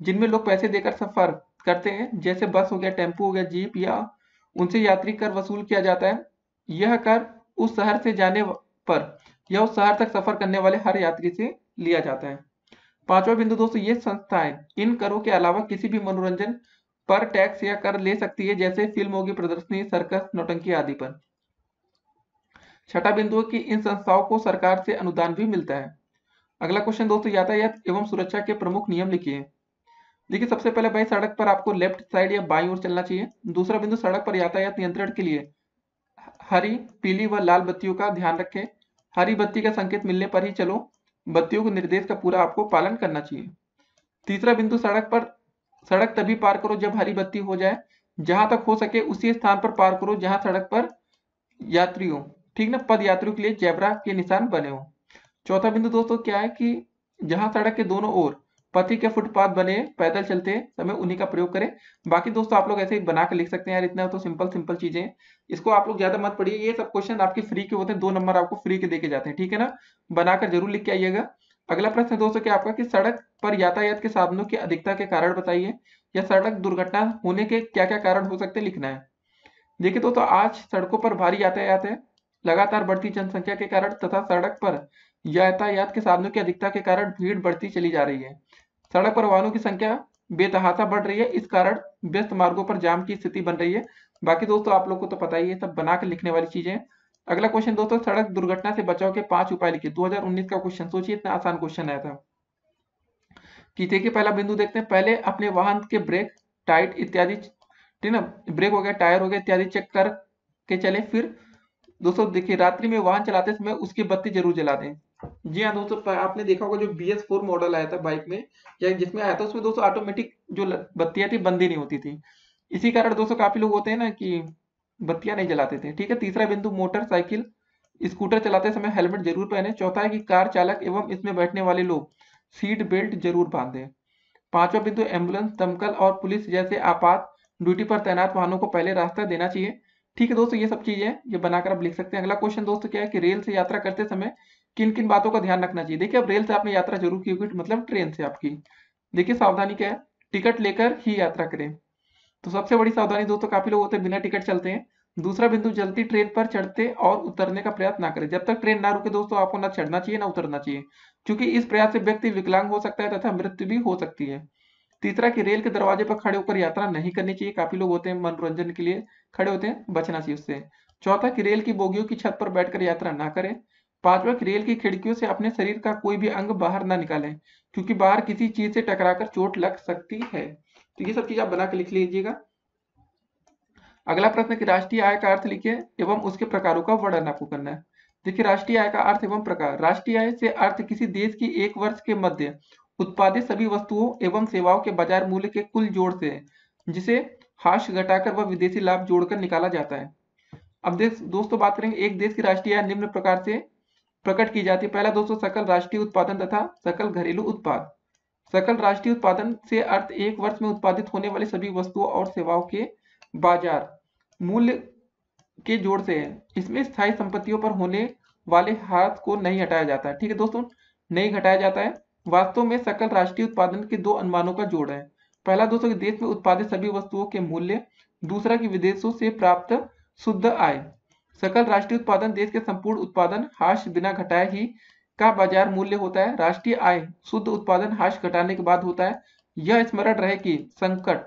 जिनमें लोग पैसे देकर सफ़र करते हैं, जैसे बस हो गया, टेंपो हो गया, जीप या उनसे यात्री कर वसूल किया जाता है। यह कर उस शहर से जाने पर या उस शहर तक सफ़र करने वाले हर यात्री से लिया जाता है। पांचवा बिंदु दोस्तों, ये संस्थाएँ, इन करों के अलावा किसी भी मनोरंजन पर टैक्स या कर ले सकती है, जैसे फ़िल्म होगी, प्रदर्शनी, सर्कस, नौटंकी आदि पर। छठा बिंदु है कि इन संस्थाओं को सरकार से अनुदान भी मिलता है। अगला क्वेश्चन दोस्तों, यातायात एवं सुरक्षा के प्रमुख नियम लिखिए। देखिए, सबसे पहले भाई, सड़क पर आपको लेफ़्ट साइड या बाई ओर चलना चाहिए। दूसरा बिंदु, सड़क पर यातायात नियंत्रण के लिए। हरी, पीली व लाल बत्तियों का ध्यान रखें। हरी बत्ती का संकेत मिलने पर ही चलो। बत्तियों के निर्देश का पूरा आपको पालन करना चाहिए। तीसरा बिंदु, सड़क पर, सड़क तभी पार करो जब हरी बत्ती हो जाए। जहाँ तक हो सके उसी स्थान पर पार करो जहाँ सड़क पर यात्रियों ठीक ना पद यात्रियों के लिए जेबरा के निशान बने हो। चौथा बिंदु दोस्तों, क्या है कि जहाँ सड़क के दोनों ओर पति के फुटपाथ बने पैदल चलते समय उन्हीं का प्रयोग करें। बाकी दोस्तों, आप लोग ऐसे ही बना कर लिख सकते हैं, यार इतना तो सिंपल सिंपल चीज़ें इसको आप लोग ज़्यादा मत पढ़िए, ये सब क्वेश्चन आपके फ्री के होते हैं, दो नंबर आपको फ्री के देके जाते हैं, ठीक है ना? बनाकर ज़रूर लिख के आइएगा। अगला प्रश्न दोस्तों, क्या आपका कि सड़क पर यातायात के साधनों की अधिकता के कारण बताइए, या सड़क दुर्घटना होने के क्या क्या कारण हो सकते लिखना है? देखिए दोस्तों, आज सड़कों पर भारी यातायात है लगातार बढ़ती जनसंख्या के कारण तथा सड़क पर यातायात के साधनों की अधिकता के कारण भीड़ बढ़ती चली जा रही है। सड़क पर वाहनों की संख्या बेतहासा बढ़ रही है। इस कारण व्यस्त मार्गों पर जाम की स्थिति बन रही है। बाकी दोस्तों, आप लोग को तो पता ही है सब बनाकर लिखने वाली चीज़ें अगला क्वेश्चन दोस्तों, सड़क दुर्घटना से बचाव के पाँच उपाय लिखिए। 2019 का क्वेश्चन सोचिए, इतना आसान क्वेश्चन आया था। कि देखिए पहला बिंदु देखते हैं। पहले अपने वाहन के ब्रेक टाइट इत्यादि, ठीक ना? ब्रेक हो गया टायर हो गया, इत्यादि चेक कर के चले। फिर दोस्तों, देखिए, रात्रि में वाहन चलाते समय उसकी बत्ती ज़रूर जला दें। जी हाँ दोस्तों आपने देखा होगा जो बी एस फोर मॉडल आया था बाइक में, या जिसमें आया था, उसमें दोस्तों ऑटोमेटिक जो बत्तियाँ थी, बंदी नहीं होती थी। इसी कारण दोस्तों, काफ़ी लोग होते हैं ना कि बत्तियाँ नहीं जलाते थे। ठीक है, तीसरा बिंदु मोटरसाइकिल स्कूटर चलाते समय हेलमेट ज़रूर पहने। चौथा है कि कार चालक एवं इसमें बैठने वाले लोग सीट बेल्ट ज़रूर बांधे। पांचवा बिंदु एंबुलेंस दमकल और पुलिस जैसे आपात ड्यूटी पर तैनात वाहनों को पहले रास्ता देना चाहिए। ठीक है दोस्तों, ये सब चीज़ें ये बनाकर आप लिख सकते हैं। अगला क्वेश्चन दोस्तों क्या है कि रेल से यात्रा करते समय किन किन बातों का ध्यान रखना चाहिए? देखिए, अब रेल से आपने यात्रा ज़रूर की होगी मतलब ट्रेन से आपकी। देखिए, सावधानी क्या है? टिकट लेकर ही यात्रा करें। तो सबसे बड़ी सावधानी दोस्तों, काफ़ी लोग होते हैं, बिना टिकट चलते हैं। दूसरा बिंदु, जल्दी ट्रेन पर चढ़ते और उतरने का प्रयास ना करें। जब तक ट्रेन ना रुके दोस्तों, आपको ना चढ़ना चाहिए, ना उतरना चाहिए। क्योंकि इस प्रयास से व्यक्ति विकलांग हो सकता है तथा मृत्यु भी हो सकती है। तीसरा कि रेल के दरवाजे पर खड़े होकर यात्रा नहीं करनी चाहिए। काफ़ी लोग होते हैं मनोरंजन के लिए खड़े होते हैं, बचना चाहिए उससे। चौथा, कि रेल की बोगियों की छत पर बैठकर यात्रा ना करें। पांचवा, कि रेल की खिड़कियों से अपने शरीर का कोई भी अंग बाहर ना निकालें, क्योंकि बाहर किसी चीज़ से टकराकर चोट लग सकती है। तो ये सब चीज़ आप बना के लिख लीजिएगा। अगला प्रश्न कि राष्ट्रीय आय का अर्थ लिखिए एवं उसके प्रकारों का वर्णन आपको करना है। देखिए, राष्ट्रीय आय का अर्थ एवं प्रकार। राष्ट्रीय आय से अर्थ किसी देश की एक वर्ष के मध्य उत्पादित सभी वस्तुओं एवं सेवाओं के बाज़ार मूल्य के कुल जोड़ से जिसे हाश घटाकर व विदेशी लाभ जोड़कर निकाला जाता है। अब देश, दोस्तों, बात करेंगे, एक देश की राष्ट्रीय निम्न प्रकार से प्रकट की जाती है। पहला दोस्तों, सकल राष्ट्रीय उत्पादन तथा सकल घरेलू उत्पाद। सकल राष्ट्रीय उत्पादन से अर्थ एक वर्ष में उत्पादित होने वाली सभी वस्तुओं और सेवाओं के बाज़ार मूल्य के जोड़ से है। इसमें स्थायी संपत्तियों पर होने वाले हाथ को नहीं हटाया जाता है। ठीक है, दोस्तों, नहीं घटाया जाता है। वास्तव में सकल राष्ट्रीय उत्पादन के दो अनुमानों का जोड़ है। पहला दोस्तों के देश में उत्पादित सभी वस्तुओं के मूल्य, दूसरा की विदेशों से प्राप्त शुद्ध आय। सकल राष्ट्रीय उत्पादन देश के संपूर्ण उत्पादन हाश बिना घटाए ही का बाज़ार मूल्य होता है। राष्ट्रीय आय शुद्ध उत्पादन हाश घटाने के बाद होता है। यह स्मरण रहे कि संकट,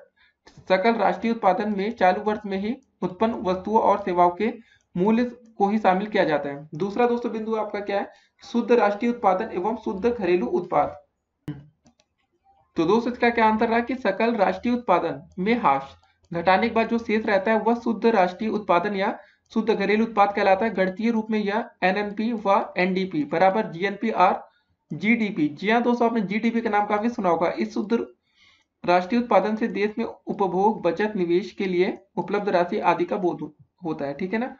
सकल राष्ट्रीय उत्पादन में चालू वर्ष में ही उत्पन्न वस्तुओं और सेवाओं के मूल्य को ही शामिल किया जाता है। दूसरा दोस्तों बिंदु आपका क्या है? शुद्ध राष्ट्रीय उत्पादन एवं शुद्ध घरेलू उत्पाद। तो दोस्तों, इसका क्या आंसर रहा कि सकल राष्ट्रीय उत्पादन में हाश घटाने के बाद जो शेष रहता है, वह शुद्ध राष्ट्रीय उत्पादन या शुद्ध घरेलू उत्पाद कहलाता है, गणतीय रूप में यह एनएनपी व एनडीपी बराबर जीएनपी आर जीडीपी जी हाँ दोस्तों, आपने जीडीपी का नाम काफ़ी सुना होगा। इस शुद्ध राष्ट्रीय उत्पादन से देश में उपभोग, बचत, निवेश के लिए उपलब्ध राशि आदि का बोध होता है, ठीक है ना?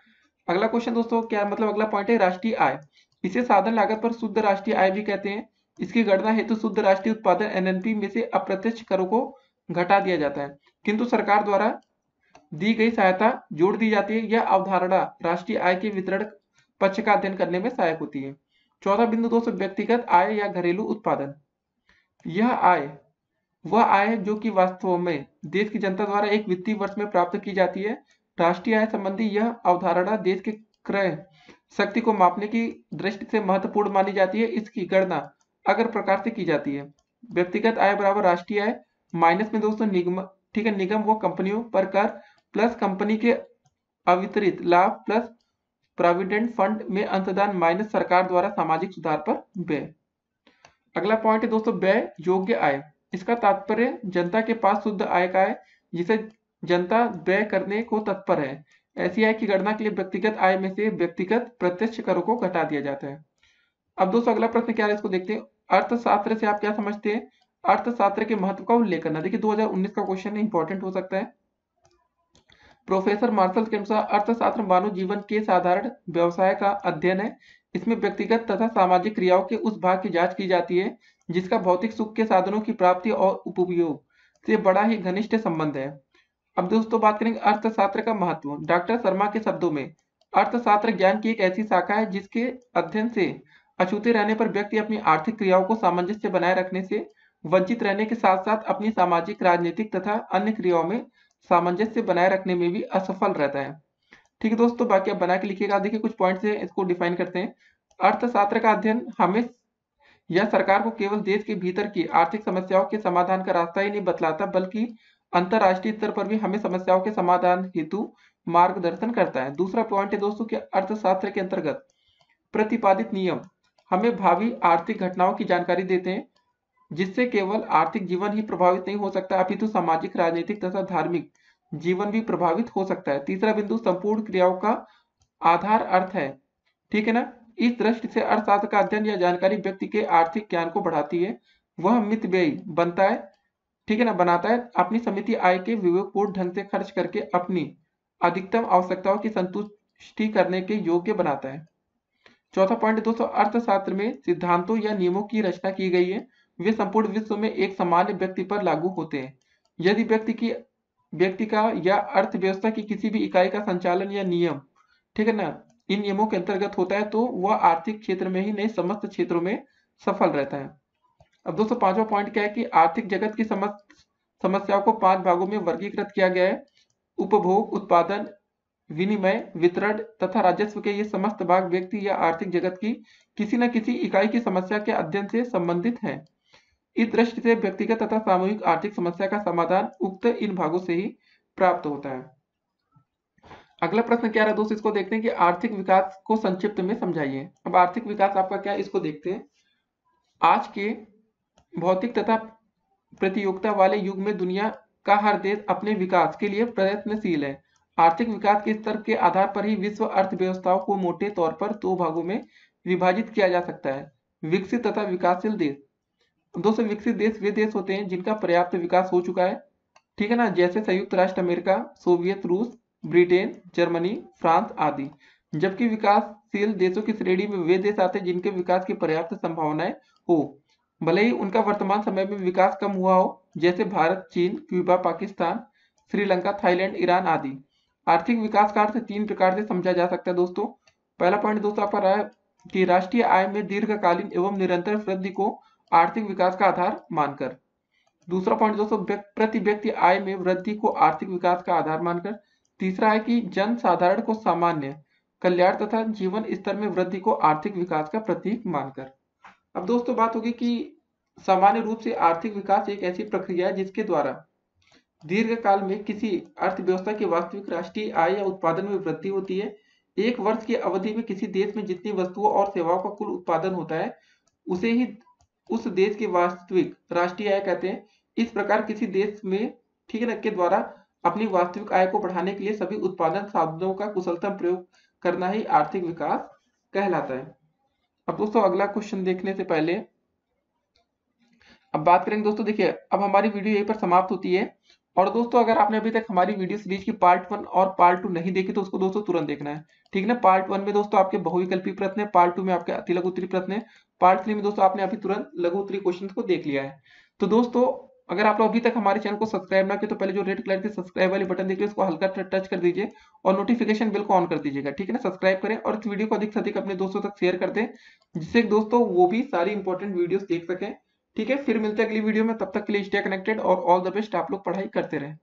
अगला क्वेश्चन दोस्तों, क्या मतलब अगला पॉइंट है राष्ट्रीय आय? इसे साधन लागत पर शुद्ध राष्ट्रीय आय भी कहते हैं। इसकी गणना हेतु तो शुद्ध राष्ट्रीय उत्पादन एनएनपी में से अप्रत्यक्ष करों को घटा दिया जाता है। किंतु सरकार द्वारा दी गई सहायता जोड़ दी जाती है यह अवधारणा राष्ट्रीय आय के वितरण पक्ष का अध्ययन करने में सहायक होती है। चौथा बिंदु दोस्तों व्यक्तिगत आय या घरेलू उत्पादन। यह आय, वह आय जो कि वास्तव में देश की जनता द्वारा एक वित्तीय वर्ष में प्राप्त की जाती है। राष्ट्रीय आय संबंधी यह अवधारणा देश के क्रय शक्ति को मापने की दृष्टि से महत्वपूर्ण मानी जाती है। इसकी गणना अगर प्रकार से की जाती है। व्यक्तिगत आय बराबर राष्ट्रीय आय माइनस में दोस्तों निगम, ठीक है, निगम व कंपनियों पर कर प्लस कंपनी के अवितरित लाभ प्लस प्रोविडेंट फंड में अंतदान माइनस सरकार द्वारा सामाजिक सुधार पर व्यय। अगला पॉइंट है दोस्तों व्यय योग्य आय। इसका तात्पर्य जनता के पास शुद्ध आय का है, जिसे जनता व्यय करने को तत्पर है। ऐसी आय की गणना के लिए व्यक्तिगत आय में से व्यक्तिगत प्रत्यक्ष करों को घटा दिया जाता है। अब दोस्तों अगला प्रश्न क्या है, इसको देखते हैं। अर्थशास्त्र से आप क्या समझते हैं? अर्थशास्त्र के महत्व का उल्लेख करना। देखिए 2019 का क्वेश्चन इंपॉर्टेंट हो सकता है। प्रोफेसर मार्शल के अनुसार अर्थशास्त्र मानव जीवन के साधारण व्यवसाय का अध्ययन है। इसमें व्यक्तिगत तथा सामाजिक क्रियाओं के उस भाग की जाँच की जाती है, जिसका भौतिक सुख के साधनों की प्राप्ति और उपयोग से बड़ा ही घनिष्ठ संबंध है। अब दोस्तों, बात करेंगे अर्थशास्त्र का महत्व। डॉक्टर शर्मा के शब्दों में, अर्थशास्त्र ज्ञान की एक ऐसी शाखा है जिसके अध्ययन से अछूते रहने पर व्यक्ति अपनी आर्थिक क्रियाओं को सामंजस्य बनाए रखने से, वंचित रहने के साथ साथ अपनी सामाजिक, राजनीतिक तथा अन्य क्रियाओं में सामंजस्य बनाए रखने में भी असफल रहता है। ठीक है दोस्तों, बाकी आप बना के लिखिएगा। देखिए कुछ पॉइंट्स है, इसको डिफाइन करते हैं। अर्थशास्त्र का अध्ययन हमें यह सरकार को केवल देश के भीतर की आर्थिक समस्याओं के समाधान का रास्ता ही नहीं बतलाता, बल्कि अंतरराष्ट्रीय स्तर पर भी हमें समस्याओं के समाधान हेतु मार्गदर्शन करता है। दूसरा पॉइंट है दोस्तों कि अर्थशास्त्र के अंतर्गत प्रतिपादित नियम हमें भावी आर्थिक घटनाओं की जानकारी देते हैं, जिससे केवल आर्थिक जीवन ही प्रभावित नहीं हो सकता, अपितु सामाजिक, राजनीतिक तथा धार्मिक जीवन भी प्रभावित हो सकता है। तीसरा बिंदु, संपूर्ण क्रियाओं का आधार अर्थ है। ठीक है ना? इस दृष्टि से अर्थशास्त्र का अध्ययन या जानकारी व्यक्ति के आर्थिक ज्ञान को बढ़ाती है। वह मित व्यय बनता है, ठीक है ना? बनाता है, अपनी समिति आय के विवेकपूर्ण ढंग से खर्च करके अपनी अधिकतम आवश्यकताओं की संतुष्टि करने के योग्य बनाता है। चौथा पॉइंट दोस्तों, अर्थशास्त्र में सिद्धांतों या नियमों की रचना की गई है। वे संपूर्ण विश्व में एक सामान्य व्यक्ति पर लागू होते हैं। यदि व्यक्ति की, व्यक्ति का या अर्थव्यवस्था की किसी भी इकाई का संचालन या नियम, ठीक है ना, इन नियमों के अंतर्गत होता है तो वह आर्थिक क्षेत्र में ही नहीं, समस्त क्षेत्रों में सफल रहता है। अब दोस्तों, पांचवा पॉइंट क्या है कि आर्थिक जगत की समस्त समस्याओं को पाँच भागों में वर्गीकृत किया गया है। उपभोग, उत्पादन विनिमय, वितरण तथा राजस्व के ये समस्त भाग व्यक्ति या आर्थिक जगत की किसी न किसी इकाई की समस्या के अध्ययन से संबंधित है। इस दृष्टि से व्यक्तिगत तथा सामूहिक आर्थिक समस्या का समाधान उक्त इन भागों से ही प्राप्त होता है। अगला प्रश्न क्या रहा दोस्तों, इसको देखते हैं कि आर्थिक विकास को संक्षिप्त में समझाइए। अब आर्थिक विकास आपका क्या इसको देखते हैं। आज के भौतिक तथा प्रतियोगिता वाले युग में दुनिया का हर देश अपने विकास के लिए प्रयत्नशील है। आर्थिक विकास के स्तर के आधार पर ही विश्व अर्थव्यवस्थाओं को मोटे तौर पर दो भागों में विभाजित किया जा सकता है, विकसित तथा विकासशील देश। दोस्तों विकसित देश वे देश होते हैं जिनका पर्याप्त विकास हो चुका है। ठीक है ना? जैसे संयुक्त राष्ट्र अमेरिका, सोवियत रूस, ब्रिटेन, जर्मनी, फ्रांस आदि। जबकि विकासशील देशों की श्रेणी में वे देश आते हैं जिनके विकास की पर्याप्त संभावनाएँ हो। भले ही उनका वर्तमान समय में विकास कम हुआ हो, जैसे भारत, चीन, Cuba, Pakistan, Sri Lanka, Thailand, Iran आदि। आर्थिक विकास का अर्थ तीन प्रकार से समझा जा सकता है दोस्तों। पहला पॉइंट दोस्तों आपका रहा है कि राष्ट्रीय आय में दीर्घकालीन एवं निरंतर वृद्धि को आर्थिक विकास का आधार मानकर। दूसरा पॉइंट दोस्तों प्रति व्यक्ति आय में वृद्धि को आर्थिक विकास का आधार मानकर। तीसरा है कि जन साधारण को सामान्य कल्याण तथा जीवन स्तर में वृद्धि को आर्थिक विकास का प्रतीक मानकर। अब दोस्तों बात होगी कि सामान्य रूप से आर्थिक विकास एक ऐसी प्रक्रिया है जिसके द्वारा दीर्घ काल में किसी अर्थव्यवस्था की वास्तविक राष्ट्रीय आय या उत्पादन में वृद्धि होती है। एक वर्ष की अवधि में किसी देश में जितनी वस्तुओं और सेवाओं का कुल उत्पादन होता है, उसे ही उस देश की वास्तविक राष्ट्रीय आय कहते हैं। इस प्रकार किसी देश में ठीक है के द्वारा अपनी वास्तविक आय को बढ़ाने के लिए सभी उत्पादन साधनों का कुशलतम प्रयोग करना ही आर्थिक विकास कहलाता है। अब दोस्तों, अगला क्वेश्चन देखने से पहले अब बात करेंगे। दोस्तों, देखिए, अब हमारी वीडियो यहीं पर समाप्त होती है। और दोस्तों, अगर आपने अभी तक हमारी वीडियो सीरीज़ की पार्ट वन और पार्ट टू नहीं देखी तो उसको दोस्तों तुरंत देखना है। ठीक है ना? पार्ट वन में दोस्तों आपके बहुविकल्पी प्रश्न है पार्ट टू में आपके अति लघु उत्तरी प्रश्न है पार्ट थ्री में दोस्तों आपने अभी तुरंत लघु उत्तरी क्वेश्चन को देख लिया है। तो दोस्तों, अगर आप लोग अभी तक हमारे चैनल को सब्सक्राइब ना किया तो पहले जो रेड कलर के सब्सक्राइब वाले बटन देखिए, उसको हल्का टच कर दीजिए और नोटिफिकेशन बिल को ऑन कर दीजिएगा। ठीक है ना? सब्सक्राइब करें और इस वीडियो को अधिक से अधिक अपने दोस्तों तक शेयर कर दें, जिससे दोस्तों वो भी सारी इंपॉर्टेंट वीडियोस देख सकें। ठीक है, फिर मिलते हैं अगली वीडियो में, तब तक के लिए स्टे कनेक्टेड और ऑल द बेस्ट आप लोग पढ़ाई करते रहें।